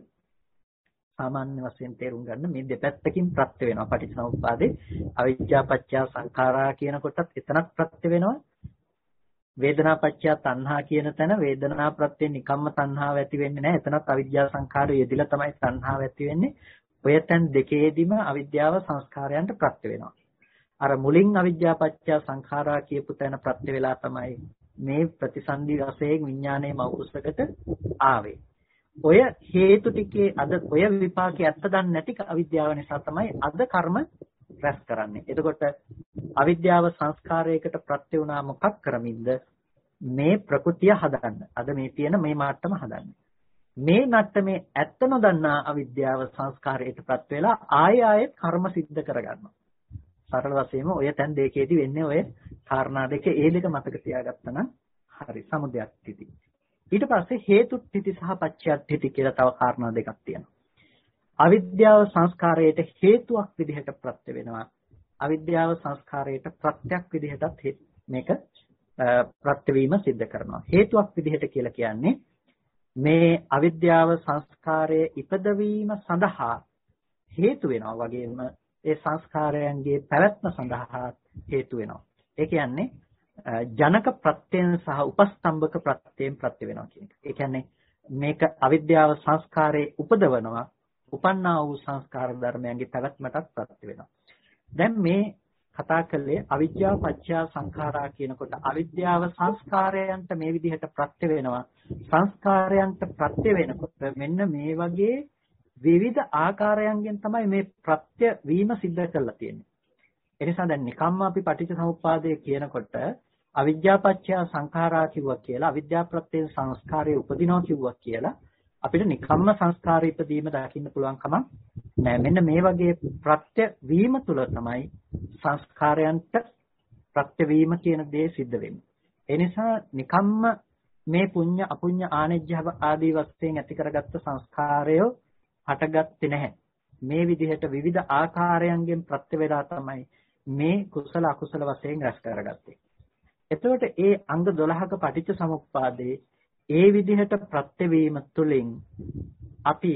සාමාන්‍ය වශයෙන් තේරුම් ගන්න මේ දෙපැත්තකින් ප්‍රත්‍ය වෙනවා. පටිච්චසමුප්පාදේ අවිජ්ජා පත්‍ය සංඛාරා කියන කොටත් එතනත් ප්‍රත්‍ය වෙනවා. වේදනා පත්‍ය තණ්හා කියන තැන වේදනා ප්‍රත්‍ය නිකම්ම තණ්හාව ඇති වෙන්නේ නැහැ. එතනත් අවිජ්ජා සංඛාරය යෙදිලා තමයි තණ්හාව ඇති වෙන්නේ. ඔය තැන් දෙකේදීම අවිද්‍යාව සංස්කාරයන්ට ප්‍රත්‍ය වෙනවා අර මුලින් අවිජ්ජා පත්‍ය සංඛාරා කියපු තැන ප්‍රත්‍ය වෙලා තමයි මේ ප්‍රතිසන්දි වශයෙන් විඥානයේ මෞකසකට ආවේ ඔය හේතු ටිකේ අද ඔය විපාකේ ඇත්ත දන්නේ නැති අවිද්‍යාව නිසා තමයි අද කර්ම රැස් කරන්නේ. එතකොට අවිද්‍යාව සංස්කාරයකට ප්‍රත්‍ය වුණා මොකක් කරමින්ද මේ ප්‍රകൃතිය හදන්න. අද මේ තියෙන මේ මාට්ටම හදන්න. මේ මට්ටමේ ඇත්ත නොදන්නා අවිද්‍යාව සංස්කාරයටපත් වෙලා ආය ආයෙත් කර්ම සිද්ධ කරගන්නවා. සරල වශයෙන්ම ඔය තැන් දෙකේදී වෙන්නේ ඔය කාරණා දෙක ඒ දෙක මතක තියාගත්තා නම් හරි සමුදයක් තිති. ඊට පස්සේ හේතුත්ථಿತಿ සහ පච්චයත්ථಿತಿ කියලා තව කාරණා දෙකක් තියෙනවා. අවිද්‍යාව සංස්කාරයට හේතුවක් විදිහට ප්‍රත්‍ය වෙනවා. අවිද්‍යාව සංස්කාරයට ප්‍රත්‍යක් විදිහටත් මේක ප්‍රත්‍යවීම සිද්ධ කරනවා. හේතුවක් විදිහට කියලා කියන්නේ මේ අවිද්‍යාව සංස්කාරයේ ඉපදවීම සඳහා හේතු වෙනවා වගේම ඒ සංස්කාරයන්ගේ පැවැත්ම සඳහා හේතු වෙනවා. ඒ කියන්නේ ජනක ප්‍රත්‍යයෙන් සහ උපස්තම්භක ප්‍රත්‍යයෙන් ප්‍රත්‍ය වෙනවා කියන එක. ඒ කියන්නේ මේක අවිද්‍යාව සංස්කාරයේ උපදවනවා උපන්නා වූ සංස්කාර ධර්මයන්ගේ පැවැත්මටත් ප්‍රත්‍ය වෙනවා. දැන් මේ කතා කළේ අවිද්‍යාව පත්‍යා සංඛාරා කියනකොට අවිද්‍යාව සංස්කාරයන්ට මේ විදිහට ප්‍රත්‍ය වෙනවා. සංස්කාරයන්ට ප්‍රත්‍ය වෙනකොට මෙන්න මේ වගේ විවිධ ආකාරයන්ගෙන් තමයි මේ ප්‍රත්‍ය වීම සිද්ධ කරලා තියෙන්නේ. එනිසා දැන් නිකම්ම අපි පටිච්ච සමුප්පාදය කියනකොට අවිද්‍යාපච්චය සංඛාරා කිව්වා කියලා අවිද්‍යා ප්‍රත්‍යයෙන් සංස්කාරය උපදිනවා කිව්වා කියලා අපිට නිකම්ම සංස්කාරය ඉදීම දකින්න පුළුවන් කමක් නෑ. මෙන්න මේ වගේ ප්‍රත්‍ය වීම තුල තමයි සංස්කාරයන්ට ප්‍රත්‍ය වීම කියන දේ සිද්ධ වෙන්නේ. ඒ නිසා නිකම්ම මේ පුඤ්ඤ අපුඤ්ඤ ආනෙජ්‍ය ආදී වශයෙන් ඇති කරගත්ත සංස්කාරය හටගත්තේ නැහැ. මේ විදිහට විවිධ ආකාරයන්ගෙන් ප්‍රත්‍ය වේලා තමයි මේ කුසල අකුසල වශයෙන් රැස් කරගත්තේ. එතකොට ඒ අංග 12ක පටිච්ච සමුප්පාදේ ඒ විදිහට ප්‍රත්‍යවීම තුළින් අපි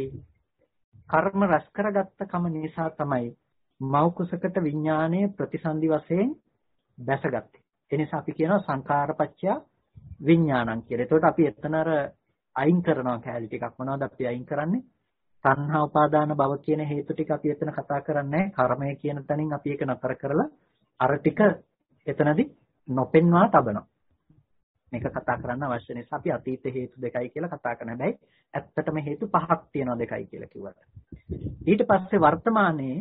කර්ම රැස් කරගත්ත කම නිසා තමයි මෞ කුසකට විඥාණය ප්‍රතිසන්දි වශයෙන් දැසගත්තේ. ඒ නිසා අපි කියනවා සංඛාරපච්චය විඥානං කියලා. එතකොට අපි එතන අර අයින් කරනවා කැලි ටිකක් මොනවද අපි අයින් කරන්නේ? තණ්හා උපාදාන භව කියන හේතු ටික අපි එතන කතා කරන්නේ කර්මය කියන තැනින් අපි ඒක නතර කරලා අර ටික එතනදී නොපෙන්වා තබනවා. මේක කතා කරන්න අවශ්‍ය නිසා අපි අතීත හේතු දෙකයි කියලා කතා කරන හැබැයි ඇත්තටම හේතු පහක් තියෙනවා දෙකයි කියලා කිව්වට. ඊට පස්සේ වර්තමානයේ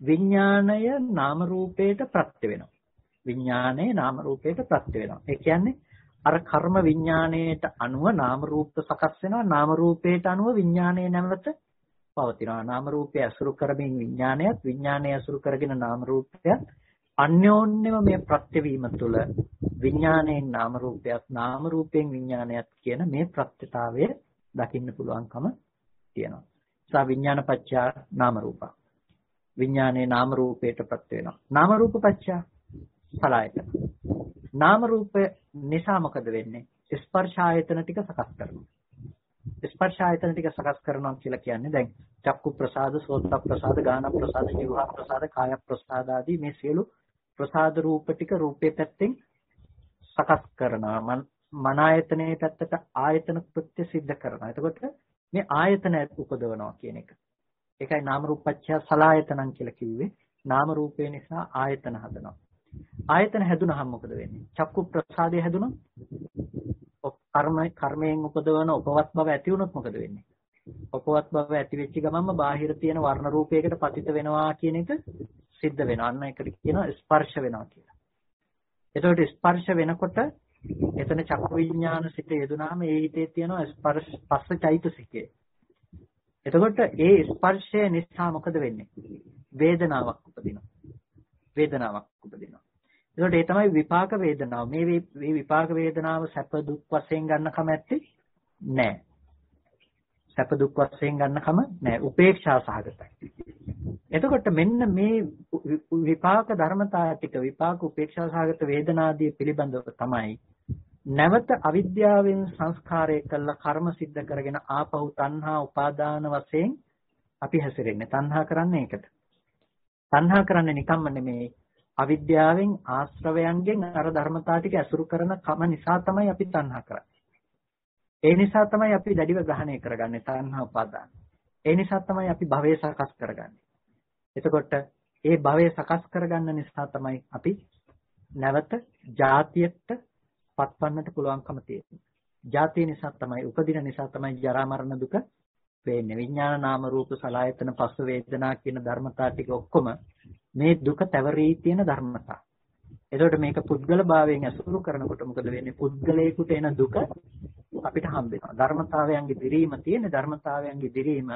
විඥාණය නාම රූපයට ප්‍රත්‍ය වෙනවා. විඥාණය නාම රූපයට ප්‍රත්‍ය වෙනවා. ඒ කියන්නේ අර කර්ම විඥාණයට අනුව නාම රූප සකස් වෙනවා නාම රූපයට අනුව විඥාණය නැවත පවතිනවා. නාම රූපය අසුරු කරමින් විඥානයත් විඥානය අසුරු කරගෙන නාම රූපයත් අන්‍යෝන්‍යම මේ ප්‍රත්‍යවීම තුළ විඥාණයෙන් නාම රූපයක් නාම රූපයෙන් විඥානයත් කියන මේ ප්‍රත්‍යතාවය දකින්න පුළුවන්කම තියෙනවා. සා විඥාන පත්‍යා නාම රූප. විඥානයේ නාම රූපයට ප්‍රත්‍ය වෙනවා. නාම රූප පත්‍යා සලආයතන. නාම රූප නිසා මොකද වෙන්නේ? ස්පර්ශ ආයතන ටික සකස් කරනවා. ස්පර්ශ ආයතන ටික සකස් කරනවා කියලා කියන්නේ දැන් චක්කු ප්‍රසාද, සෝත ප්‍රසාද, ගාන ප්‍රසාද, ජීවහා ප්‍රසාද, කාය ප්‍රසාද ආදී මේ සියලු ප්‍රසාද රූප ටික රූපේ පැත්තෙන් සකස් කරනවා. මන ආයතනයේ පැත්තට ආයතන කෘත්‍ය සිද්ධ කරනවා. එතකොට මේ ආයතන උපදවනවා කියන එක. ඒකයි නාම රූපච්ඡය සලායතනං කියලා කිව්වේ. නාම රූපේ නිසා ආයතන හදනවා. ආයතන හැදුනහම මොකද වෙන්නේ? චක්කු ප්‍රසාදය හැදුනොත් කර්ම කර්මයෙන් උපදවන උපවත් බව ඇති වුණොත් මොකද වෙන්නේ? උපවත් බව ඇති වෙච්ච ගමන්ම බාහිර තියෙන වර්ණ රූපයකට පතිත වෙනවා කියන එක සිද්ධ වෙනවා. අන්න ඒකට කියනවා ස්පර්ශ වෙනවා කියලා. එතකොට ස්පර්ශ වෙනකොට එතන චක්කු විඥාන සිත යෙදුනාම ඒ හිතේ තියෙනවා ස්පර්ශ පස්ස චෛතසිකය. එතකොට ඒ ස්පර්ශය නිසා මොකද වෙන්නේ? වේදනාවක් උපදිනවා. වේදනාවක් උපදිනවා. ඒකට ඒ තමයි විපාක වේදනාව. මේ මේ විපාක වේදනාව සැප දුක් වශයෙන් ගන්න කම ඇත්තේ නැහැ. සැප දුක් වශයෙන් ගන්න කම නැහැ. උපේක්ෂා සහගතයි. එතකොට මෙන්න මේ විපාක ධර්මතා ටික විපාක උපේක්ෂා සහගත වේදනාදී පිළිබඳව තමයි නැවත අවිද්‍යාවෙන් සංස්කාරය කළ කර්ම સિદ્ધ කරගෙන ආපහු තණ්හා උපාදාන වශයෙන් අපි හැසිරෙන්නේ. තණ්හා කරන්නේ ඒකට. තණ්හා කරන්නේ නිකම්ම නෙමෙයි අවිද්‍යාවෙන් ආශ්‍රවයන්ගෙන් අර ධර්මතා ටික ඇසුරු කරන කම නිසා තමයි අපි තණ්හා කරන්නේ. ඒ නිසා තමයි අපි දැඩිව ග්‍රහණය කරගන්නේ තණ්හා උපාදාන. ඒ නිසා තමයි අපි භවය සකස් කරගන්නේ. එතකොට ඒ භවය සකස් කරගන්න නිසා තමයි අපි නැවත જાතියට පත්වන්නට පුළුවන්කම තියෙන්නේ. ಜಾතිය නිසා තමයි උපදින නිසා තමයි ජරා මරණ දුක වෙන්නේ. විඥාන නාම රූප සලආයතන පස්ස වේදනා කියන ධර්මතා ටික ඔක්කොම මේ දුක තැවරී තියෙන ධර්මතා. එතකොට මේක පුද්ගල භාවයෙන් අසුරු කරනකොට මොකද වෙන්නේ? පුද්ගලයෙකුට එන දුක අපිට හම්බ වෙනවා. ධර්මතාවයන්ගේ දිරීම තියෙන ධර්මතාවයන්ගේ දිරීම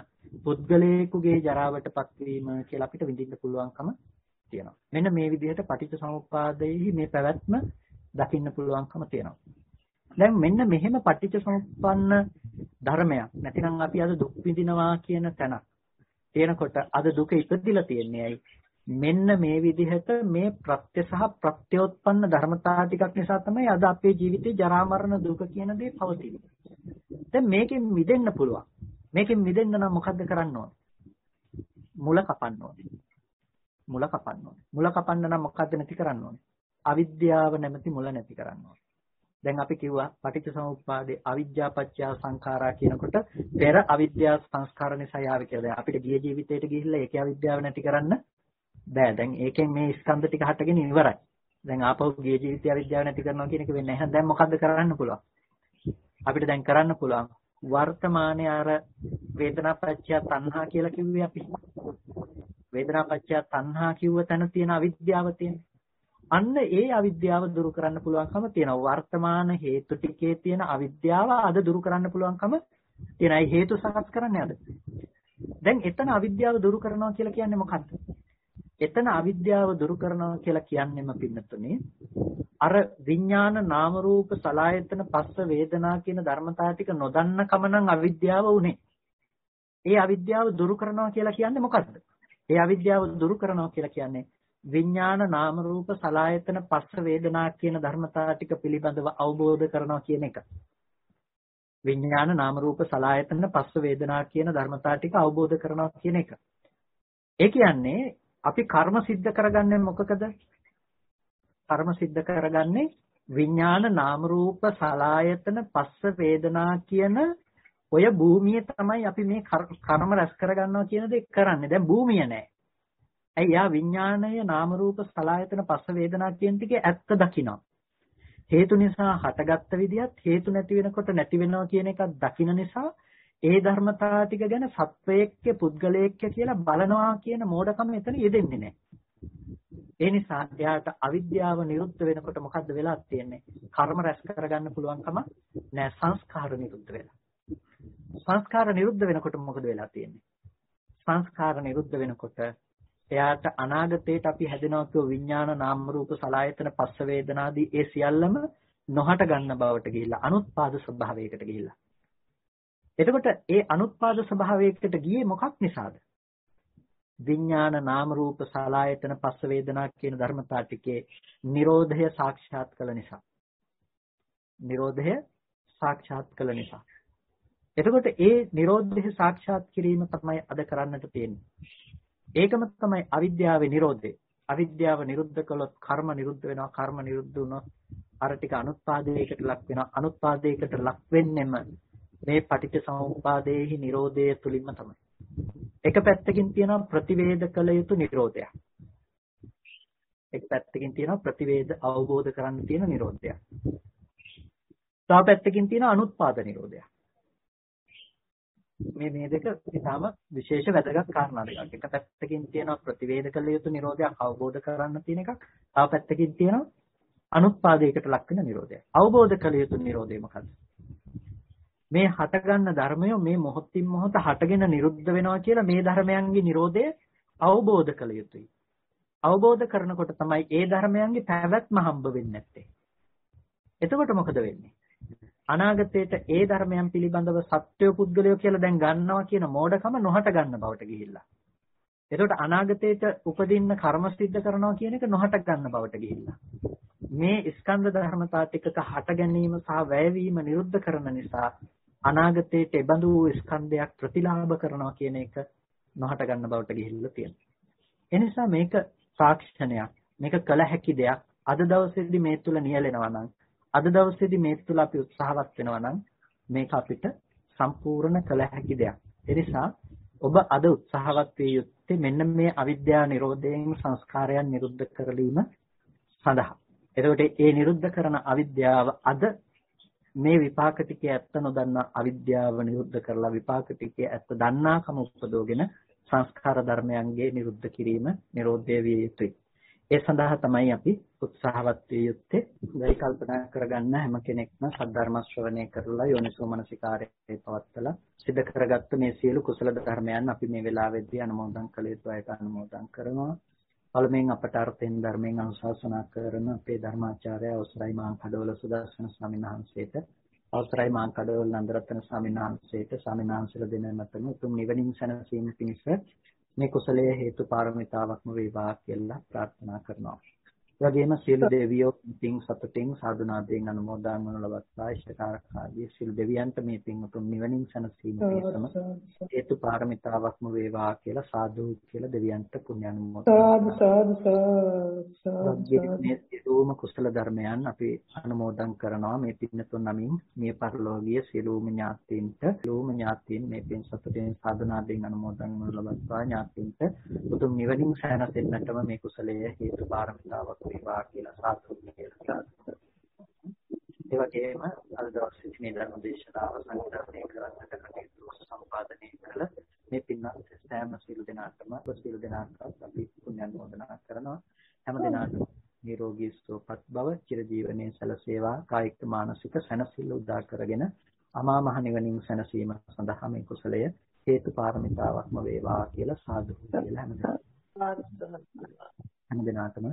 පුද්ගලයෙකුගේ ජරාවටපත් වීම කියලා අපිට විඳින්න පුළුවන්කම තියෙනවා. මෙන්න මේ විදිහට පටිච්චසමුප්පාදයේ මේ පැවැත්ම දකින්න පුළුවන්කම තියෙනවා. දැන් මෙන්න මෙහෙම පටිච්චසමුප්පන්න ධර්මයක් නැතිනම් අපි අද දුක් විඳිනවා කියන තැනක් තියෙනකොට අද දුක ඉපදිලා තියන්නේ ඇයි මෙන්න මේ විදිහට මේ ප්‍රත්‍ය සහ ප්‍රත්‍යෝත්පන්න ධර්මතා ටිකක් නිසා තමයි අද අපේ ජීවිතේ ජරා මරණ දුක කියන දේ පවතින්නේ. දැන් මේකෙන් මිදෙන්න පුළුවන්. මේකෙන් මිදෙන්න නම් මොකද්ද කරන්න ඕනේ? මුල කපන්න ඕනේ. මුල කපන්න ඕනේ. මුල කපන්න නම් මොකද්ද නැති කරන්න ඕනේ? අවිද්‍යාව නැමැති මුල නැති කරන්න ඕනේ. දැන් අපි කිව්වා පටිච්චසමුප්පාදේ අවිද්‍යා පත්‍ය සංඛාරා කියනකොට පෙර අවිද්‍යා සංස්කාර නිසා යාවි කියලා. දැන් අපිට ගිය ජීවිතේට ගිහිල්ලා ඒකේ අවිද්‍යාව නැති කරන්න බෑ. දැන් ඒකෙන් මේ ස්කන්ධ ටික හටගෙන ඉවරයි. දැන් ආපහු ගිය ජීවිතය අවිද්‍යාව නැති කරනවා කියන එක වෙන්නේ නැහැ. දැන් මොකද්ද කරන්න පුළුවන්? අපිට දැන් කරන්න පුළුවන් වර්තමානයේ අර වේදනාපච්චය තණ්හා කියලා කිව්වේ අපි. වේදනාපච්චය තණ්හා කිව්ව තැන තියෙන අවිද්‍යාව තියෙන. අන්න ඒ අවිද්‍යාව දුරු කරන්න පුළුවන්කම තියෙනවා. වර්තමාන හේතු ටිකේ තියෙන අවිද්‍යාව අද දුරු කරන්න පුළුවන්කම තියෙනයි හේතු සකස් කරන්නේ අද. දැන් එතන අවිද්‍යාව දුරු කරනවා කියලා කියන්නේ මොකක්ද? එතන අවිද්‍යාව දුරු කරනවා කියලා කියන්නෙම පින්නතුනේ අර විඥාන නාම රූප සලායතන පස්ස වේදනා කියන ධර්මතා ටික නොදන්න කම නම් අවිද්‍යාව උනේ. ඒ අවිද්‍යාව දුරු කරනවා කියලා කියන්නේ මොකද්ද? ඒ අවිද්‍යාව දුරු කරනවා කියලා කියන්නේ විඥාන නාම රූප සලායතන පස්ස වේදනා කියන ධර්මතා ටික පිළිබඳව අවබෝධ කරනවා කියන එක. විඥාන නාම රූප සලායතන පස්ස වේදනා කියන ධර්මතා ටික අවබෝධ කරනවා කියන එක. ඒ කියන්නේ අපි කර්ම સિદ્ધ කරගන්නේ මොකකද? කර්ම સિદ્ધ කරගන්නේ විඥාන නාම රූප සලායතන පස්ස වේදනා කියන ඔය භූමිය තමයි අපි මේ කර්ම රැස් කරගන්නවා කියන දේ කරන්නේ. දැන් භූමිය නැහැ. ඇයි යා විඥාණය නාම රූප සලායතන පස්ස වේදනා කියන ටිකේ ඇත්ත දකිනවා. හේතු නිසා හටගත්ත විදියත් හේතු නැති වෙනකොට නැති වෙනවා කියන එකක් දකින නිසා ඒ ධර්මතා ටික ගැන සත්වයේක්ක පුද්ගලයෙක්ක කියලා බලනවා කියන මෝඩකම එතන යෙදෙන්නේ නැහැ. ඒ නිසා එයාට අවිද්‍යාව නිරුද්ධ වෙනකොට මොකද්ද වෙලා තියෙන්නේ? කර්ම රැස් කරගන්න පුළුවන්කම නැහැ සංස්කාර නිරුද්ධ වෙලා. සංස්කාර නිරුද්ධ වෙනකොට මොකද වෙලා තියෙන්නේ? සංස්කාර නිරුද්ධ වෙනකොට එයාට අනාගතයට අපි හැදෙනවා කියෝ විඥාන නාම රූප සලායතන පස්ස වේදනාදී ඒ සියල්ලම නොහට ගන්න බවට ගිහිල්ලා අනුත්පාද ස්වභාවයකට ගිහිල්ලා. එතකොට ඒ අනුත්පාද ස්වභාවයකට ගියේ මොකක් නිසාද? විඥාන නාම රූප සලායතන පස්ස වේදනා කියන ධර්මතා ටිකේ Nirodhaය සාක්ෂාත් කළ නිසා. Nirodhaය සාක්ෂාත් කළ නිසා. එතකොට ඒ Nirodhaය සාක්ෂාත් කිරීම තමයි අද කරන්නට තියෙන්නේ. ඒකම තමයි අවිද්‍යාවේ Nirodhe. අවිද්‍යාව නිරුද්ධ කළොත් කර්ම නිරුද්ධ වෙනවා. කර්ම නිරුද්ධ වුණොත් අර ටික අනුත්පාදයකට ලක් වෙනවා. අනුත්පාදයකට ලක් වෙන්නෙම මේ පටිච්ච සමුප්පාදයේහි Nirodhe තුලින්ම තමයි. එක පැත්තකින් තියෙනවා ප්‍රතිවේද කළ යුතු Nirodhaයක්. එක පැත්තකින් තියෙනවා ප්‍රතිවේද අවබෝධ කරන්න තියෙන Nirodhaයක්. තව පැත්තකින් තියෙනවා අනුත්පාද Nirodhaයක්. මේ මේ දෙක ඉතාම විශේෂ වැදගත් කාරණා දෙකක්. එක පැත්තකින් තියෙනවා ප්‍රතිවේද කළ යුතු Nirodhaයක් අවබෝධ කරන්න තියෙන එකක්. තව පැත්තකින් තියෙනවා අනුත්පාදයකට ලක් වෙන Nirodhaයක්. අවබෝධ කළ යුතු Nirodhe මොකද්ද? මේ හටගන්න ධර්මය මේ මොහොතින් මොහොත හටගෙන නිරුද්ධ වෙනවා කියලා මේ ධර්මයන්ගේ Nirodhe අවබෝධ කළ යුතුයි. අවබෝධ කරනකොට තමයි ඒ ධර්මයන්ගේ පැවැත්ම හම්බ වෙන්නේ නැත්තේ. එතකොට මොකද වෙන්නේ? අනාගතයේට ඒ ධර්මයන් පිළිබඳව සත්‍ය පුද්ගලයෝ කියලා දැන් ගන්නවා කියන මෝඩකම නොහට ගන්න බවට ගිහිල්ලා. එතකොට අනාගතයේට උපදින්න කර්ම සිද්ධ කරනවා කියන එක නොහට ගන්න බවට ගිහිල්ලා. මේ ස්කන්ධ ධර්මතා ටිකක හට ගැනීම සහ වැයවීම නිරුද්ධ කරන නිසා අනාගතයේට එබඳු ස්කන්ධයක් ප්‍රතිලාභ කරනවා කියන එක නොහට ගන්න බවට ගිහිල්ලා තියෙනවා. එනිසා මේක සාක්ෂණයක්. මේක කළ හැකි දෙයක්. අද දවසේදී මේ තුල නියැලෙනවා නම් අද දවසේදී මේ තුල අපි උත්සාහවත් වෙනවා නම් මේක අපිට සම්පූර්ණ කළ හැකි දෙයක්. ඒ නිසා ඔබ අද උත්සාහවත් විය යුත්තේ මෙන්න මේ අවිද්‍යා නිරෝධයෙන් සංස්කාරයන් නිරුද්ධ කරලීම සඳහා. එතකොට මේ නිරුද්ධ කරන අවිද්‍යාව අද මේ විපාක ටිකේ ඇත්ත නොදන්නා අවිද්‍යාව නිරුද්ධ කරලා විපාක ටිකේ ඇත්ත දන්නාකම උපදෝගෙන සංස්කාර ධර්මයන්ගේ නිරුද්ධ කිරීම නිරෝධය විය යුතුයි. ඒ සඳහා තමයි අපි උත්සාහවත් විය යුත්තේ. ගයි කල්පනා කරගන්න හැම කෙනෙක්ම සද්ධර්ම ශ්‍රවණය කරලා යෝනිසෝ මනසිකාරයේ පවත්තලා සිද්ධ කරගත්ත මේ සියලු කුසල ධර්මයන් අපි මේ වෙලාවෙදී අනුමෝදන් කළ යුතු අයට අනුමෝදන් කරනවා. පළමුවෙන් අපට අර්ථයෙන් ධර්මයෙන් අනුශාසනා කරන අපේ ධර්මාචාර්ය අවසරයි මාං කඩවල සුදර්ශන ස්වාමීන් වහන්සේට අවසරයි මාං කඩවල නන්දරත්න ස්වාමීන් වහන්සේට ස්වාමීන් වහන්සේලා දෙනමතම උතුම් නිවනින් සැනසීම පිණිස මේ කුසලයේ හේතු පාරමිතාවක්ම වේවා කියලා ප්‍රාර්ථනා කරනවා. වගේම සියලු දෙවියෝ පින් සතුටින් සාදුනාදයෙන් අනුමෝදන් වනු ලබත්තා ඉෂ්ඨකාරක ආදී සියලු දෙවියන්ට මේ පින් උතුම් නිවනින් සැනසීම පිණිසම හේතු පාරමිතාවක්ම වේවා කියලා සාදු කියලා දෙවියන්ට පුණ්‍ය අනුමෝදන් සාදු සාදු කුසල ධර්මයන් අපි අනුමෝදන් කරනවා මේ පින්නතුන් නමින්. මේ පරිලෝකීය සියලුම ඥාතීන්ට සියලුම ඥාතීන් මේ පින් සතුටින් සාදුනාදයෙන් අනුමෝදන් වනු ලබත්තා ඥාතීන්ට උතුම් නිවනින් සැනසෙන්නටම මේ කුසලයේ හේතු පාරමිතාවක් වේවා කියලා සාදු කියලා. ඒ වගේම අද දවසේ මේ ධර්ම දේශනාව සංකල්පණය කරන්නට කටයුතු සම්පාදනය කළ මේ පින්වත් සෑම සියලු දෙනාටම සියලු දෙනාටම අපි පුණ්‍යානුමෝදනා කරනවා. හැම දිනාටම නිරෝගී සුවපත් බව චිරජීවනයේ සැලසේවා කායික මානසික සැනසෙල්ල උදා කරගෙන අමා මහ නිවනින් සැනසීම සඳහා මේ කුසලය හේතු පාරමිතාවක්ම වේවා කියලා සාදු කියලා හැමදාම හැම දිනාටම